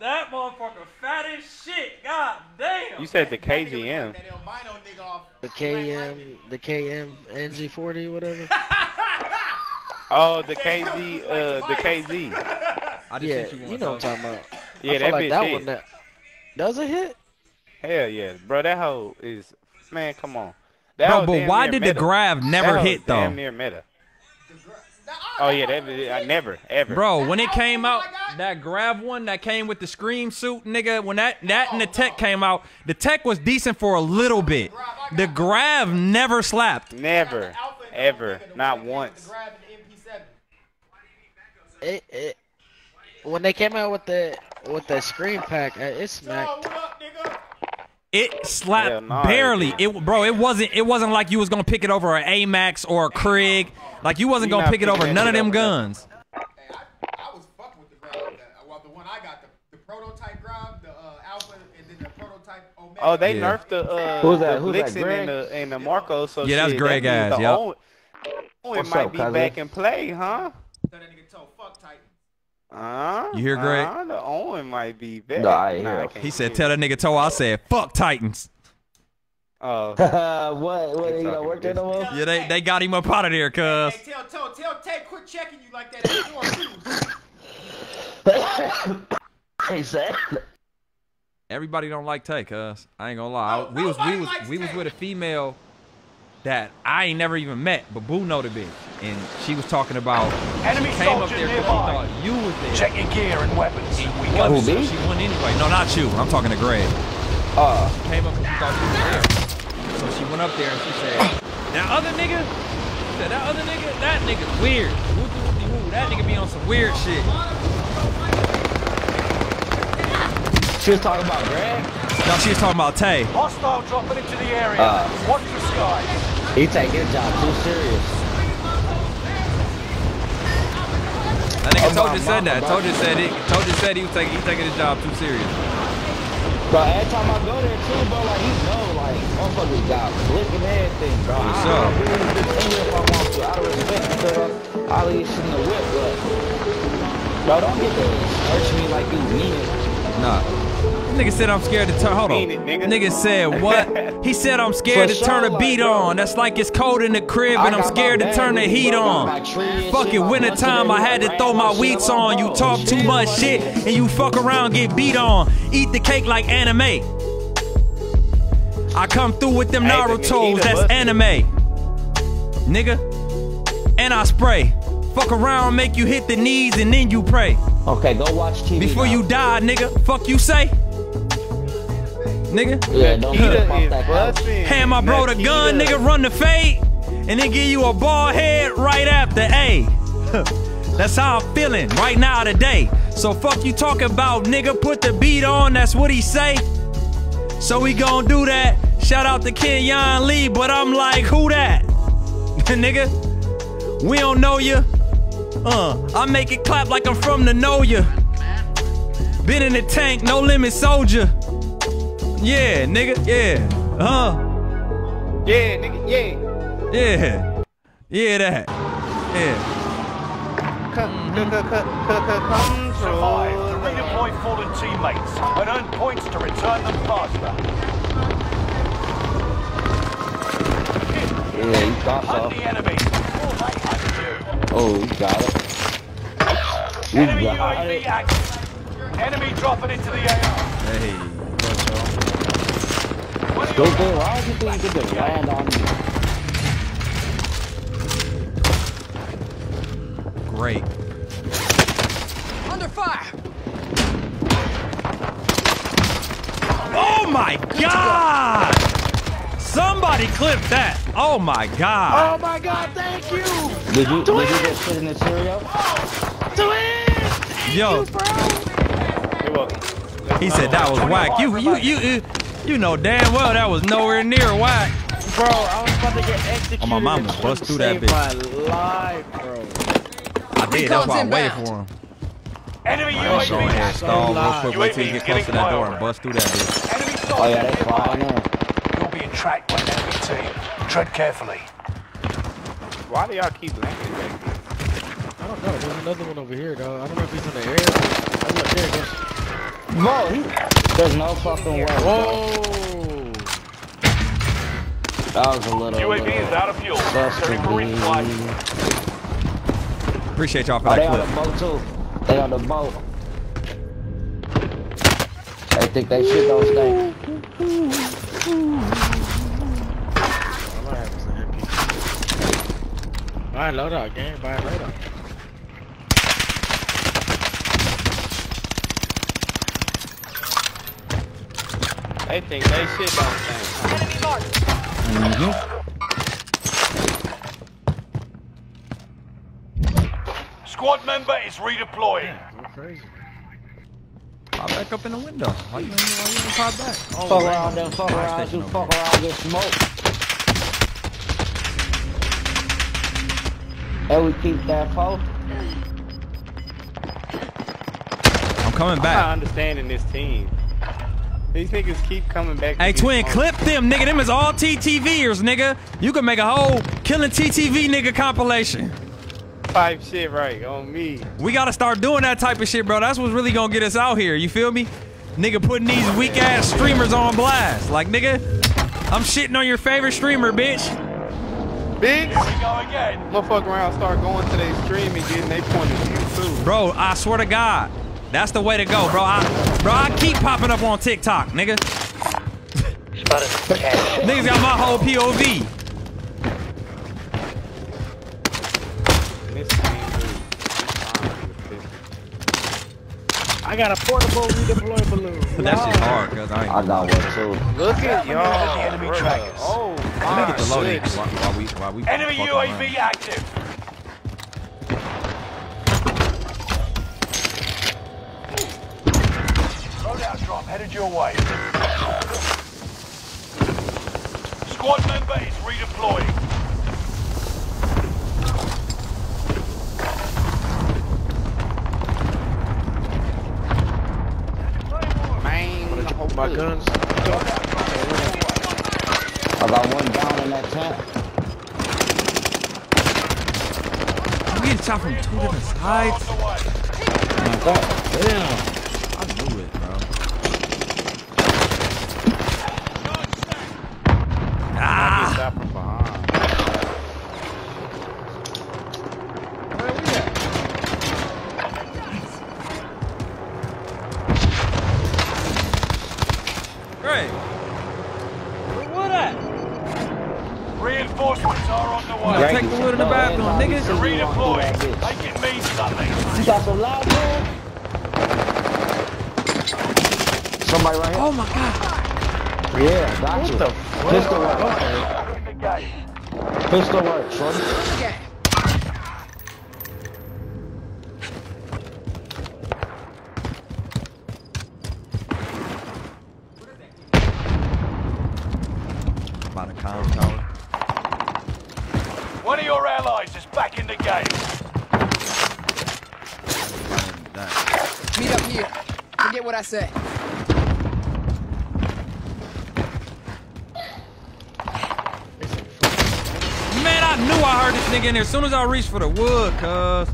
That motherfucker fat as shit. God damn. You said the KGM. That albino nigga off. The KM, the KM NG40, whatever. Oh, the KZ, uh, the KZ. I just yeah, you you, know what I'm talking about. Yeah, I that feel like bitch that hit. one that does it hit. Hell yeah, bro. That hoe is man. Come on. That Bro, but why near did the meta. grab never That hit is Damn though? near meta. Oh yeah, that I never ever. Bro, when it came out, that grab one that came with the scream suit, nigga, when that that and the tech came out, the tech was decent for a little bit. The grab never slapped. never, ever, not once. Grab an MP7. It, it when they came out with the with the screen pack, uh, it smacked. What up, nigga? It slapped Hell nah, barely. it It bro, it wasn't it wasn't like you was gonna pick it over an AMAX or a Krig. Like you wasn't You gonna pick it over none of them guns. Hey, I, I was fucking with the grab. That, well, the one I got, the, the prototype grab, the uh, alpha, and then the prototype omega. Oh, they Yeah. nerfed the uh, Who's that? the Who's that, Greg? and the and the Marco. So Yeah, that's shit, Greg that means ass, the yup. Owen, Owen might up, be cousin? back in play, huh? Tell that nigga toe, fuck Titan. Uh, You hear Greg? Uh, the Owen might be back. No, I ain't hear He said, "Tell that nigga toe." I said, "Fuck Titans." Oh, what? What? You don't work there no more? Yeah, they they got him up out of there, cuz. Hey, tell toe, tell Tay, quit checking you like that at too. Hey, Sam. Everybody don't like Tay, cuz. I ain't gonna lie. No, we was we was likes we was with a female that I ain't never even met, but Boo know the bitch, and she was talking about Enemy she came up there because she nearby. thought you was there. Check your gear and weapons. We What? got Who, me? she won anyway. No, not you. I'm talking to Greg. Uh, She came up and she thought you was there. So she went up there and she said, "That other nigga, she said that other nigga, that nigga's weird. Whoopty whoopty woo. That nigga be on some weird shit." She was talking about Greg. No, she was talking about Tay. Hostile dropping into the area. Uh. Watch the skies. He take his job too serious. That nigga Oh, told you said that. bro. Told you said it. Told you said he was taking he taking his job too serious. Bro, every time I go there too, bro, like he know, like motherfuckers got blick and everything, bro. What's I, up? I really just in here if I want to. Out of respect because I leave shit in the whip, but bro, don't get to search me like you mean it. Nah. Nigga said I'm scared to turn. Hold on. It, nigga. said what? He said I'm scared to turn the beat like, on. That's like it's cold in the crib and I'm scared to turn the heat. On. my tree and Fuck it, winter time I had to throw my weeds on. You talk too much shit and you fuck around get beat on. Eat the cake like anime. I come through with them Naruto's. That's anime, nigga. And I spray. Fuck around, make you hit the knees and then you pray. Okay, go watch TV Before now. you die, nigga. Fuck you say? Nigga. Yeah, don't Nikita get off is that couch. busting. Hand my bro the gun, nigga, run the fade, and then give you a ball head right after. A. That's how I'm feeling right now today. So fuck you talking about, nigga. Put the beat on. That's what he say. So we gon' do that. Shout out to Kenyon Lee, but I'm like, who that? nigga, we don't know ya. Uh, I make it clap like I'm from the know ya. Been in the tank, no limit soldier. Yeah, nigga, yeah. Uh, Yeah, nigga, yeah. yeah. Yeah, that. Yeah. Survive to redeploy fallen teammates and earn points to return them faster. Yeah, he thought Hunt so. the enemy before they hunt you. Oh, he got it. We Enemy got UAV it. active. Enemy dropping into the AO. Hey, One of your Stupid. Why would you think you could land on me? great. Under fire! Oh my god! Somebody clip that. Oh my god. Oh my god, thank you! Did you, did you just put in the cereal? Yo, You're welcome. he said that was whack. You, you, you, you, you know damn well that was nowhere near whack. Bro, I was about to get executed. Oh, my mama and bust through that saved bitch. my life, bro. I did. That's why I Recon's waited inbound. for him. enemy Go ahead, UAV active. stall real quick. Wait till you UAV get close to that door and getting bust through that bitch. Enemy Oh soldier yeah, they flying nearby. in. You're being tracked by an enemy team. Tread carefully. Why do y'all keep landing back here? I don't know. There's another one over here, though. I don't know if he's in the air. Oh, look, there he goes. Bro, he, there's no fucking way. Whoa! That was a little. UAV is out of fuel. That's Returning for resupply. Appreciate y'all for Oh, they that on the boat too. They on the boat. They think they shit don't stink. All I have is an MP. Buy a loadout, gang. Buy loadout. They think they shit don't stink. Enemy marked. Mm-hmm. Squad member is redeploying. Go crazy. Pop back up in the window. Why you, why you ain't pop back? Oh, Fuck right. around there, fuck Fire around, station you over fuck around, get smoked. And we keep that fault. I'm coming back. I'm not back. understanding this team. These niggas keep coming back. Hey, twin, clip them, nigga. Them is all TTVers, nigga. You can make a whole killing TTV nigga compilation. Type shit right on me. We gotta start doing that type of shit, bro. That's what's really gonna get us out here. You feel me? Nigga putting these weak ass streamers on blast. Like, nigga, I'm shitting on your favorite streamer, bitch. Bitch, Here we go again. motherfucker around start going to their stream and getting they point of view too. Bro, I swear to God, that's the way to go, bro. I, bro, I keep popping up on TikTok, nigga. Niggas got my whole POV. This team, dude. I got a portable redeploy balloon. But that shit's hard, cause I ain't. I got one too. Look at the y'all. enemy trackers. Oh, Let me get the my loading goodness. while, while we while we. Enemy UAV active. Loadout drop headed your way. Squad member is redeploying. Man, the whole My guns. I got one down in that tent. We get shot from two different sides. On the way. Like that. Damn. I knew it, bro. I Ah. get shot from behind. Where we at? Great. What at? Reinforcements are on the way. Yeah. take the wood in the bathroom, nigga. To redeploy. Make it mean something. You got some loud man? Somebody right here? Oh my god. Got you. Pistol work. The. Pistol work, shorty. Nigga in there as soon as I reach for the wood, cuz.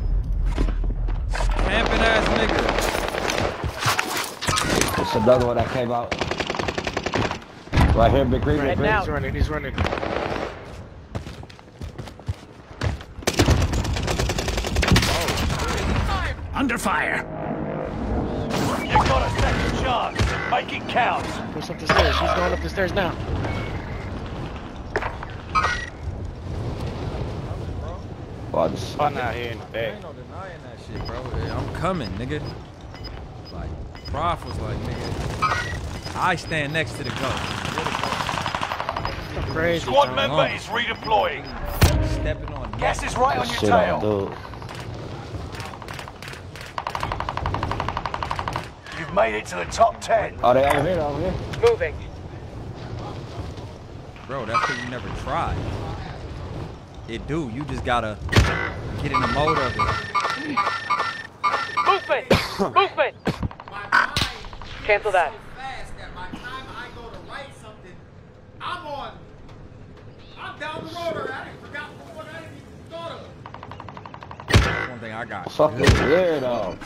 Vamping ass nigga. It's another one that came out. Right here, Big Green, Big Right Green. now. He's running. He's running. Oh, under fire. You've got a second chance. Make it count. Goes up the stairs. He's going up the stairs now. This- Fun out here in the back. Ain't no denying that shit, bro. I'm coming, nigga. Like, Prof was like, nigga, I stand next to the goat. Crazy. Squad Tom. member is redeploying. Stepping on Gas is right on your tail. dude. You've made it to the top 10. Oh, they over here, over here. Moving. Bro, that's because you never tried. It do. You just gotta get in the mode of it. Movement! Movement! Cancel that. so fast that by the time I go to write something, I'm on. I'm down the road already. I didn't forgot what I didn't even thought of. That's one thing I got. Fucking weirdo.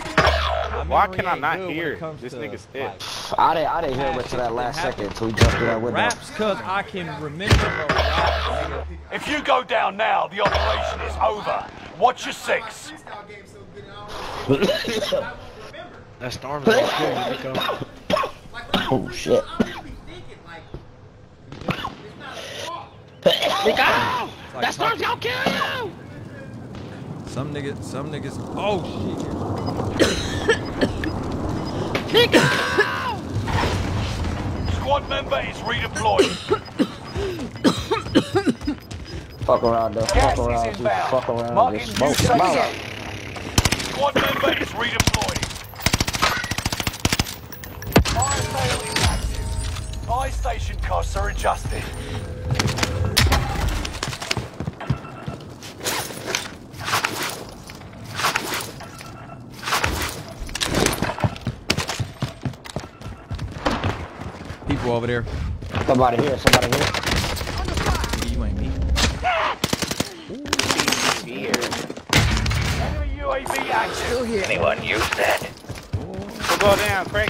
My Why can I not hear it this to, nigga I didn't, I didn't hear it to that last second until he jumped through that window. Raps, cause I can remember, but raps, nigga. If you go down now, the operation is over. Watch your six. Freestyle game so good, I don't know. I won't remember. That storm's like good. Nico. Like, Oh, shit. I'm really thinking, like, it's not a thought. Nico! Like That storm's gonna kill you! Some niggas, some niggas. Oh shit. Nico! Squad member is redeployed. Fuck around, though. Fuck is around. Just fuck around. Marking Just new smoke safe them out. Squad member is redeployed. Fire sale is active. Buy station costs are adjusted. People over there. Somebody here, somebody here. Nigga, You ain't me. Here. Enemy UAV active. Anyone use that? We'll go down, crack.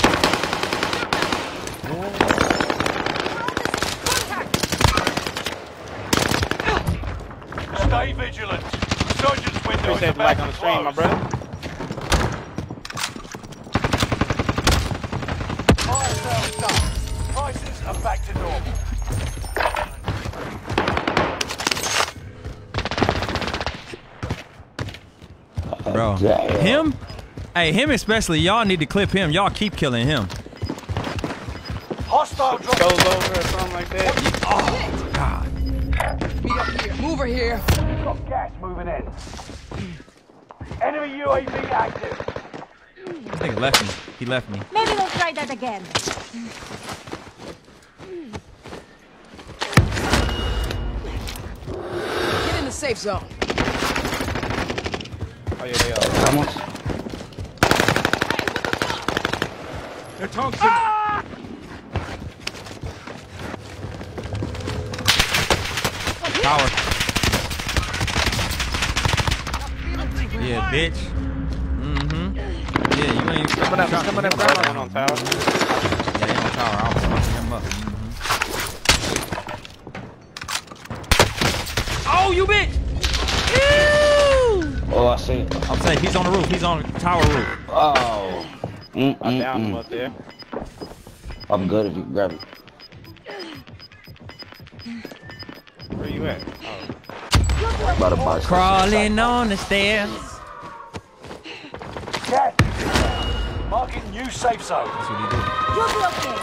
Stay vigilant. Resurgence window is Appreciate the about like on the stream, my brother. Fire sale done. Prices are back Bro. Damn. Him? Hey, him especially. Y'all need to clip him. Y'all keep killing him. Hostile drop. Goes over or something like that. Oh, God. Meet up here. Move over here. Got gas moving in. Enemy UAV active. This nigga left me. He left me. Maybe we'll try that again. Get in the safe zone. Are. Vamos. Power. Yeah, bitch. Mm-hmm. Yeah, you ain't Coming up, coming up, Shot- One on tower. Yeah, on tower. I was fucking him up. Mhm. Oh, you bitch! Ew! I see. I'm saying he's on the roof. He's on the tower roof. Oh. Mm, I mm, down him mm. up there. I'm good if you can grab it. Where are you at? Oh. By the bar. Crawling on the stairs. Gas. Marking new safe zone. That's what he do. You'll be okay.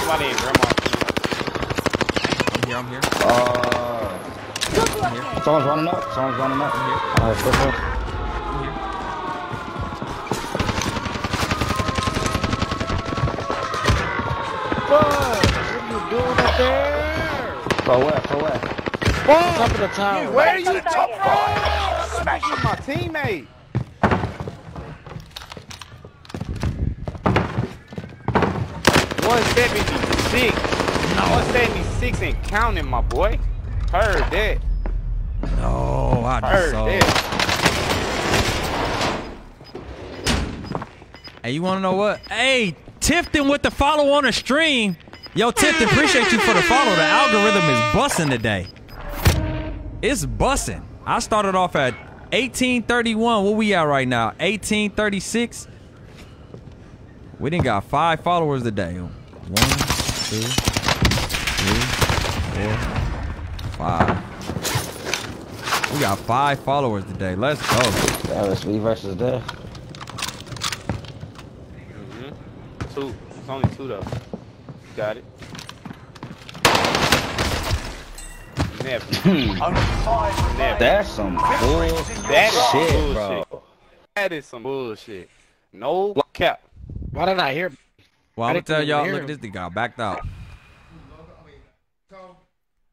Somebody in grandma. I'm here. I'm here. Uh, Be someone's running up. Someone's running up. I'm here. Football. What? What are you doing up there? For where? For where? Top of the tower. Where are you? top five. Smash my teammate. One seventy six. One seventy six and counting, my boy. Heard that. I just saw. Hey, you want to know what? Hey, Tifton with the follow on the stream. Yo, Tifton, appreciate you for the follow. The algorithm is busting today. It's busting. I started off at 1831. What we at right now? 1836. We didn't got five followers today. One, two, three, four, five. We got five followers today. Let's go. LSV versus Death. Mm-hmm. Two. It's only two though. Got it. Never. Only five remain. Never. That's some bullshit, That is some bro. bullshit. That is some bullshit. No cap. Why did I hear? Well, I I'm gonna tell y'all. Look, him. this thing got backed out.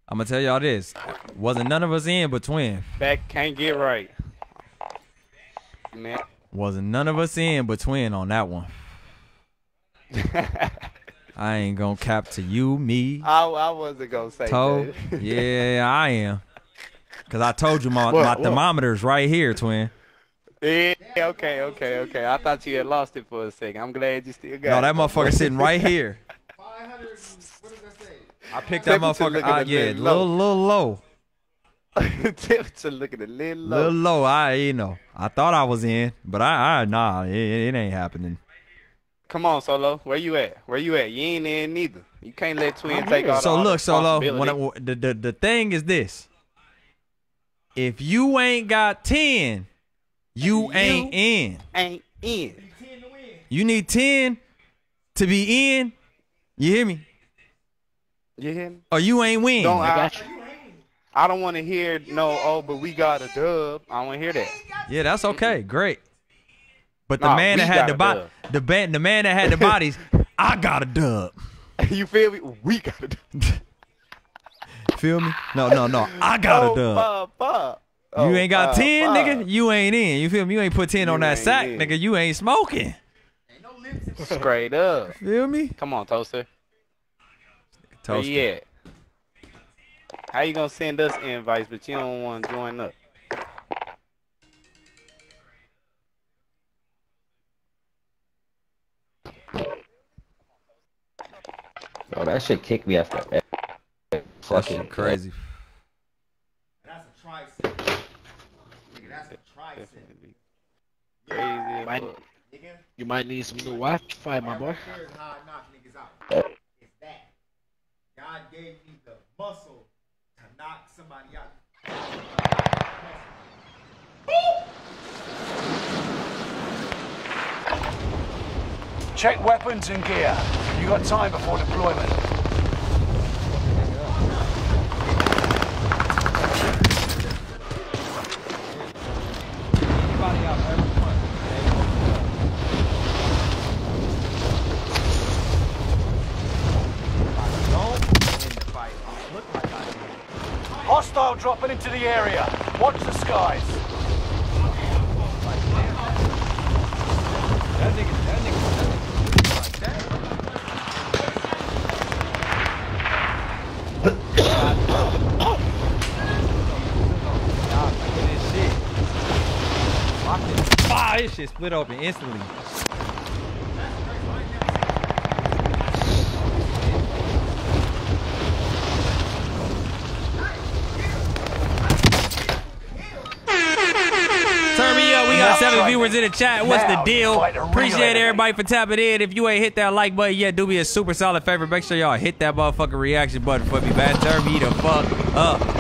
I'm gonna tell y'all this. Wasn't none of us in between. Back can't get right. Man. Wasn't none of us in between on that one. I ain't gonna cap to you, me, I, I wasn't gonna say toe. that. Yeah, I am. Cause I told you my, What, my what? thermometer's right here, twin. Yeah, okay, okay, okay. I thought you had lost it for a second. I'm glad you still got No, it. that motherfucker sitting right here. 500, what does that say? I picked that motherfucker. Uh, yeah, little little, low. little low, Temperature looking a little low. little low. I, you know, I thought I was in, but I, I nah, it, it ain't happening. Come on, Solo. Where you at? Where you at? You ain't in neither. You can't let Twin take all So look, Solo, the, the the thing is this: if you ain't got ten, you ain't in. ain't in. You need ten to be in. You hear me? You hear me? Or you ain't win. Don't, I, got you. I don't want to hear no. Oh, but we got a dub. I don't want to hear that. Yeah, that's okay. Great. But the Nah, man that had the body, the ban- the man that had the bodies, I got a dub. you feel me? We got a dub. Feel me? No, no, no. I got oh, a dub. Fuck, fuck. you Oh, ain't got fuck, ten, fuck. nigga. You ain't in. You feel me? You ain't put ten on that sack, in. nigga. You ain't smoking. Straight up. Feel me? Come on, Toaster. Where Toaster. you at? How you gonna send us invites, but you don't want to join up? Bro, that shit kicked me after every That fucking crazy. That's a tricep. Nigga, that's a tricep. Crazy. as Might- You might need some new Wi-Fi, my boy. here's how I knock niggas out. It's that. God gave me the muscle to knock somebody out. Check weapons and gear. You got time before deployment. Hostile dropping into the area. Watch the skies. Ah, this shit split open instantly. In the chat. What's the deal? fight a real Appreciate everybody for tapping in. If you ain't hit that like button yet, do me a super solid favor. Make sure y'all hit that motherfucking reaction button for me, man. Turn me the fuck up.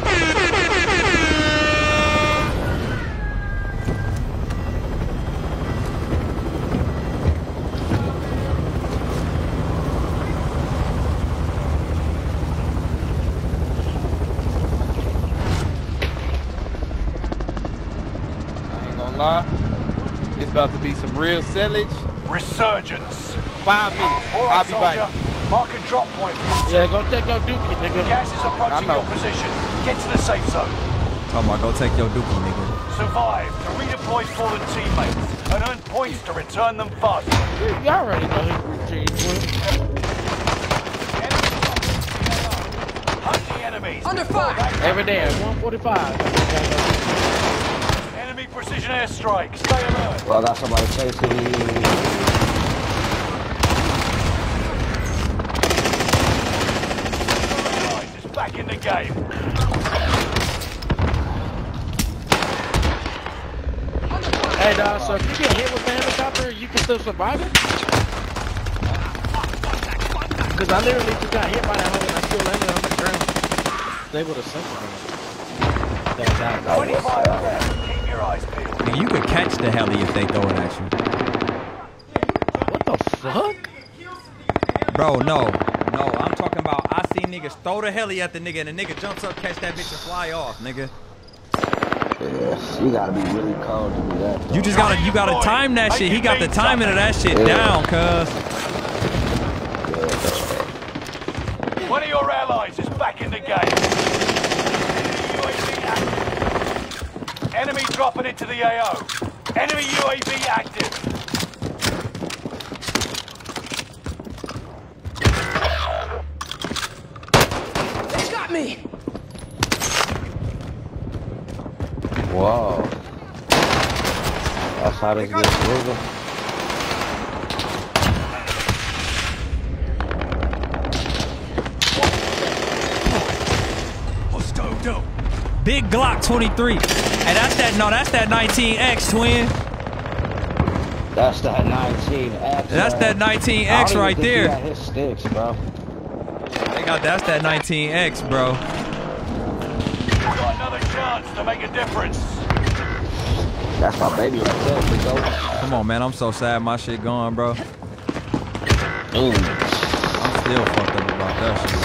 Real sellage. Resurgence. Five minutes. All I'll be soldier. back. Mark a drop point. Yeah, go take your dookie, nigga. Gas is approaching your position. Get to the safe zone. Talking about go take your dookie, nigga. Survive to redeploy fallen teammates and earn points to return them fast. Y'all already know his routine. boy. Hunt the enemies. Under fire. Every day at 145. Precision airstrike. Stay alert. Well, that's somebody about safety. Back in the game. Hey, uh, so if you get hit with the helicopter, you can still survive it? Because I literally just got hit by that helicopter. and I still landed on the ground. I was able to sink it. That's out. Keep your eyes you could catch the heli if they throw it at you. what the fuck? Bro, no. No, I'm talking about I see niggas throw the heli at the nigga and the nigga jumps up, catch that bitch and fly off, nigga. Yes, you gotta be really cold to do that. though. You just gotta you gotta time that shit. He got the timing of that shit down, cuz. One of your allies is back in the game. UAV active. Enemy dropping into the AO. Enemy UAV active. They got me. Whoa. That's how this gets moving. Big Glock 23. Hey, that's that no, that's that 19X twin. That's that 19X. That's that 19X I don't even right think he there. got his sticks, bro. They got that's that 19X, bro. Got another chance to make a difference. That's my baby right there, big old. Come on, man. I'm so sad my shit gone, bro. Ooh. I'm still fucked up about that shit.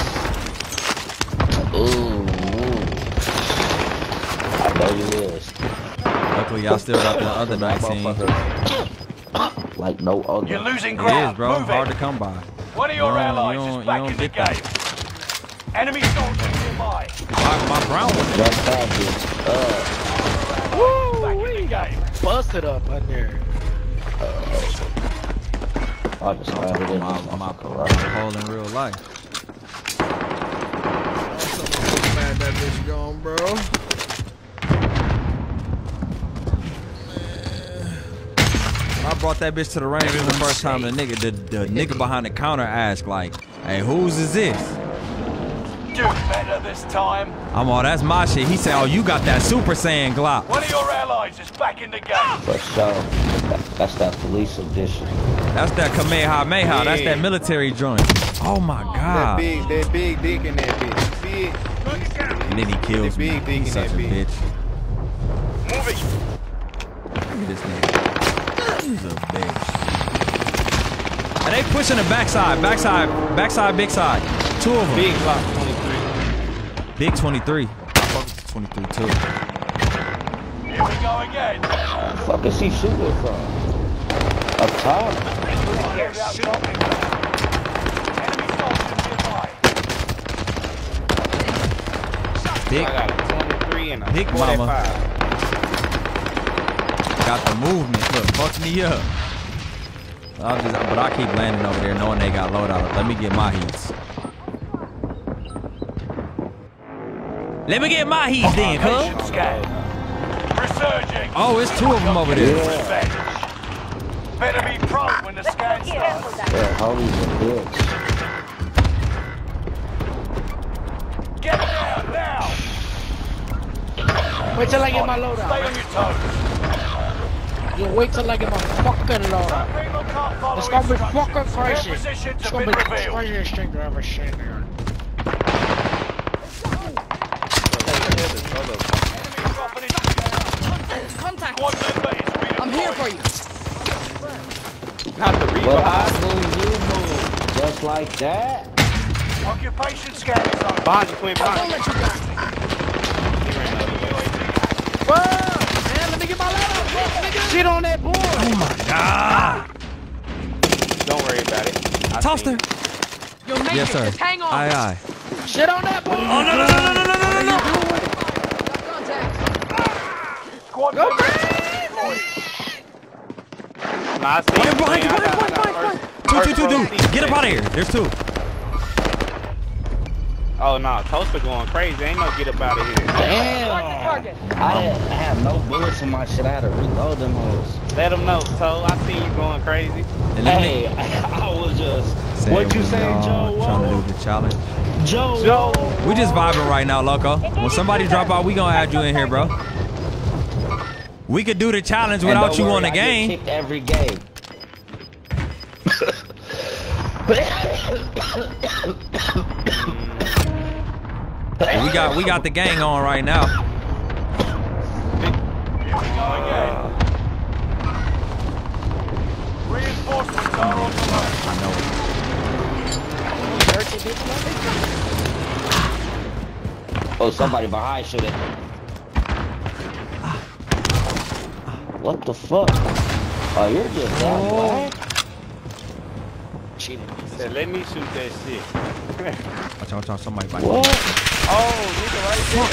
Luckily, y'all still got the other 19. Like no other. You're losing ground. is, bro. Move Hard it. to come by. One of your You allies you is back in the get game. Enemy soldiers nearby. My, my brown one. Just that bitch. Uh, Back in the game. Busted up out there. I just landed in this My, my, motherfucker right now. hole in real life. Mad that bitch gone, bro. When I brought that bitch to the range for the first time, the nigga, the, the nigga behind the counter asked like, "Hey, whose is this?" Do better this time. I'm all, "That's my shit." He said, "Oh, you got that Super Saiyan Glock." One of your allies is back in the game. For sure. That's that police edition. That's that Kamehameha. That's that military joint. Oh my That god. big, that big dick in that bitch. See it? And then he kills That me. big dick He's in such a bitch. bitch. Move it. Look at this nigga. He's a bitch. And they pushing the backside, backside, backside, big side. Two of them. Big Glock 23. Big 23. Fuck 23 too. Here we go again. Fuck is he shooting from? Up top? Carried out dropping. Enemy soldiers nearby. Big, I got a 23 and a Big 45. mama. Got the movement. Look, fuck me up. I'll just, but I keep landing over there knowing they got loadout. Let me get my heats. Let me get my heats then, cuz. Location Oh, it's two of them over there. Revenge. Better be prompt when the scan starts. Yeah, holy's a bitch. Get down now. Wait till I get my Stay loadout. on your toes. You wait till I get my fucking loadout. People can't follow It's gonna be fucking crazy. It's gonna be revealed. craziest thing I've ever seen here. Contact. Squad member is redeployed. I'm here for you. Not the But revive. You move. Just like that. Occupation scan is on. Behind you, Quinn, Don't behind you. let you down. Whoa! Man, let me get my loadout, nigga. Shit on that board! Oh my god! Don't worry about it. I yes, sir. Hang on! Aye, aye. Shit on that board! Oh, no, no, no, no, no, no, no! no. Squad, go Nice. Behind you, behind you, behind you! Two, two, two, two! Get up out of here! There's two! Oh, no, Toaster going crazy. Ain't no get up out of here. Damn! I had, I had no bullets in my shit. I had to reload them hoes. Let them know, So I see you going crazy. Hey, I, was just. Say what you we say, uh, Joe? Trying to do the challenge. Joe? Joe. We just vibing right now, loco. When somebody drop out, we gonna add you in here, bro. We could do the challenge without you worry, on the I get game. kicked every game. We got we got the gang on right now. Reinforcements are on the way. I know. Oh, somebody behind should have. What the fuck? Oh, you're just black? Cheating. Said, let me shoot that shit. Watch out, watch out, somebody biting. What? Oh, nigga right there.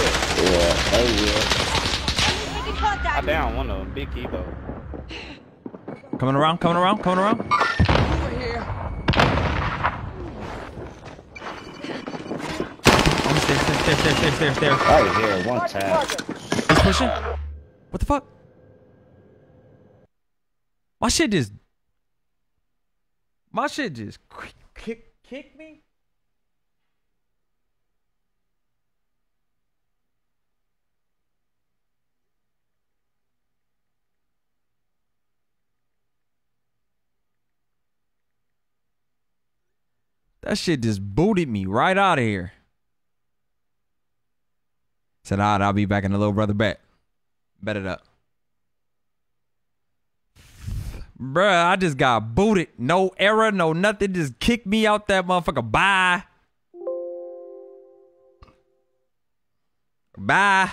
Yeah, they will. Making I contact. down one of them. Big Evo. Coming around, coming around, coming around. Over here. Oh, stairs, stairs, stairs, stairs, stairs, stairs, stairs. Right here, one tap. He's pushing. What the fuck? My shit just. My shit just kick, kick, me. That shit just booted me right out of here. Said, all right, I'll be back in the little brother bet. Bet it up. Bruh, I just got booted. No error, no nothing. Just kicked me out that motherfucker. Bye. Bye.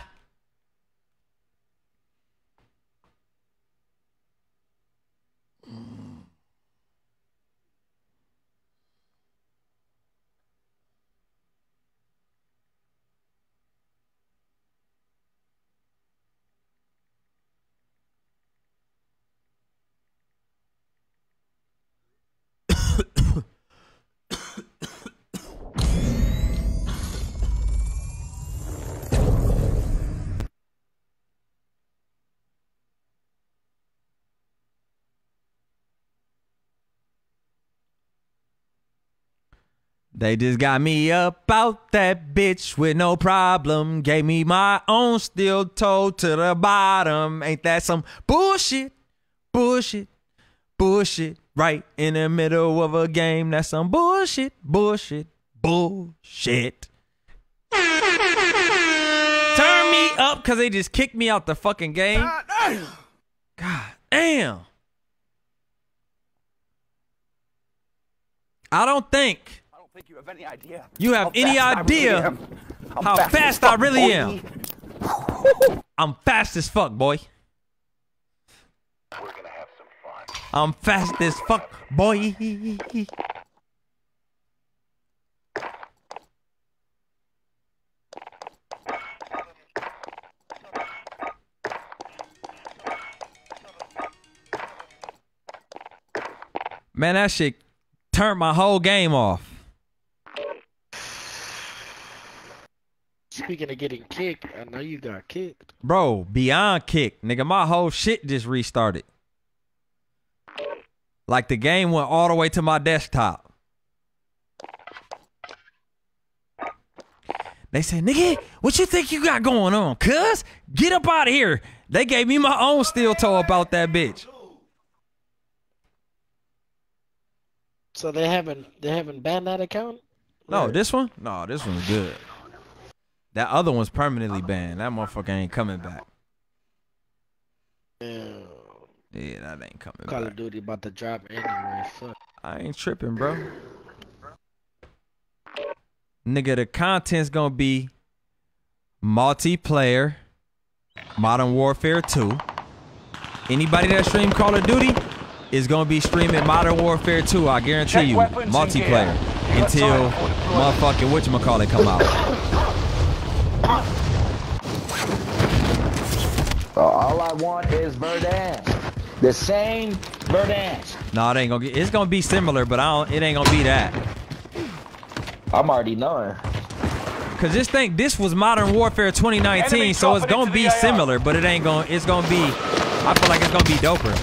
They just got me up out that bitch with no problem. Gave me my own steel toe to the bottom. Ain't that some bullshit? Bullshit. Bullshit. Right in the middle of a game. That's some bullshit. Bullshit. Bullshit. Turn me up because they just kicked me out the fucking game. God damn. Don't think I don't think you have any idea. you have any idea how fast I really am. I'm fast as fuck, boy. We're gonna have some fun. I'm fast as fuck, boy. Man, that shit turned my whole game off. Speaking of getting kicked, I know you got kicked. Bro, beyond kick. Nigga, my whole shit just restarted. Like the game went all the way to my desktop. They said, nigga, what you think you got going on? Cuz, get up out of here. They gave me my own steel toe about that bitch. So they haven't they haven't banned that account? No, this one? No, this one's good. That other one's permanently banned. That motherfucker ain't coming back. Yeah. Yeah, that ain't coming Call back. of Duty about to drop anyway. Fuck. I ain't tripping, bro. Nigga, the content's gonna be multiplayer, Modern Warfare 2. Anybody that stream Call of Duty is gonna be streaming Modern Warfare 2. I guarantee Check you, weapons and multiplayer until time for deployment. motherfucking whatchamacallit come out. So all I want is Verdansk. The same Verdansk. No, it ain't gonna get. It's gonna be similar, but I don't. It ain't gonna be that. I'm already knowing. Cause this thing, this was Modern Warfare 2019, Enemy so it's gonna be the similar, but it ain't gonna. It's gonna be. I feel like it's gonna be doper.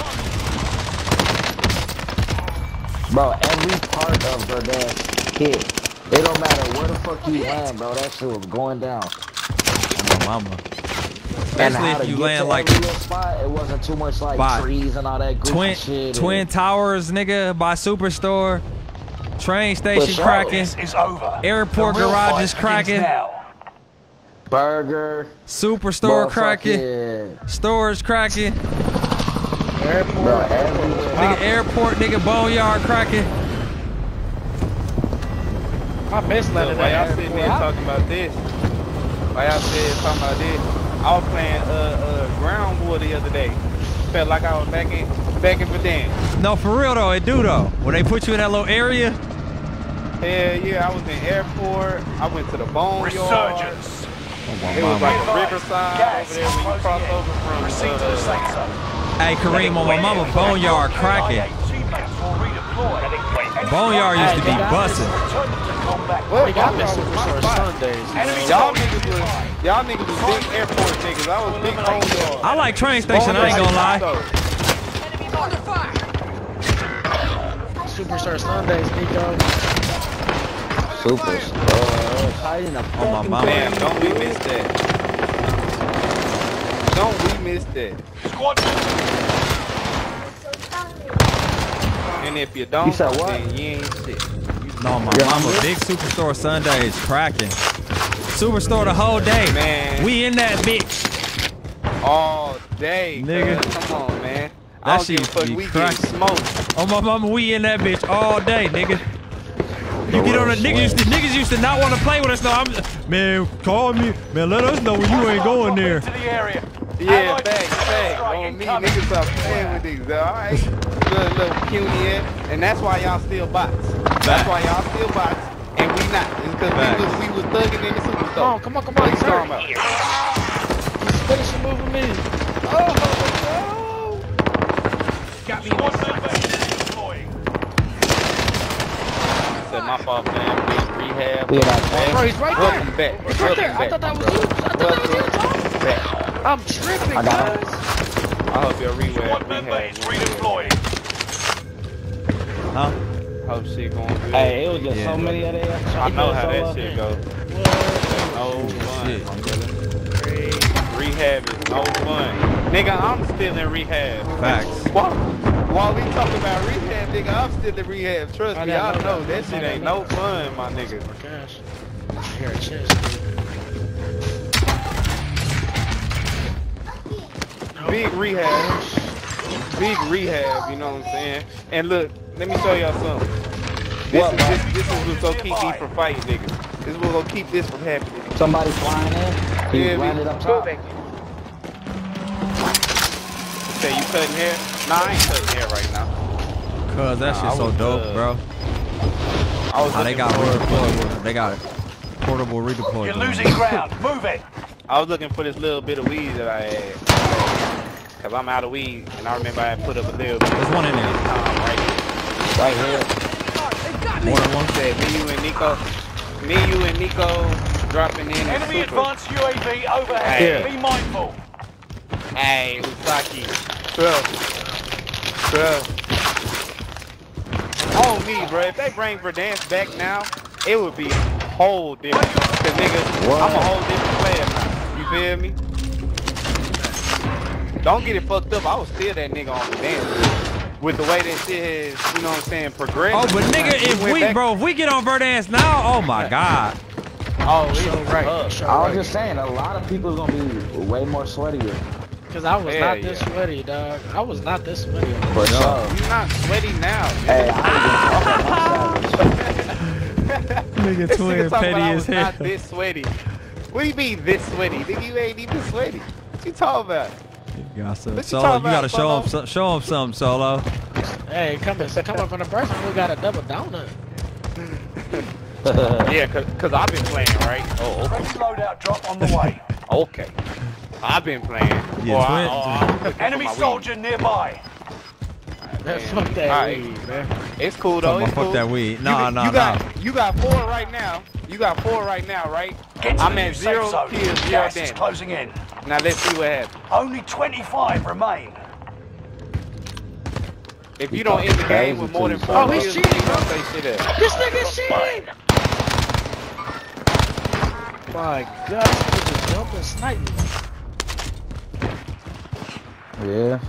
Bro, every part of Verdansk hit. It don't matter where the fuck you land, bro. That shit was going down. My mama. Especially if you land like every spot, it wasn't too much like trees and all that Twin shit. Twin and Towers, nigga, by Superstore, train station sure. cracking, This is over. airport garage is cracking, Now. burger, Superstore cracking, motherfucking- stores cracking, Bro, nigga, airport, nigga, boneyard cracking. I miss Look, letting why y'all sitting there talking about this? Why y'all sitting there talking about this? I was playing uh uh ground war the other day. Felt like I was back in back in Verdansk. No, for real though, it do though. When they put you in that little area, Hell yeah, I was in airport. I went to the boneyard. Resurgence. It was like a Advised, riverside gas over there when you cross closing over from Proceed to the uh, safe zone. hey Kareem, on my mama boneyard cracking. Teammates will redeploy. Enemy Boneyard used to be Hey, busting. Return to We got this was my Superstore spot. Sundays. Y'all niggas was y'all niggas was big airport niggas. I was big boneyard. I like train station, I ain't gonna lie. Under fire. Superstar Sundays, Nico. Super. Uh, hiding a Oh, my fucking mama. Damn, don't we miss that? Don't we miss that? Squad And if you don't, You said what? then you ain't shit. No, my Yeah, mama, I'm big superstore Sunday is cracking. Superstore the whole day. Man. We in that bitch. All day, Nigga. cuz. Come on, man. That I don't give a shit fuck. be We cracking. get smoked. Oh my mama, we in that bitch all day, nigga. You get on the nigga used to niggas used to not want to play with us. No, I'm man, call me, man. Let us know when you ain't going there. To the area. Yeah, Allied thanks, strike thanks. On me, incoming. niggas are playing with these. All right, little, little puny ass. And that's why y'all still bots. That's why y'all still bots, and we not. It's because we was, we was thugging in the superstore. Come on, come on, come What on, you sir. talking about? Finish the move with oh, me. Oh, oh, Got me. Squad members redeploying. no. Said my fault, man. Big rehab. Yeah, Welcome that's- back. Bro, he's right there. Welcome back. He's right there. I thought that was you. I thought that was you. Welcome back. I'm tripping, I got guys. I hope your rehab. Squad member rehab is going good. redeploying. Huh? Hope shit going good. Hey, it was just Yeah. so many of them. I know how that So, shit go. No oh, fun, Shit. my brother. Rehab is no fun. Nigga, I'm still in rehab. Facts. While, while we talk about rehab, nigga, I'm still in rehab. Trust I me, I I know, know that shit ain't no fun, my nigga. Oh gosh. I hear Big rehab. Big rehab, you know what I'm saying? And look, let me show y'all something. This, What, is, this, this is what's gonna keep me from fighting, nigga. This is what's gonna keep this from happening. Somebody flying in. He Yeah, landed we- up top. Say you cutting hair? Nah, I ain't cutting hair right now. Cause that Nah, shit I so dope, uh, bro. I was Oh, they got for- redeployable. They got portable redeployable. You're losing ground. Move it. I was looking for this little bit of weed that I had. Cause I'm out of weed, and I remember I had put up a little bit. There's one in there. Um, right Right here. They got me. More than one. Said me, you, and Nico. Me, you, and Nico dropping in. in Enemy super. advanced UAV overhead. Hey. Be mindful. Hey, Usaki. Bro. Bro. On me, bro. If they bring Verdansk back now, it would be a whole different. Cause nigga, What? I'm a whole different player now. You feel me? Don't get it fucked up. I was still that nigga on Verdansk. With the way that shit has, you know what I'm saying, progressed. Oh, but nigga, if we, back- bro, if we get on Verdansk now, oh my god. Oh, it's Show right. up. Show I was right. just saying, a lot of people are gonna be way more sweatier. Cause I was Yeah, not this yeah. sweaty, dog. I was not this sweaty. For sure. You're not sweaty now. Hey, I was Nigga, This twin nigga talking petty about I as was hell. not this sweaty. What do you mean this sweaty? Nigga, you ain't even sweaty. What you talking about? Gossip. What you Solo, you gotta show him, Solo? some, show him something, Solo. Hey, come coming from the person who got a double donut. Yeah, cause, cause I've been playing, right? Oh, Friendly loadout drop on the way. okay. Okay. I've been playing. Yeah, Or I- twin- or oh, I'm looking for Enemy my weed. soldier nearby. Man, Man, fuck that alright. weed, man. It's cool though. Talking It's about fuck cool. that weed. You Nah, got- nah, got. You got four right now. You got four right now, right? Get to I'm the at zero kills, zero Gas is closing in. Now let's see what happens. Only 25 remain. If you don't end the game with more than four Oh, he's kills, cheating, you bro. don't say shit up. This nigga's cheating! My God, this nigga jumped and sniped me. Yeah.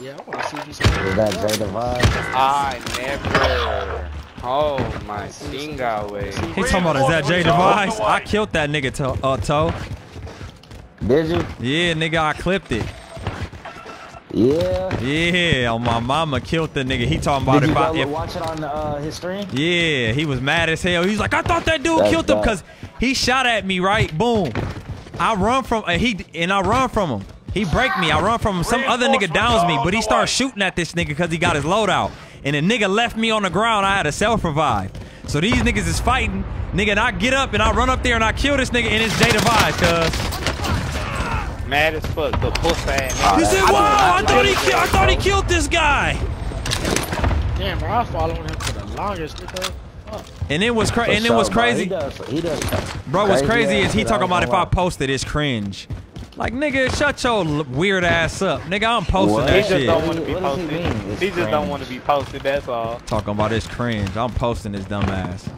Yeah, I want to see if he's. Is that Jay Divine? I never. Oh my singa way. He talking about is that J Device? I killed that nigga to, uh, toe. Did you? Yeah, nigga, I clipped it. Yeah. Yeah, on my mama killed the nigga. He talking about Did you if I go if watch it on uh, his stream? Yeah, he was mad as hell. He's like, I thought that dude That's killed him because he shot at me, right? Boom. I run from uh, he and I run from him. He break me. I run from him. Some other nigga downs me, but he starts shooting at this nigga because he got his loadout. And the nigga left me on the ground. I had to self revive. So these niggas is fighting. Nigga, and I get up and I run up there and I kill this nigga and it's J Divide, cuz. Mad as fuck, the pussy ass He nigga. said, wow, I thought he, ki- I thought he killed this guy. Damn, bro, I was following him for the longest, nigga. And it was cra- For and it was sure, bro. crazy. He does. He does. Bro, what's crazy ass is he talking about if I lie. post it, it's cringe. Like, nigga, shut your weird ass up. Nigga, I'm posting What? He that just shit. don't want to be What does he posted. mean? He just don't want to be posted. That's all. Talking about it's cringe. I'm posting this dumb ass.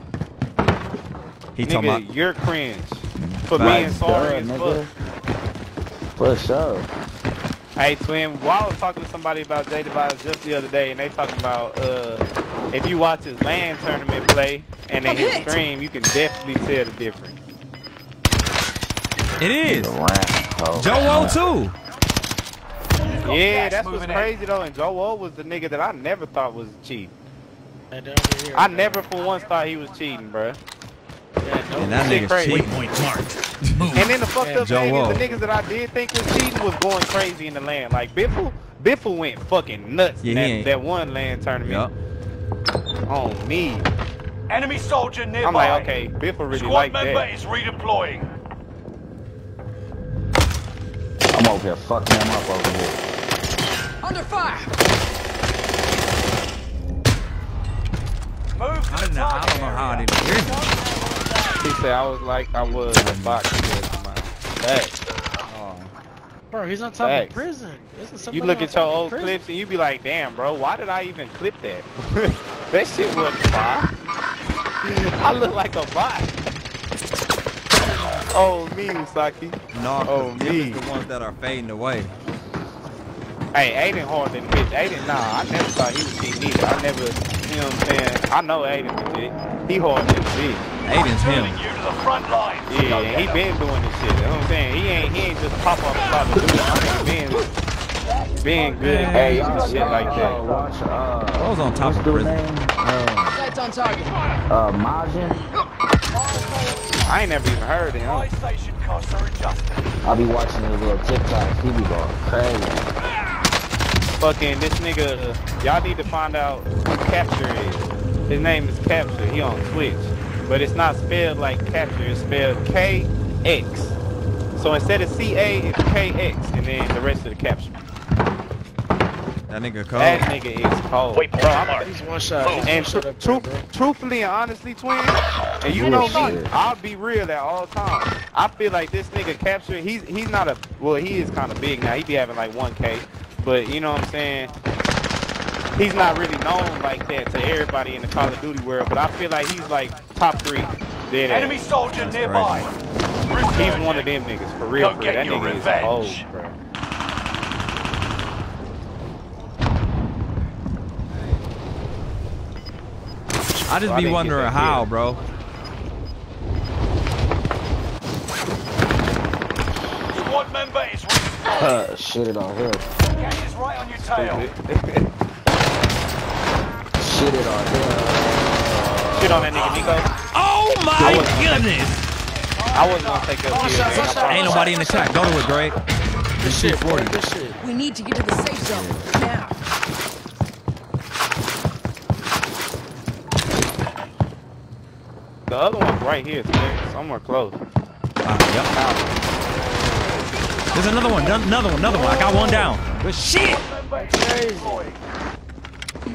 He talking Nigga, about you're cringe for Facts. being sorry as fuck. nigga. For sure. Hey, twin. While I was talking to somebody about J Device just the other day, and they talking about uh, if you watch his land tournament play and then his stream, you can definitely tell the difference. it is. Oh, Joe O too. Yeah, gas that's what's crazy though. And Joe O was the nigga that I never thought was cheating. And here, I man. never for once thought he was cheating, bruh. Yeah, no, And that Shit nigga's crazy. cheating. And then the fucked up Joe thing is the niggas that I did think was cheating was going crazy in the land. Like Biffle, Biffle went fucking nuts Yeah, in that, that one land tournament. Yup. On me. Enemy soldier nearby. I'm like, okay, Biffle really Squad like member that. is redeploying. I'm over here fucking him up over here. Under fire! Move to I, the know, I don't know how I didn't hear him. He said I was like I was a box with my back. Bro, he's on top Facts. of prison. Isn't You look at your old prison? clips and you be like, damn, bro, why did I even clip that? that shit wasn't fire. I look like a bot. Oh, me, Usaki. No, Oh, them me. is the ones that are fading away. Hey, Aiden hard than bitch. Aiden, nah, I never thought he was cheating either. I never, you know what I'm saying? I know Aiden legit. He hard than bitch. Aiden's Turning him. you to the front line. Yeah, and he been doing this shit. You know what I'm saying? He ain't, he ain't just pop up and start to do it. I mean, been, been good at Hey, games and shit like y'all that. Watch, uh, I was on top of the prison. name? Uh, Sights on target. uh, Majin. I ain't never even heard of him. Buy station costs are adjusted. I be watching his little TikToks. He be going crazy. Fucking this nigga, y'all need to find out who Capture is. His name is Capture. He on Twitch. But it's not spelled like Capture. It's spelled K-X. So instead of C-A, it's K-X. And then the rest of the capture. That nigga cold. That nigga is cold. Wait, bro, I'm, He's one shot. He's and one tru- shot up tru- there, bro. truthfully and honestly, twin, and you know me, I'll be real at all times. I feel like this nigga capture, he's he's not a well, he is kind of big now. He be having like 1K, but you know what I'm saying. He's not really known like that to everybody in the Call of Duty world, but I feel like he's like top three. Dead ass. Enemy soldier nearby. He's one of them niggas for real. Go For real. get That your nigga revenge. is old, bro. I just I be didn't wondering how, kill. bro. Squad member is. Uh, shit it on him. Gas is right on your tail. Shit it on him. Shit on that nigga Nico. Oh my goodness! I wasn't gonna take that kill. man. I promise. Ain't nobody in the chat. Go to it, Greg. This shit, boy. Good shit. We need to get to the safe zone. Now. The other one's right here, somewhere close. Uh, yep. There's another one. Another one. Another one. I got one down. But shit.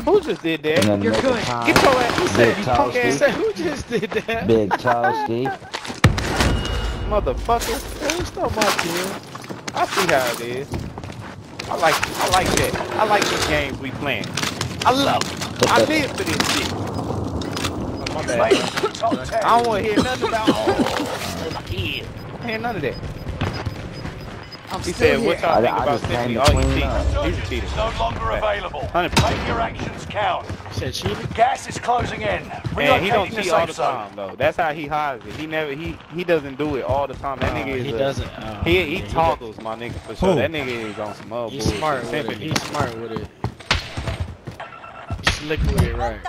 Who just did that? You're good. time. Get your ass. Who said you punk ass who just did that? Big Toasty. motherfucker? Hey, stop my kill. I see how it is. I like I like that. I like these games we playing. I love it. I live for this shit. Oh, my bad. Mate, top 10. I don't want to hear nothing about oh, my. I hear none of that. he said, what y'all I- think I about just came Tiffany? to Oh, he's clean cheating. up. He's a cheater. no longer available. 100%. Make your actions count. You said cheating? Gas is closing in. And he Relocating don't the cheat all safe the zone. though. That's how he hides it. He never he he doesn't do it all the time. That Oh, nigga is he a- doesn't. Oh, He yeah, he he toggles my nigga for sure. Who? That nigga is on some other He's smart with it. He's smart with it. He's slick with it, right?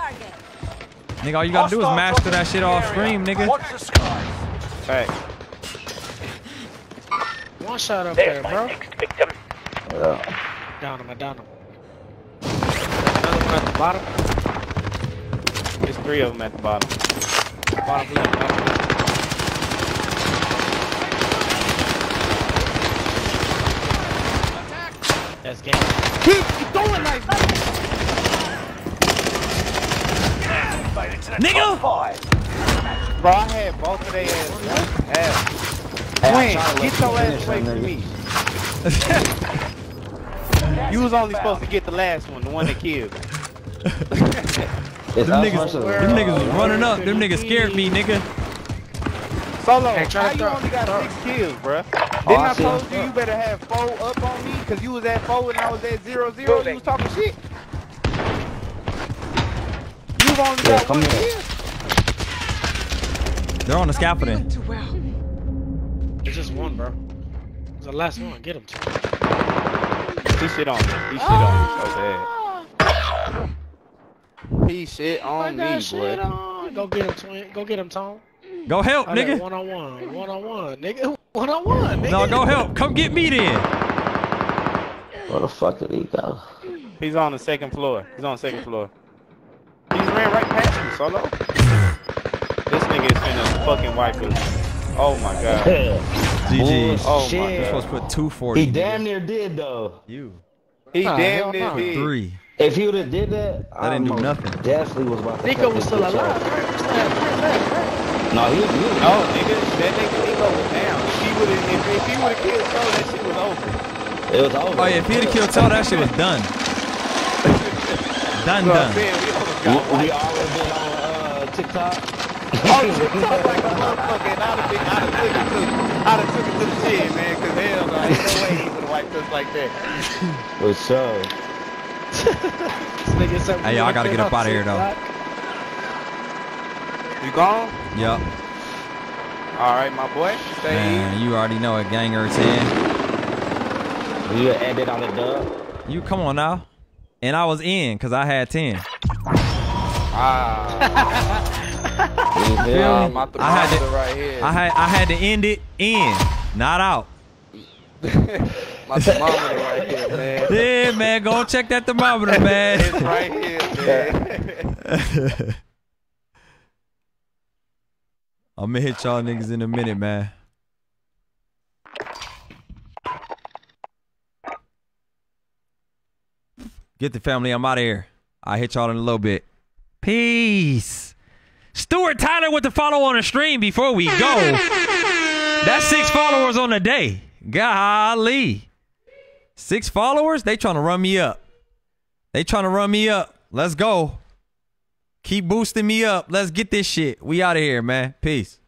Target. Nigga, all you gotta do is master that shit off dropping into the stream, area. nigga. Watch the. Hey, One shot up there, bro. victim. Yeah. Down him, I down him. Another one at the bottom. there's three of them at the bottom. Bottom left, bottom left. That's game. Keep throwing like Made it to the Nigga! top five. Bro, I had both of their ass. ass. Hey, I to get let your you ass finish away that from me. You was only supposed to get the last one, the one that killed. Them us niggas, versus them niggas was running up. Them niggas scared me, nigga. Solo, Hey, how you only got throw- six kills, bruh? Oh, Didn't I I told you you better have four up on me? Cause you was at four and I was at zero zero. You was talking shit. You've only Yeah, come one here. They're on the scaffolding. It's just one, bro. It's the last one. Get him. Two. He shit on me. He shit on me so bad. He shit on Put me, that shit boy. on. Go get him, twin. Go get him, Tom. Go help, nigga. One on one. One on one, nigga. One on one, nigga. No, go help. Come get me then. Where the fuck did he go? He's on the second floor. He's on the second floor. He just ran right past you, Solo. This nigga is finna fucking wipe us. Oh my god. GG. Oh my Shit. You're god. supposed to put 240. He damn near did though. You. He Nah, damn near no. did. Three. If he would have did that, I didn't do nothing. Definitely was about to. Nico was still alive. off. right? What's that? Where's that? Where? No, he was. He was No, nigga, that nigga Nico was down. He would have, if, if he would have killed Pro, that shit was over. It was over. Oh yeah, if he'd have killed Tell, that shit was done. Done, So, done. Man, we almost We, got we wiped. been on uh, TikTok. Oh, TikTok like a motherfucker, and I'd have been, I'd have took it to, I'd have took it to the chin, man, cause hell no, ain't no way he would have wiped us like that. For sure. This nigga said Hey, y'all gotta get up outta here, though. You gone? Yup. All right, my boy, stay Man, you already know it, Ganger 10. You ended on the dub. You come on now. And I was in because I had 10. Ah, feel me? I had to- right here. I had I had to end it in, not out. my thermometer right here, man. Yeah, man, go check that thermometer, It's man. right here, man. I'm gonna hit y'all niggas in a minute, man. Get the family, I'm out of here. I'll hit y'all in a little bit. Peace. Stuart Tyler with the follow on the stream before we go. That's six followers on the day. Golly. Six followers? They trying to run me up. They trying to run me up. Let's go. Keep boosting me up. Let's get this shit. We out of here, man. Peace.